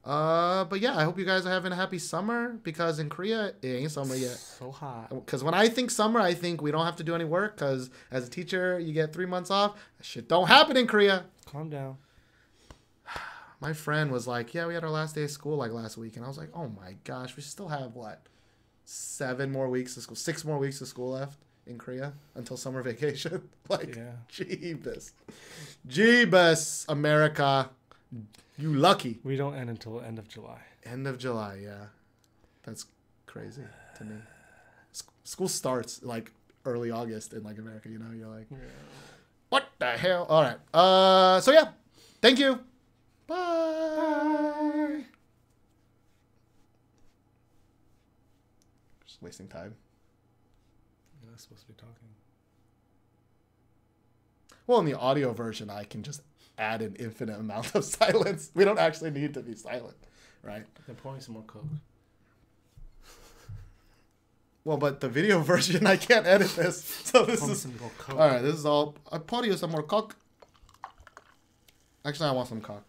uh, but yeah i hope you guys are having a happy summer because in korea it ain't summer yet So hot. because when I think summer, I think we don't have to do any work. Because as a teacher, you get three months off. That shit don't happen in Korea. Calm down. My friend was like, "Yeah, we had our last day of school like last week," and I was like, "Oh my gosh, we still have what seven more weeks of school, six more weeks of school left in Korea until summer vacation." like, Yeah. jeebus, jeebus, America, you lucky. We don't end until end of July. End of July, yeah, that's crazy to me. S- school starts like early August in like America. You know, you're like. What the hell? All right. Uh, so yeah, thank you. Bye. Just wasting time. You're not supposed to be talking. Well, in the audio version, I can just add an infinite amount of silence. We don't actually need to be silent, right? Then pour me some more coke. Well, but the video version, I can't edit this. So this is some more coke. all right. This is all. I pour you some more coke. Actually, I want some coke.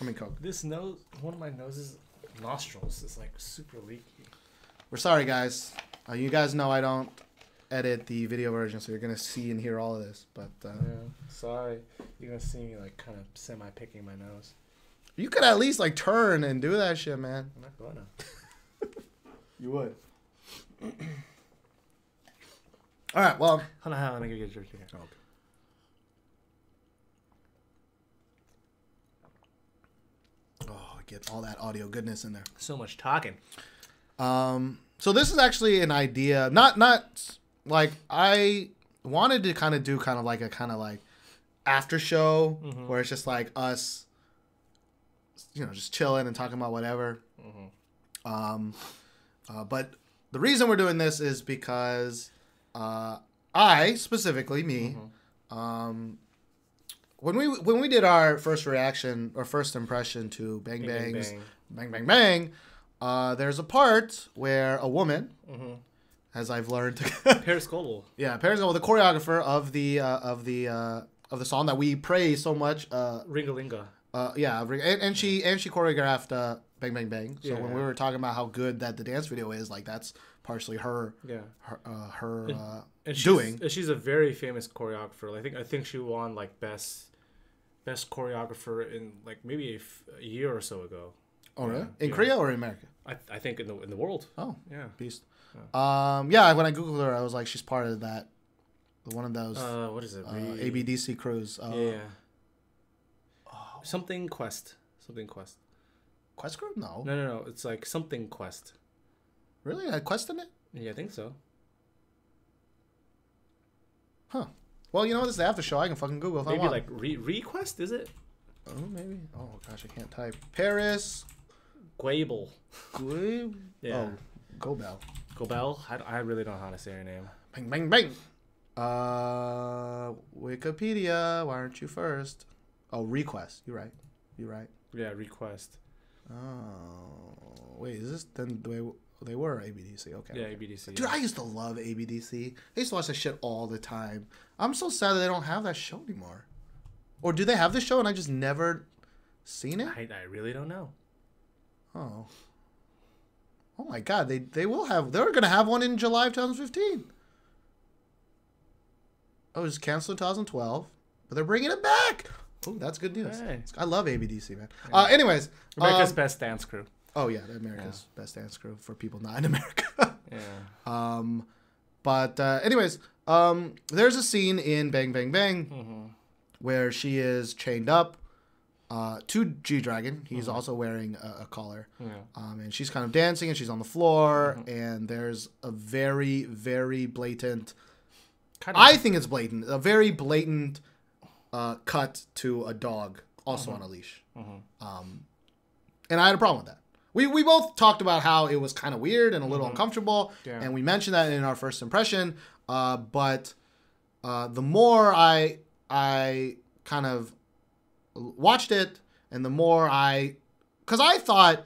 I mean coke. This nose, one of my noses, nostrils is like super leaky. We're sorry, guys. Uh, you guys know I don't edit the video version, so you're gonna see and hear all of this. But uh, Yeah, sorry. You're gonna see me like kind of semi picking my nose. you could at least like turn and do that shit, man. I'm not gonna. You would. all right. Well. Hold on, hold on, let me get your drink. Okay. Oh, get all that audio goodness in there. So much talking. Um, so this is actually an idea, not not like I wanted to kind of do kind of like a kind of like after show Mhm. where it's just like us, you know, just chilling and talking about whatever. Mhm. Um, uh, but the reason we're doing this is because uh, I specifically me, um, when we when we did our first reaction or first impression to Bang Bang, Bang's bang. Bang Bang Bang, uh, there's a part where a woman, Mm-hmm. As I've learned, Parris Goebel. yeah, Parris Goebel, the choreographer of the uh, of the uh, of the song that we praise so much, uh, Ringa Linga. uh, yeah, and, and she and she choreographed uh, Bang Bang Bang. So Yeah. when we were talking about how good that the dance video is, like that's partially her Yeah. her uh, her uh, And she's, doing. and She's a very famous choreographer. I think I think she won like best best choreographer in like maybe a, f- a year or so ago. Oh, really? In yeah. Korea or in America? I, I think in the in the world. Oh, Yeah. beast. Um, yeah, when I googled her, I was like, she's part of that, one of those uh, Uh, what is it? A Re- B D C crews. Uh, Yeah. Something Quest. Something Quest. Quest crew? No, No, no, no. It's like something Quest. really? I Quest in it? Yeah, I think so. Huh. Well, you know what? This is after show. I can fucking Google if I want. Maybe like re- ReQuest is it? oh, maybe. Oh gosh, I can't type. Paris. Guabel. Gui- Yeah. Oh, Gobel. Gobel. I, I really don't know how to say her name. Bang bang bang. Uh, Wikipedia. Why aren't you first? Oh, ReQuest. You're right. You're right. Yeah, ReQuest. Oh, wait. Is this then the way they were ABDC? Okay. Yeah, ABDC. Dude, I used to love ABDC. I used to watch that shit all the time. I'm so sad that they don't have that show anymore. Or do they have the show and I just never seen it? I, I really don't know. Oh. Oh my god, they they will have they're gonna have one in July of 2015. Oh, it was canceled in 2012, but they're bringing it back. Oh, that's good news. Hey. I love ABDC, man. Uh, anyways, America's um, Best Dance Crew. oh yeah, America's best dance crew for people not in America. Yeah. Um, but uh, anyways, um, there's a scene in Bang Bang Bang Mm-hmm. where she is chained up uh, to G Dragon. He's also wearing a, a collar, Yeah. um, and she's kind of dancing, and she's on the floor, and there's a very, very blatant. Kind of. I think it's blatant. A very blatant uh, cut to a dog, also on a leash. Um, and I had a problem with that. We, we both talked about how it was kind of weird and a little uncomfortable, Yeah. and we mentioned that in our first impression. Uh, but uh, the more I I kind of watched it, and the more I, because I thought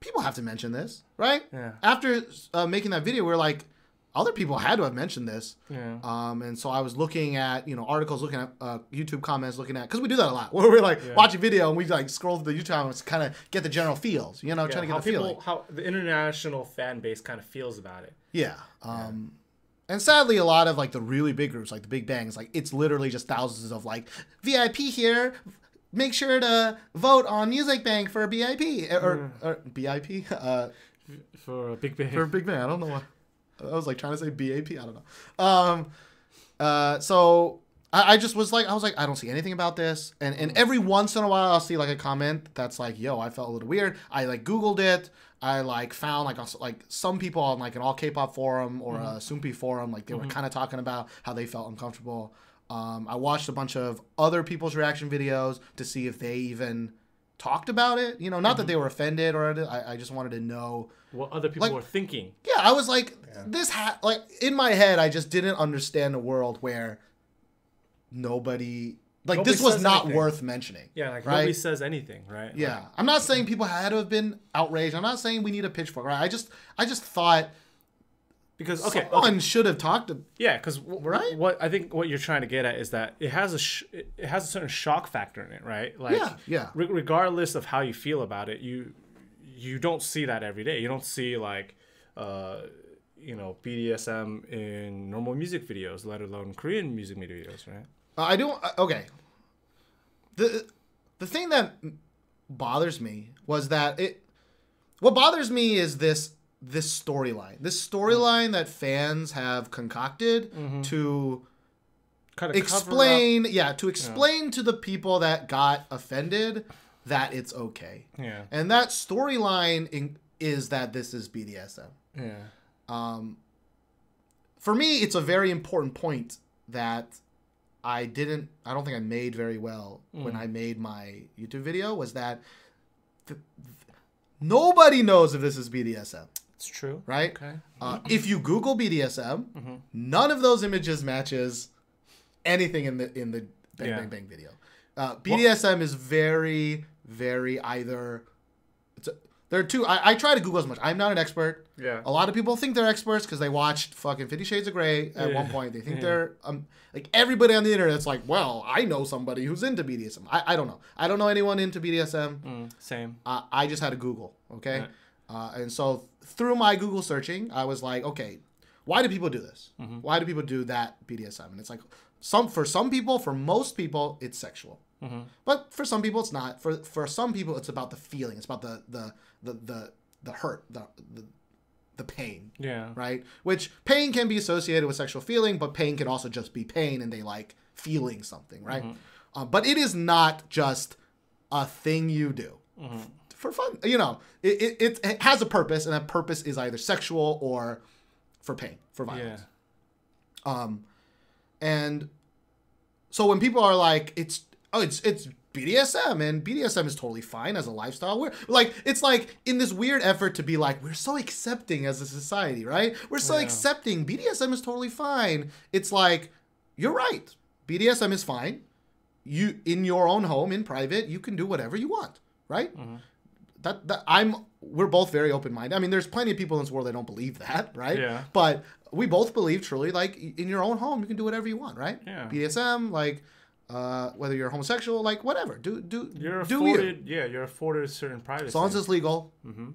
people have to mention this, right? Yeah. After uh, making that video, we are like, other people had to have mentioned this. Yeah. Um, and so I was looking at, you know, articles, looking at uh, YouTube comments, looking at, because we do that a lot, where we're like Yeah. watch a video and we like scroll through the YouTube comments to kind of get the general feels, you know, trying to get how the people, feeling. how the international fan base kind of feels about it. Yeah. Um, and sadly, a lot of like the really big groups, like the Big Bangs, like it's literally just thousands of like VIP here. Make sure to vote on Music Bank for BIP or, or BIP uh, For a big bang. for a Big Bang. I don't know what I was like trying to say BAP. I don't know. Um, uh, so I, I just was like, I was like, I don't see anything about this. And and every once in a while, I'll see like a comment that's like, Yo, I felt a little weird. I like Googled it. I like found like also, like some people on like an all K-pop forum or a mm-hmm. Soompi forum, like they were mm-hmm. kind of talking about how they felt uncomfortable. Um, I watched a bunch of other people's reaction videos to see if they even talked about it. You know, not that mm-hmm. they were offended or. I, I just wanted to know what other people Like- were thinking. yeah, I was like, this ha- like in my head, I just didn't understand a world where nobody like Nobody this was not anything. worth mentioning. Yeah, like right? nobody says anything, right? Yeah, I'm not saying people had to have been outraged. I'm not saying we need a pitchfork. Right? I just, I just thought Because okay, someone okay. should have talked to. yeah, because Right? what I think what you're trying to get at is that it has a sh- it has a certain shock factor in it, right? Like, Yeah, yeah. re- regardless of how you feel about it, you you don't see that every day. You don't see like, uh, you know, BDSM in normal music videos, let alone Korean music videos, right? Uh, I don't. uh, Okay. The the thing that bothers me was that it. What bothers me is this this storyline. This storyline that fans have concocted to Kind of explain, yeah, to explain to the people that got offended that it's okay. Yeah, And that storyline is that this is BDSM. yeah, Um, for me, it's a very important point that I didn't, I don't think I made very well when I made my YouTube video was that th- th- nobody knows if this is BDSM, it's true. right? Okay. Uh, if you Google BDSM, none of those images matches anything in the in the Bang Yeah. Bang Bang video. Uh, BDSM is very, very either. It's a, there are two. I, I try to Google as much. I'm not an expert. Yeah. A lot of people think they're experts because they watched fucking Fifty Shades of Grey at Yeah. one point. They think Yeah. they're um like everybody on the internet's like, well, I know somebody who's into BDSM. I, I don't know. I don't know anyone into BDSM. Mm, same. Uh, I just had to Google, okay? Uh, and so through my Google searching, I was like, okay, why do people do this? Mm-hmm. Why do people do that BDSM? And it's like some for some people, for most people, it's sexual. Mm-hmm. But for some people, it's not. For for some people, it's about the feeling. It's about the the the the, the hurt, the, the the pain, Yeah. right? Which pain can be associated with sexual feeling, but pain can also just be pain, and they like feeling something, right? Uh, but it is not just a thing you do for fun. You know, it, it, it, it has a purpose, and that purpose is either sexual or for pain, for violence. Yeah. violence. Um, and so when people are like, it's oh, it's it's BDSM, and BDSM is totally fine as a lifestyle. We're like, it's like in this weird effort to be like, we're so accepting as a society, right? We're so Yeah. accepting. BDSM is totally fine. It's like, you're right. BDSM is fine. You in your own home, in private, you can do whatever you want, right? Mm-hmm. That that I'm. We're both very open minded. I mean, there's plenty of people in this world that don't believe that, right? Yeah. But we both believe truly, like in your own home, you can do whatever you want, right? Yeah. BDSM, like uh, whether you're homosexual, like whatever, do do You're do you. Yeah, you're afforded certain privacy. As long as it's legal. Mhm.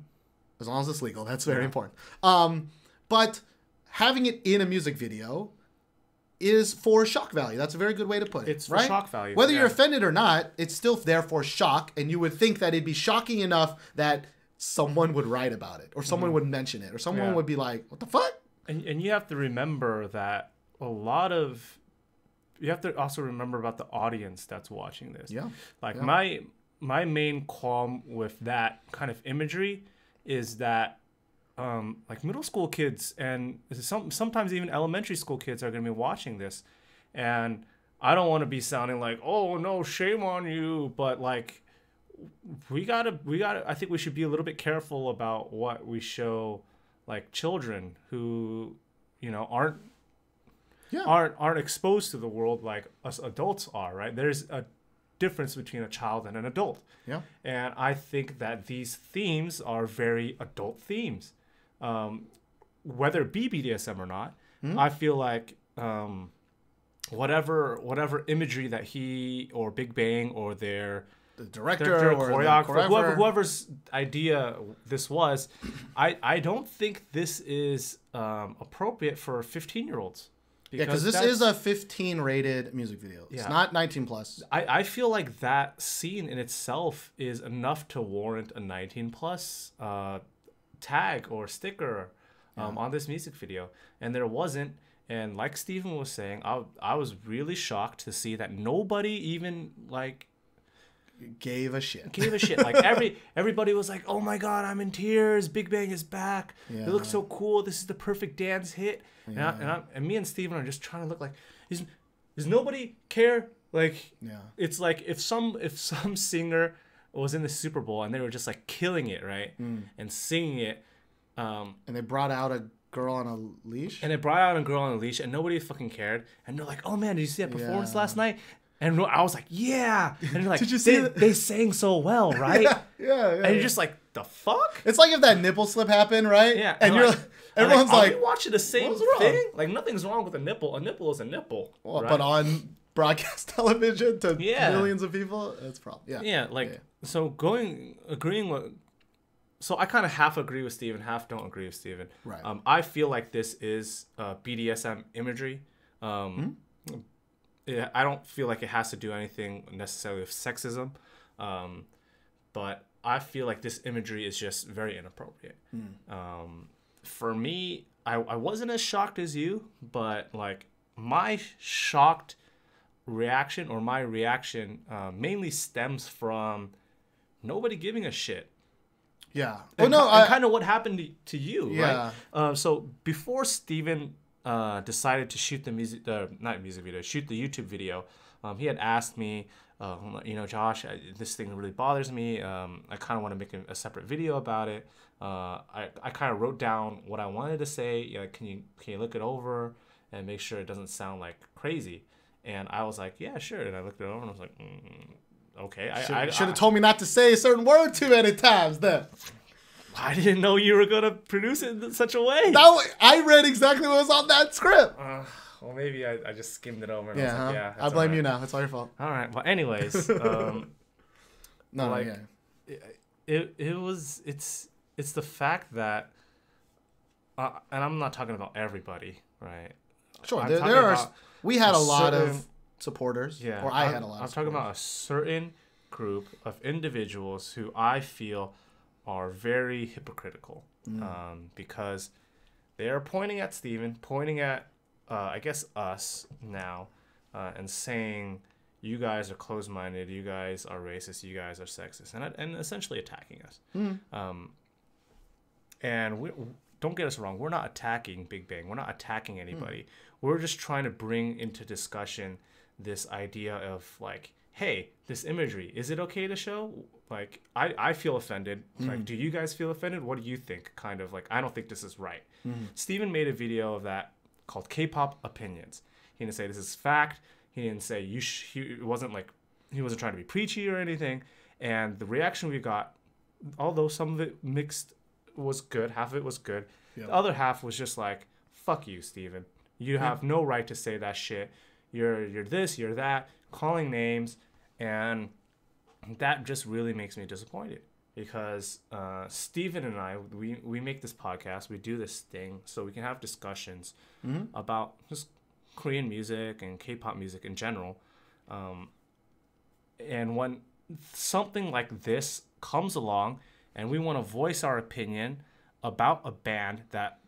As long as it's legal, that's very important. Um, but having it in a music video is for shock value. That's a very good way to put it. It's for right? shock value, Whether you're offended or not, it's still there for shock, and you would think that it'd be shocking enough that someone would write about it, or someone would mention it, or someone Mm-hmm. Yeah. would be like, "What the fuck?" And, and you have to remember that a lot of you have to also remember about the audience that's watching this. Yeah. Like Yeah. my my main qualm with that kind of imagery is that um, like middle school kids and some sometimes even elementary school kids are going to be watching this, and I don't want to be sounding like oh no shame on you, but like we gotta we gotta I think we should be a little bit careful about what we show like children who you know aren't Yeah. aren't aren't exposed to the world like us adults are right there's a difference between a child and an adult Yeah. and i think that these themes are very adult themes um, whether it be bdsm or not Hmm? i feel like um, whatever whatever imagery that he or big bang or their The director, director, or choreographer, whoever, whoever's idea this was, I, I don't think this is um, appropriate for 15 year olds. Yeah, because this is a 15 rated music video. It's Yeah. not 19 plus. I, I feel like that scene in itself is enough to warrant a 19 plus uh, tag or sticker um, on this music video. And there wasn't. And like Stephen was saying, I, I was really shocked to see that nobody even like Gave a shit. gave a shit. Like every everybody was like, "Oh my god, I'm in tears! Big Bang is back! It looks so cool! This is the perfect dance hit!" And, I, and, and me and Stephen are just trying to look like, is does nobody care? Like, Yeah. it's like if some if some singer was in the Super Bowl and they were just like killing it, right, Mm. and singing it, um, And they brought out a girl on a leash. and they brought out a girl on a leash, and nobody fucking cared. And they're like, "Oh man, did you see that performance Yeah. last night?" And I was like, "Yeah." And you're like, Did you see they, that? they sang so well, right? yeah, yeah, yeah. And you're just like, "The fuck?" It's like if that nipple slip happened, right? Yeah. And you're like, like, everyone's "Are like, we watching the same wrong?" thing? Like nothing's wrong with a nipple. A nipple is a nipple. well, right? but on broadcast television to Yeah. millions of people, it's problem. Yeah. yeah, like Yeah. so going agreeing with. So I kind of half agree with Stephen, half don't agree with Stephen. Right. Um, I feel like this is uh, BDSM imagery. Um, Hmm? Yeah, I don't feel like it has to do anything necessarily with sexism, um, but I feel like this imagery is just very inappropriate. Hmm. Um, for me, I, I wasn't as shocked as you, but like my shocked reaction or my reaction uh, mainly stems from nobody giving a shit. Yeah. Well, And no, I, and kind of what happened to, to you, Yeah. right? Uh, so before Stephen uh, decided to shoot the music, uh, not music video, shoot the YouTube video, um, he had asked me, uh, you know, Josh, I, this thing really bothers me. Um, I kind of want to make a, a separate video about it. Uh, I, I kind of wrote down what I wanted to say. You know, can you can you look it over and make sure it doesn't sound like crazy? And I was like, yeah, sure. And I looked it over and I was like, mm, okay. I, I, should have told me not to say a certain word too many times then. I didn't know you were gonna produce it in such a way. That I read exactly what was on that script. Uh, well, maybe I, I just skimmed it over. And Yeah, I like, yeah. I blame you now. It's all your fault. All right. Well, anyways, um, No, Like- yeah. it it was it's it's the fact that, uh, and I'm not talking about everybody, right? Sure. I'm There, there are. We had a lot certain- of supporters. Yeah. Or I I'm- had a lot. I'm talking about a certain group of individuals who I feel are very hypocritical, Mm. um, because they are pointing at Stephen, pointing at, uh, I guess us now, uh, and saying, "You guys are closed-minded. You guys are racist. You guys are sexist," and and essentially attacking us. Mm. Um, and we don't get us wrong. We're not attacking Big Bang. We're not attacking anybody. We're just trying to bring into discussion this idea of like, hey, this imagery is it okay to show? Like, I I feel offended. Like, mm. do you guys feel offended? What do you think? Kind of like, I don't think this is right. Mm-hmm. Stephen made a video of that called K-pop opinions. He didn't say this is fact. He didn't say you. Sh-, he wasn't like he wasn't trying to be preachy or anything. And the reaction we got, although some of it mixed was good, half of it was good. Yeah. The other half was just like, "Fuck you, Stephen. You have no right to say that shit. You're you're this, you're that, calling names, and that just really makes me disappointed because uh, Stephen and I we we make this podcast, we do this thing so we can have discussions about just Korean music and K-pop music in general. Um, and when something like this comes along and we want to voice our opinion about a band that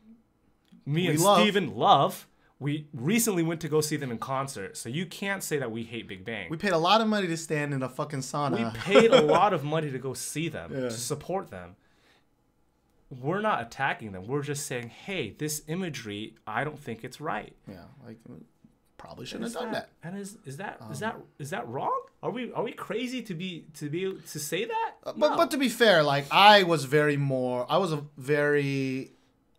me We and love. Stephen love, we recently went to go see them in concert. So you can't say that we hate Big Bang. We paid a lot of money to stand in a fucking sauna. We paid a lot of money to go see them, Yeah. to support them. We're not attacking them. We're just saying, hey, this imagery, I don't think it's right. yeah, like probably shouldn't have done that. And is is that Um, is that is that wrong? Are we are we crazy to be to be to say that? But No. but to be fair, like I was very more. I was a very.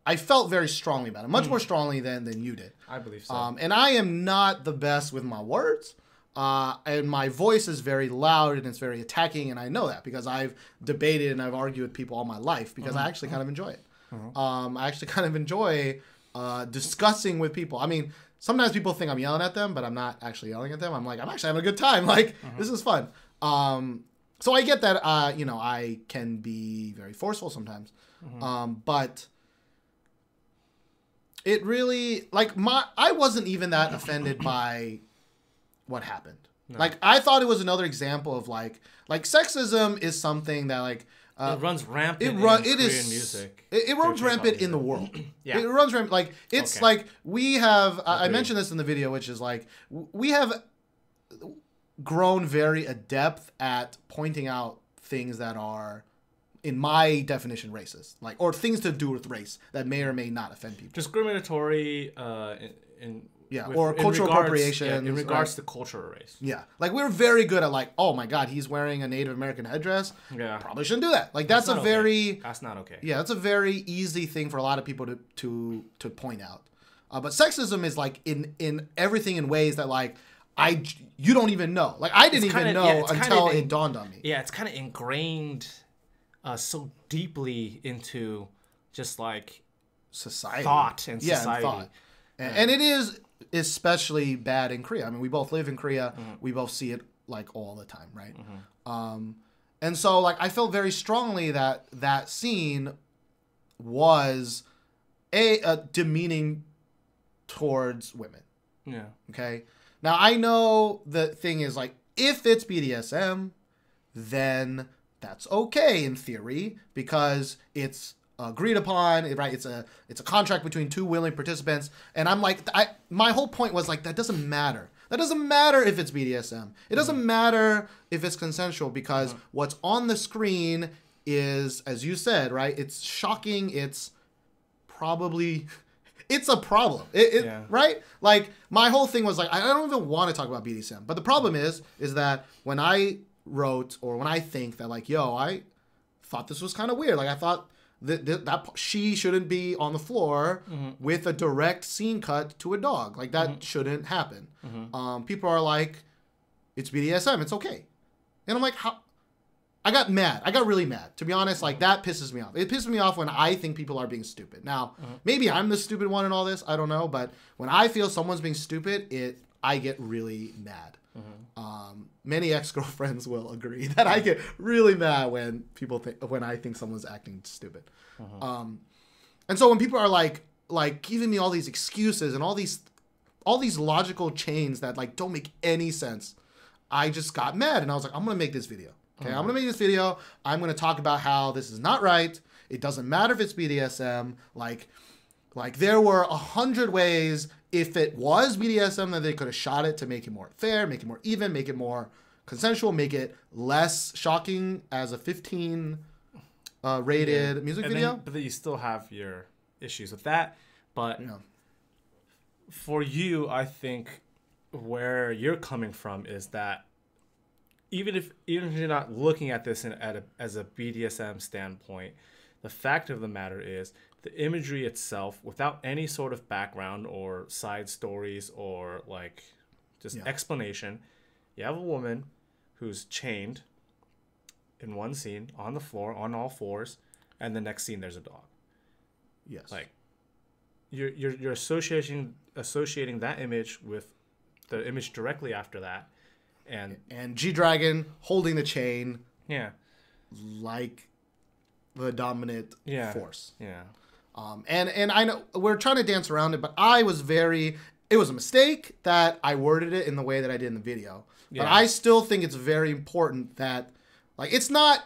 I felt very strongly about it, much more strongly than than you did. I believe so. Um, and I am not the best with my words. Uh, and my voice is very loud and it's very attacking, and I know that because I've debated and I've argued with people all my life because I actually kind of enjoy it. Um, I actually kind of enjoy uh, discussing with people. I mean, sometimes people think I'm yelling at them, but I'm not actually yelling at them. I'm like, I'm actually having a good time. Like, this is fun. Um, so I get that, uh, you know, I can be very forceful sometimes. Um, but it really like my I wasn't even that offended by what happened. Like I thought it was another example of like like sexism is something that like uh, it runs rampant it in run it Korean is music. it, it runs K-pop rampant in the world. Yeah. It runs rampant like it's Okay. like we have I I mentioned this in the video which is like we have grown very adept at pointing out things that are in my definition racist like or things to do with race that may or may not offend people. discriminatory uh, in, in Yeah, with- or cultural appropriation, yeah, in regards right. to culture or race. Yeah, like we're very good at like, oh my god, he's wearing a Native American headdress. Yeah, Probably shouldn't do that. Like that's, not a okay. very That's not okay. yeah, that's a very easy thing for a lot of people to to to point out. Uh, but sexism is like in in everything in ways that like I you don't even know. Like I didn't even kinda- know yeah, until in- it dawned on me. Yeah, it's kind of ingrained uh, so deeply into just like Society, thought and Yeah, society. thought. And, and it is especially bad in Korea. I mean, we both live in Korea. Mm-hmm. We both see it like all the time, right? Um, and so like I felt very strongly that that scene was a, a demeaning towards women. yeah, Okay. Now I know the thing is like if it's BDSM, then that's okay in theory because it's agreed upon, right? It's a it's a contract between two willing participants, and I'm like, I my whole point was like that doesn't matter. That doesn't matter if it's BDSM. It doesn't mm-hmm. matter if it's consensual because mm-hmm. what's on the screen is, as you said, right? It's shocking. It's probably it's a problem it, it- Yeah. right like my whole thing was like i don't even want to talk about bdsm but the problem is is that when i wrote or when i think that like yo i thought this was kind of weird like i thought that, that, that she shouldn't be on the floor mm-hmm. with a direct scene cut to a dog like that mm-hmm. shouldn't happen mm-hmm. um, people are like it's bdsm it's okay and i'm like how I got mad. I got really mad. To be honest, like that pisses me off. It pisses me off when I think people are being stupid. Now, maybe I'm the stupid one in all this. I don't know, but when I feel someone's being stupid, it I get really mad. Um, many ex girlfriends will agree that I get really mad when people think when I think someone's acting stupid. Um, and so when people are like like giving me all these excuses and all these all these logical chains that like don't make any sense, I just got mad and I was like, I'm gonna make this video. Okay, I'm gonna make this video. I'm gonna talk about how this is not right. It doesn't matter if it's BDSM. Like, like there were a hundred ways. If it was BDSM, then they could have shot it to make it more fair, make it more even, make it more consensual, make it less shocking as a 15 uh, rated music and video. Then, but then you still have your issues with that. But Yeah. for you, I think where you're coming from is that even if even if you're not looking at this in, at a, as a BDSM standpoint, the fact of the matter is the imagery itself, without any sort of background or side stories or like just Yeah. explanation, you have a woman who's chained in one scene on the floor on all fours, and the next scene there's a dog Yes. like you're you're you're associating associating that image with the image directly after that and and G-Dragon holding the chain yeah like the dominant Yeah. force. yeah Um, and and I know we're trying to dance around it, but I was very. It was a mistake that I worded it in the way that I did in the video. But I still think it's very important that, like, it's not.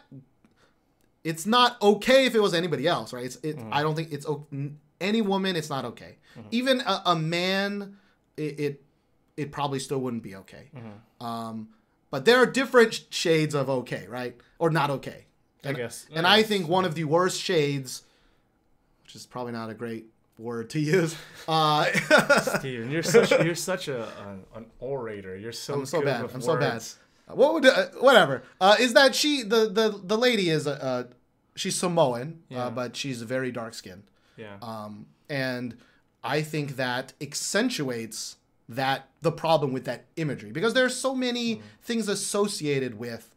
It's not okay if it was anybody else, right? It's. It, Mm-hmm. I don't think it's any woman. It's not okay. Even a, a man, it, it it probably still wouldn't be okay. Mm-hmm. Um, but there are different shades of okay, right? Or not okay. I guess and I think one of the worst shades, which is probably not a great word to use, uh, Stephen, you're such you're such a an, an orator you're so I'm so good bad. with I'm so bad. words. what would uh, whatever uh, is that she the the the lady is uh, uh she's Samoan, Yeah. uh, but she's very dark skinned, yeah um, and I think that accentuates that the problem with that imagery because there's so many Mm-hmm. things associated with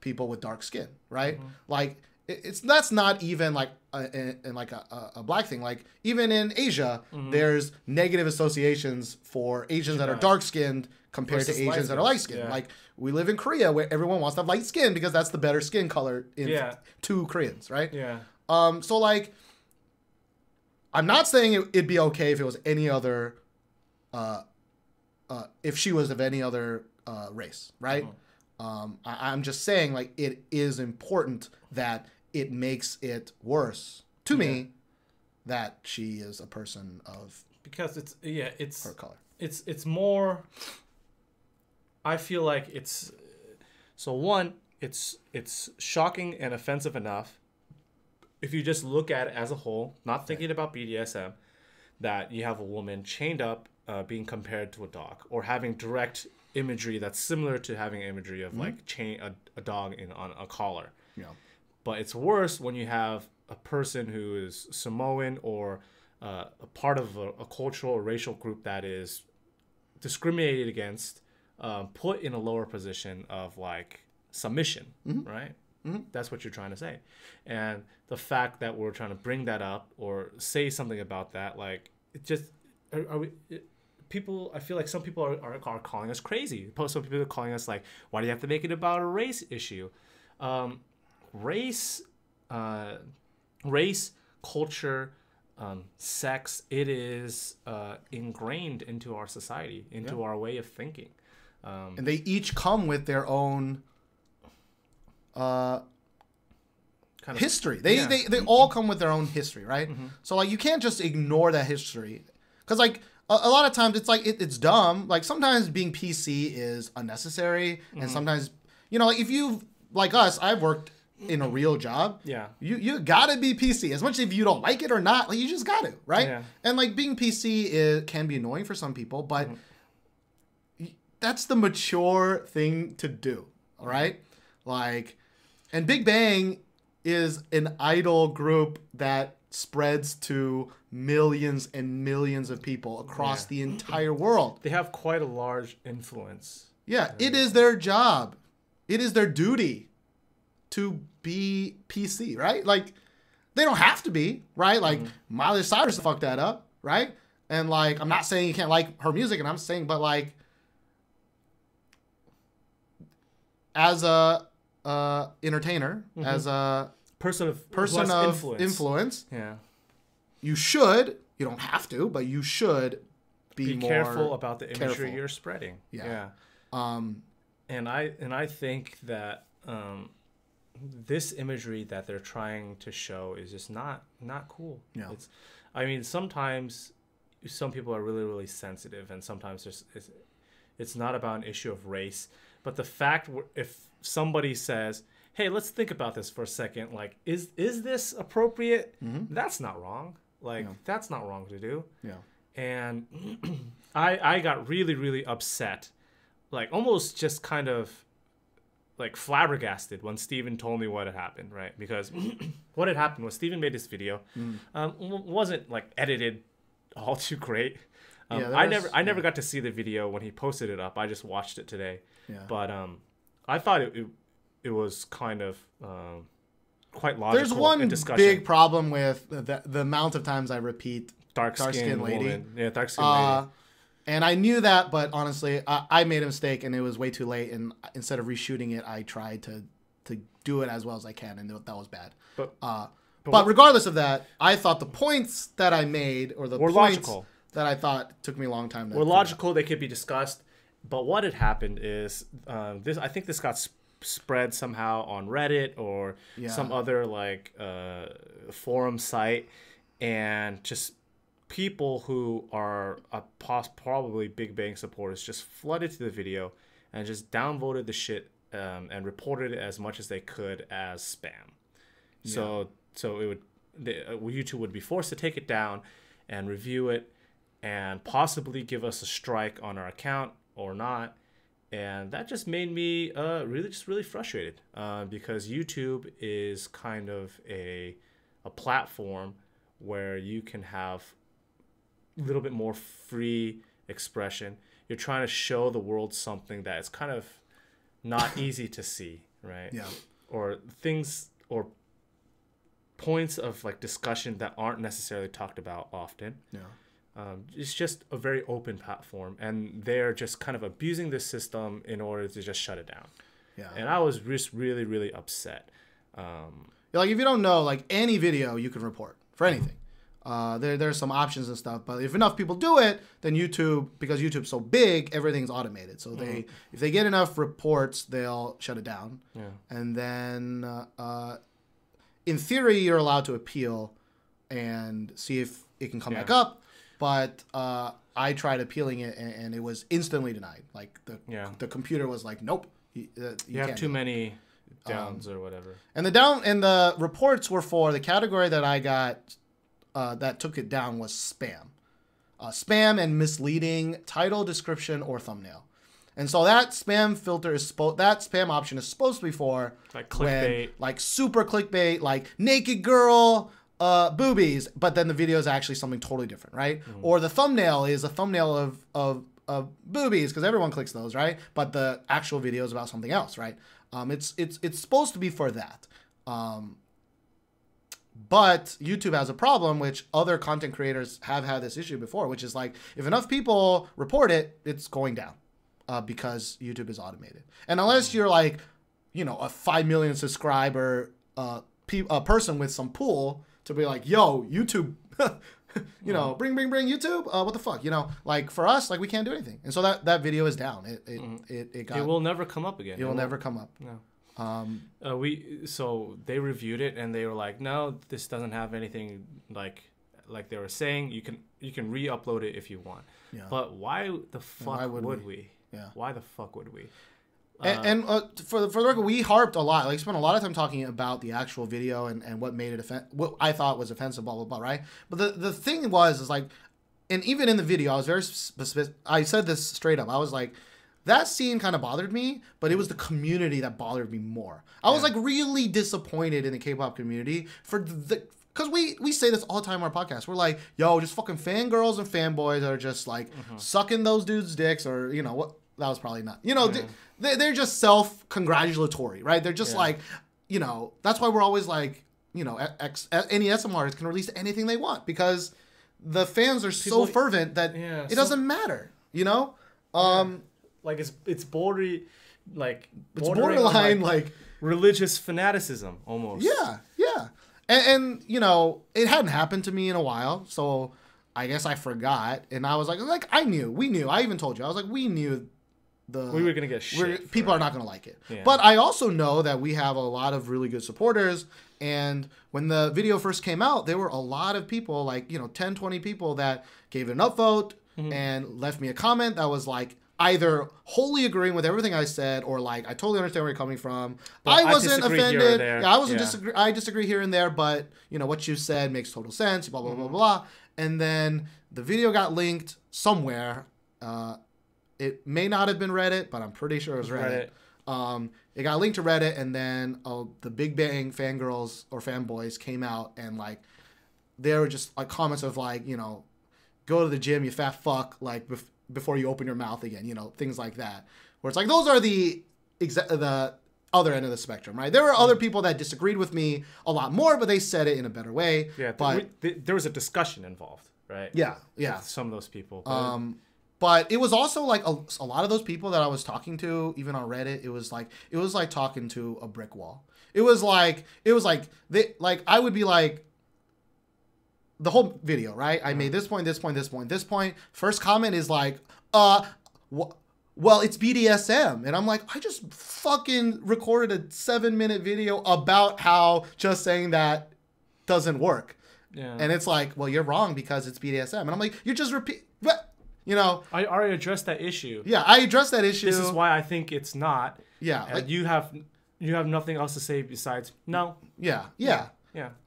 people with dark skin, right? Mm-hmm. Like it's that's not even like a, in, like a, a- a black thing. Like even in Asia, Mm-hmm. there's negative associations for Asians that are dark skinned compared Versus to Asians that are light skinned. yeah. Like we live in Korea where everyone wants to have light skin because that's the better skin color in Yeah. to Koreans, right? yeah Um, so like, I'm not saying it, it'd be okay if it was any other, uh, uh, if she was of any other uh, race, right? Um, I, I'm just saying like it is important that it makes it worse to me that she is a person of because it's yeah it's her color. it's it's more i feel like it's so one it's it's shocking and offensive enough if you just look at it as a whole not thinking about bdsm that you have a woman chained up uh, being compared to a dog or having direct imagery that's similar to having imagery of like chain a, a dog in on a collar Yeah. But it's worse when you have a person who is Samoan or uh, a part of a, a cultural or racial group that is discriminated against, um, put in a lower position of like submission, right? That's what you're trying to say. And the fact that we're trying to bring that up or say something about that, like, it just, are, are we, it, people, I feel like some people are, are, are calling us crazy. Some people are calling us like, why do you have to make it about a race issue? Um, race, uh, race, culture, um, sex, it is uh, ingrained into our society, into our way of thinking. Um, and they each come with their own uh, kind of history. They, Yeah. they they all come with their own history, right? Mm-hmm. So like you can't just ignore that history because like a, a lot of times it's like it, it's dumb. Like sometimes being PC is unnecessary, Mm-hmm. and sometimes you know like if you like us, I've worked in a mm-hmm. real job. Yeah. You you gotta be PC as much if you don't like it or not. Like you just got to, right? Yeah. And like being PC is, can be annoying for some people, but mm-hmm. y- that's the mature thing to do. All mm-hmm. right, like, and Big Bang is an idol group that spreads to millions and millions of people across Yeah. the entire world. They have quite a large influence. Yeah, it is their job. It is their duty to be PC, right? Like they don't have to be, right? Like Miley Cyrus fucked that up, right? And like I'm not saying you can't like her music, and I'm saying, but like as a uh, entertainer, as a Person of person of influence. influence. Yeah. you should. You don't have to, but you should be, Be more careful about the imagery careful. you're spreading. Yeah. yeah. Um, and I and I think that um, this imagery that they're trying to show is just not not cool. Yeah. It's, I mean, sometimes some people are really really sensitive, and sometimes there's it's, it's not about an issue of race, but the fact if somebody says, "Hey, let's think about this for a second. Like, is is this appropriate?" Mm-hmm. That's not wrong. Like, that's not wrong to do yeah. and I I got really really upset, like almost just kind of like flabbergasted when Stephen told me what had happened, right? Because what had happened was Stephen made this video, Mm. um, wasn't like edited all too great. Um, Yeah, I was- never I never got to see the video when he posted it up. I just watched it today, Yeah. but um, I thought it it, it was kind of um, quite logical. There's one big problem with the, the amount of times I repeat dark dark skin skin lady. woman. Yeah, dark skin Uh, lady. And I knew that, but honestly, I, I made a mistake and it was way too late. And instead of reshooting it, I tried to to do it as well as I can, and that was bad. But Uh, But but regardless of that, I thought the points that I made or the Were points logical. that I thought took me a long time to. were logical. They could be discussed. But what had happened is um, this. I think this got sp- spread somehow on Reddit or Yeah. some other like uh, forum site, and just people who are pos- probably Big Bang supporters just flooded to the video and just downvoted the shit um, and reported it as much as they could as spam. So so it would the, uh, YouTube would be forced to take it down and review it and possibly give us a strike on our account or not. And that just made me uh, really just really frustrated uh, because YouTube is kind of a a platform where you can have little bit more free expression. You're trying to show the world something that is kind of not easy to see, right? Yeah. Or things or points of like discussion that aren't necessarily talked about often. Yeah. Um, it's just a very open platform, and they're just kind of abusing this system in order to just shut it down. Yeah. And I was just really, really upset. Um, Like if you don't know, like any video you can report for anything. Uh, there there's some options and stuff, but if enough people do it, then YouTube because YouTube's so big, everything's automated. So they if they get enough reports, they'll shut it down. yeah. And then uh, uh, in theory, you're allowed to appeal and see if it can come Yeah. back up. But uh, I tried appealing it and, and it was instantly denied. Like the Yeah. the computer was like, nope. You, uh, you You have too many downs or whatever. And the down and the reports were for the category that I got uh, that took it down was spam. uh, spam and misleading title, description, or thumbnail. And so that spam filter is supposed that spam option is supposed to be for Like when- clickbait. like super clickbait, like naked girl, uh, boobies, but then the video is actually something totally different, right? Mm-hmm. Or the thumbnail is a thumbnail of of of boobies because everyone clicks those, right? But the actual video is about something else, right? Um, it's it's it's supposed to be for that. Um, but YouTube has a problem, which other content creators have had this issue before, which is like if enough people report it, it's going down uh, because YouTube is automated. And unless you're like, you know, a five million subscriber uh, pe- a person with some pull to be like, yo, YouTube, you know, bring, bring, bring YouTube. Uh, what the fuck, you know? Like for us, like we can't do anything, and so that that video is down. It it it, it got. It will never come up again. it will never come up. No. Um, Uh, we so they reviewed it and they were like, no, this doesn't have anything like like they were saying. You can you can re-upload it if you want. Yeah. But why the fuck why would, would we? Yeah. Why the fuck would we? and, and uh, for the for the record, we harped a lot. Like spent a lot of time talking about the actual video and, and what made it offen- what I thought was offensive, blah blah blah. Right. But the the thing was is like, and even in the video, I was very specific. I said this straight up. I was like, that scene kind of bothered me, but it was the community that bothered me more. I was like really disappointed in the K-pop community for the. Cause we we say this all the time on our podcast. We're like, yo, just fucking fangirls and fanboys that are just like sucking those dudes' dicks, or you know what? That was probably not. You know, they, they're just self congratulatory, right? They're just Yeah. like, you know, that's why we're always like, you know, X, any SM artist can release anything they want because the fans are so fervent that Yeah, it so- doesn't matter, you know. Um, like it's it's border like it's borderline like, like religious fanaticism almost. Yeah, yeah. And, and you know, it hadn't happened to me in a while, so I guess I forgot. And I was like, like I knew, we knew. I even told you, I was like, we knew the We were gonna get shit. people it. are not going to like it. Yeah. But I also know that we have a lot of really good supporters. And when the video first came out, there were a lot of people, like, you know, 10, 20 people that gave it an upvote Mm-hmm. and left me a comment that was like, either wholly agreeing with everything I said or like I totally understand where you're coming from. But I I wasn't or offended. there. Yeah, I wasn't Yeah. disagree I disagree here and there, but you know what you said makes total sense, blah blah blah Mm-hmm. blah. And then the video got linked somewhere. Uh, it may not have been Reddit, but I'm pretty sure it was Reddit. Um, it got linked to Reddit, and then uh, the Big Bang fangirls or fanboys came out and like there were just like comments of like you know, go to the gym, you fat fuck, like before you open your mouth again, you know, things like that. Where it's like those are the exa- the other end of the spectrum, right? There were other people that disagreed with me a lot more, but they said it in a better way. Yeah, but we, there was a discussion involved, right? yeah, yeah. With some of those people. but- Um, but it was also like a, a lot of those people that I was talking to, even on Reddit, it was like it was like talking to a brick wall. It was like it was like they like I would be like the whole video, right? I made this point, this point, this point, this point. First comment is like, uh, wh- well, it's BDSM, and I'm like, I just fucking recorded a seven minute video about how just saying that doesn't work. yeah. And it's like, well, you're wrong because it's BDSM. And I'm like, you're just repeat? You know, I already addressed that issue. yeah, I addressed that issue. This is why I think it's not. yeah, And like, you have you have nothing else to say besides no. yeah, yeah. Yeah.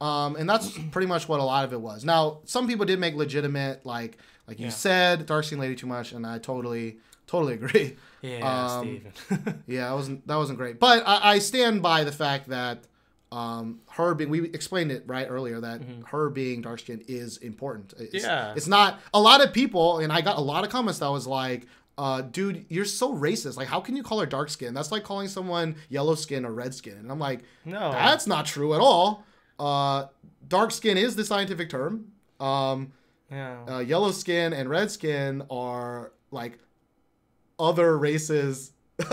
Um, and that's pretty much what a lot of it was. Now, some people did make legitimate, like, like you Yeah. said, dark skin lady too much, and I totally, totally agree. Yeah, Um, Stephen. Yeah, that wasn't that wasn't great. But I, I stand by the fact that um, her being we explained it right earlier that her being dark skinned is important. It's, Mm-hmm. Yeah. it's not a lot of people, and I got a lot of comments that was like, uh, "Dude, you're so racist. Like, how can you call her dark skin? That's like calling someone yellow skin or red skin." And I'm like, no. that's not true at all. Uh, dark skin is the scientific term. Um, yeah. uh, yellow skin and red skin are like other races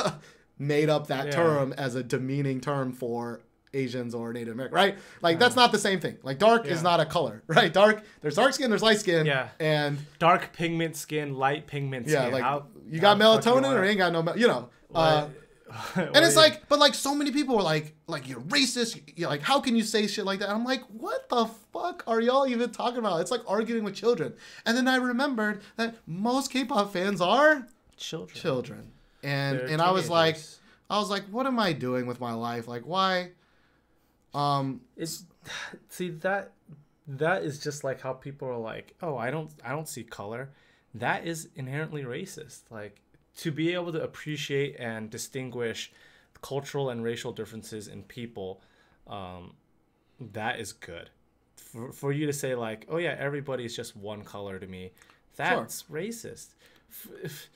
made up that Yeah. term as a demeaning term for Asians or Native American, right? Like that's not the same thing. Like dark is not a color, right? Dark, there's dark skin, there's light skin, Yeah. and Dark pigment skin, light pigment yeah, skin. like How- you got the fuck you melatonin or you ain't got no, mel- you know. Uh, and it's like, but like so many people were like, like you're racist. You're like, how can you say shit like that? And I'm like, what the fuck are y'all even talking about? It's like arguing with children. And then I remembered that most K-pop fans are children. children, and They're and I was like. I was like, what am I doing with my life? Like, why? Um, It's see that that is just like how people are like, oh, I don't, I don't see color. That is inherently racist. Like to be able to appreciate and distinguish cultural and racial differences in people, um, that is good. For, for you to say like, oh yeah, everybody's just one color to me, that's racist. F- if-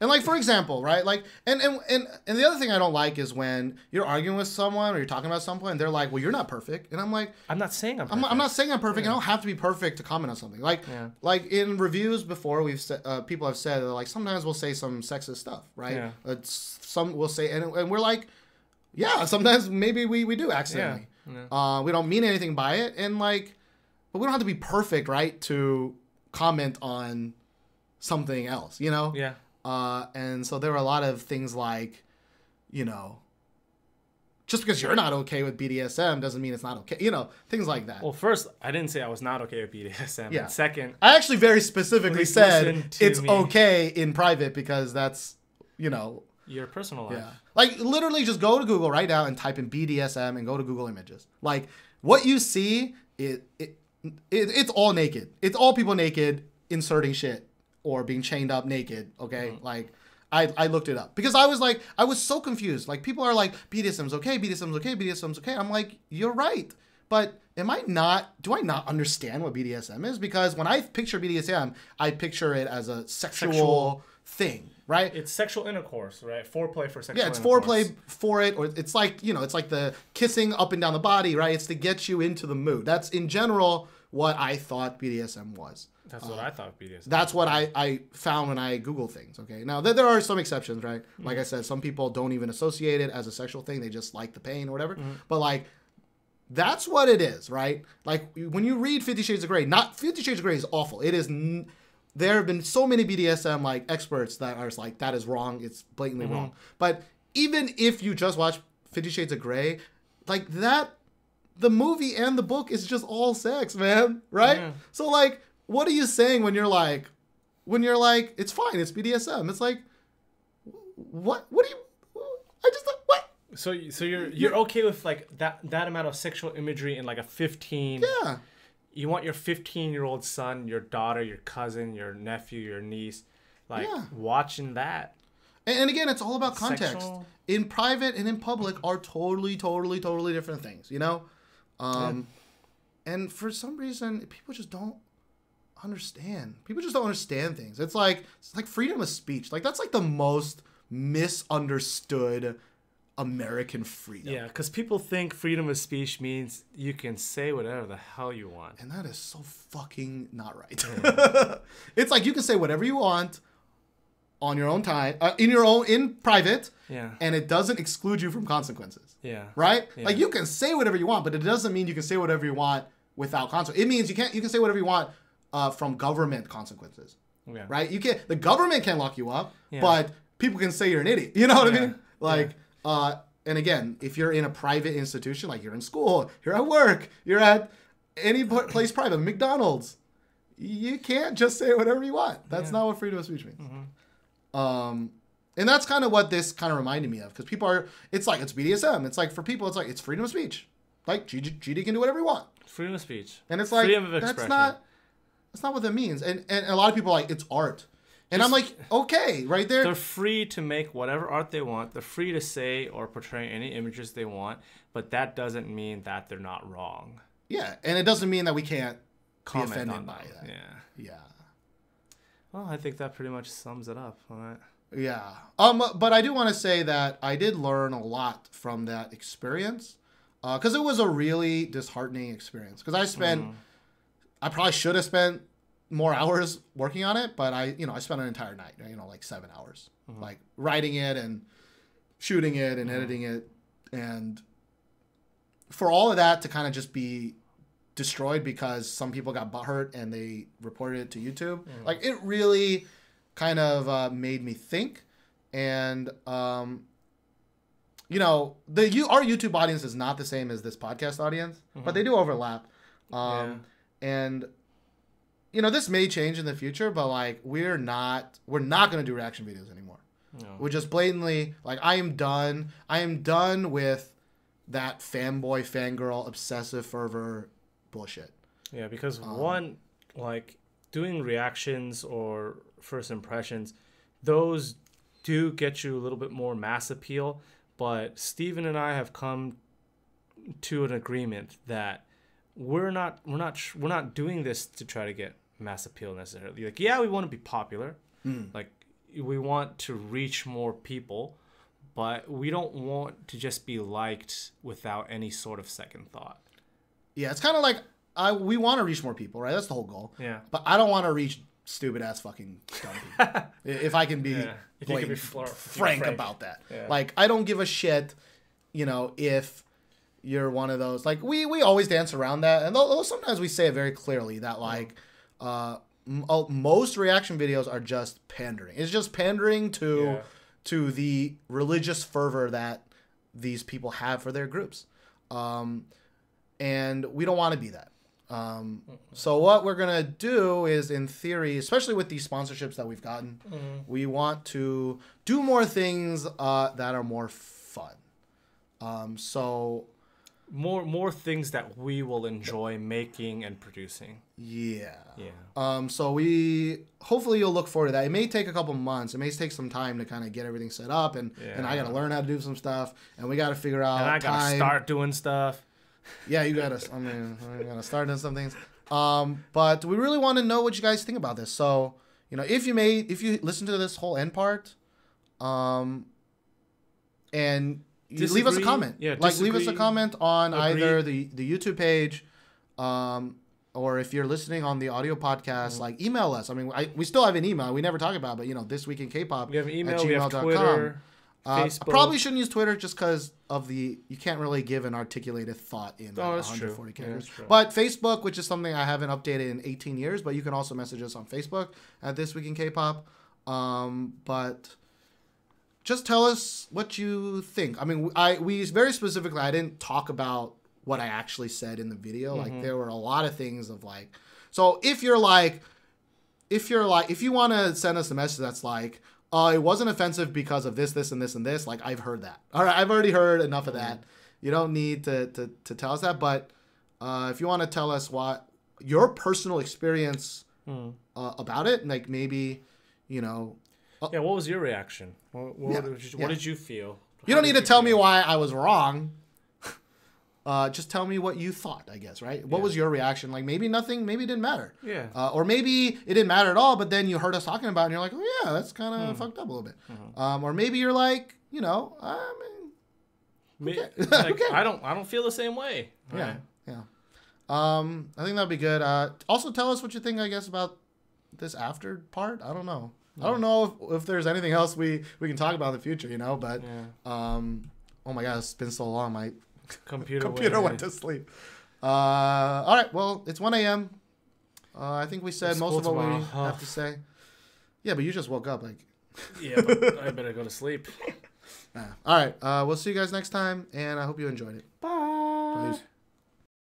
And like for example, right? Like and, and and and the other thing I don't like is when you're arguing with someone or you're talking about someone and they're like, "Well, you're not perfect," and I'm like, I'm not saying I'm. I'm, Perfect. I'm not saying I'm perfect. I don't have to be perfect to comment on something. Like Yeah. like in reviews before, we've said uh, people have said they're like sometimes we'll say some sexist stuff, right? Yeah. It's, some will say and, and we're like, yeah, sometimes maybe we we do accidentally. Yeah. Uh, we don't mean anything by it, and like, but we don't have to be perfect, right, to comment on something else, you know? Yeah. Uh, and so there were a lot of things like, you know, just because you're not okay with BDSM doesn't mean it's not okay. You know, things like that. Well, first, I didn't say I was not okay with BDSM. Yeah. And second, I actually very specifically said it's me. okay in private because that's, you know, your personal life. yeah. Like literally just go to Google right now and type in BDSM and go to Google Images. Like what you see, it, it, it it's all naked. It's all people naked inserting shit or being chained up naked. Okay, Mm-hmm. like. I, I looked it up because I was like I was so confused. Like people are like BDSM's okay, BDSM's okay, BDSM's okay. I'm like you're right, but am I not? Do I not understand what BDSM is? Because when I picture BDSM, I picture it as a sexual, Sexual. thing, right? It's sexual intercourse, right? Foreplay for sexual Yeah, it's foreplay for it, or it's like you know, it's like the kissing up and down the body, right? It's to get you into the mood. That's in general what I thought BDSM was. That's what I thought BDSM. That's what I, I found when I Google things. Okay, now there, there are some exceptions, right? Mm-hmm. Like I said, some people don't even associate it as a sexual thing; they just like the pain or whatever. Mm-hmm. But like, that's what it is, right? Like when you read Fifty Shades of Grey, not Fifty Shades of Grey is awful. It is. N- there have been so many BDSM like experts that are like that is wrong. It's blatantly Mm-hmm. wrong. But even if you just watch Fifty Shades of Grey, like that, the movie and the book is just all sex, man. Right? So like, what are you saying when you're like, when you're like, it's fine, it's BDSM. It's like, what? What do you? I just like what? so. So you're you're okay with like that that amount of sexual imagery in like a 15. Yeah. You want your 15 year old son, your daughter, your cousin, your nephew, your niece, like Yeah. watching that. And, and again, it's all about context. Sexual- In private and in public are totally, totally, totally different things. You know, um, and for some reason, people just don't understand. People just don't understand things. It's like it's like freedom of speech. Like that's like the most misunderstood American freedom. Yeah, because people think freedom of speech means you can say whatever the hell you want. And that is so fucking not right. it's like you can say whatever you want on your own time, uh, in your own, in private, Yeah. and it doesn't exclude you from consequences. Yeah. Right? Yeah. Like you can say whatever you want, but it doesn't mean you can say whatever you want without consequences. It means you can't. You can say whatever you want uh, from government consequences. Yeah. Right? You can. The government can lock you up, Yeah. but people can say you're an idiot. You know what I mean? Like, uh, and again, if you're in a private institution, like you're in school, you're at work, you're at any place private, McDonald's, you can't just say whatever you want. That's Yeah. not what freedom of speech means. Um, and that's kind of what this kind of reminded me of because people are, it's like, it's BDSM. It's like for people, it's like, it's freedom of speech. Like GD, GD can do whatever he want. Freedom of speech. And it's like, Freedom of that's not, that's not what that means. And, and a lot of people are like, it's art. And I'm like, okay, right there. They're free to make whatever art they want. They're free to say or portray any images they want, but that doesn't mean that they're not wrong. Yeah. And it doesn't mean that we can't Comment offended on by that. Yeah. Yeah. Well, I think that pretty much sums it up. All right. Yeah. Um, but I do want to say that I did learn a lot from that experience, because it was a really disheartening experience. Because I spent, Mm-hmm. I probably should have spent more hours working on it, but I, you know, I spent an entire night, you know, like seven hours, Mm-hmm. like writing it and shooting it and editing it, and for all of that to kind of just be destroyed because some people got butthurt and they reported it to YouTube. Like it really kind of uh, made me think, and um, you know, the you our YouTube audience is not the same as this podcast audience, but they do overlap. Um, and you know, this may change in the future, but like we're not we're not gonna do reaction videos anymore. No. We're just blatantly like I am done. I am done with that fanboy, fangirl, obsessive fervor bullshit. Yeah, because Um, one, like doing reactions or first impressions, those do get you a little bit more mass appeal. But Stephen and I have come to an agreement that we're not we're not we're not doing this to try to get mass appeal necessarily. Like, yeah, we want to be popular. Hmm. Like, we want to reach more people, but we don't want to just be liked without any sort of second thought. Yeah, it's kind of like I we want to reach more people, right? That's the whole goal. Yeah. But I don't want to reach stupid ass fucking dumb people. If I can be, Yeah. If you can be flar- frank, frank. about that. Yeah. Like I don't give a shit, you know, if you're one of those like we we always dance around that, and though, sometimes we say it very clearly that like uh m- uh, most reaction videos are just pandering. It's just pandering to Yeah. to the religious fervor that these people have for their groups. Um, and we don't want to be that. Um, so what we're gonna do is, in theory, especially with these sponsorships that we've gotten, we want to do more things uh, that are more fun. Um, so more more things that we will enjoy making and producing. yeah. Yeah. Um, so we hopefully you'll look forward to that. It may take a couple months. It may take some time to kind of get everything set up, and and I got to learn how to do some stuff, and we got to figure out. And I gotta start doing stuff. Yeah, you gotta. I mean, we gotta start doing some things. Um, but we really want to know what you guys think about this. So, you know, if you made, if you listen to this whole end part, um, and you leave us a comment. Yeah, like leave us a comment on agree. either the the YouTube page, um, or if you're listening on the audio podcast, Mm-hmm. like email us. I mean, I, we still have an email. We never talk about, it, but you know, this week in K-pop. We have at email, we have. Twitter, Uh, I probably shouldn't use Twitter just because of the you can't really give an articulated thought in Oh, like, that's true. 140 Yeah, characters. but Facebook, which is something I haven't updated in 18 years, but you can also message us on Facebook at This Week in K-pop. Um, but just tell us what you think. I mean, I we very specifically I didn't talk about what I actually said in the video. Mm-hmm. Like there were a lot of things of like, so if you're like if you're like if you want to send us a message that's like uh it wasn't offensive because of this this and this and this like i've heard that all right i've already heard enough of that you don't need to to, to tell us that but uh if you want to tell us what your personal experience Hmm. uh, about it like maybe you know Yeah, what was your reaction? What, what, Yeah, did, you, yeah. did you feel? you don't need to tell me why i was wrong uh just tell me what you thought i guess right what Yeah. was your reaction like maybe nothing maybe it didn't matter Yeah. Uh, or maybe it didn't matter at all, but then you heard us talking about it and you're like, oh, yeah, that's kind of fucked up a little bit. Mm-hmm. Um, or maybe you're like, you know, I mean, Me- Okay. like, Okay. I don't I don't feel the same way. yeah, Right. yeah. Um, I think that'd be good. Uh, also, tell us what you think, I guess, about this after part. I don't know. I don't know if, if there's anything else we, we can talk about in the future, you know, but, Yeah. um, oh my God, it's been so long. My Computer, computer went to sleep. Uh, all right. Well, it's 1 a.m. Uh, I think we said It's most of school what we tomorrow. have to say. Yeah, but you just woke up like Yeah, but I better go to sleep. All right. Uh, we'll see you guys next time, and I hope you enjoyed it. Bye. Peace.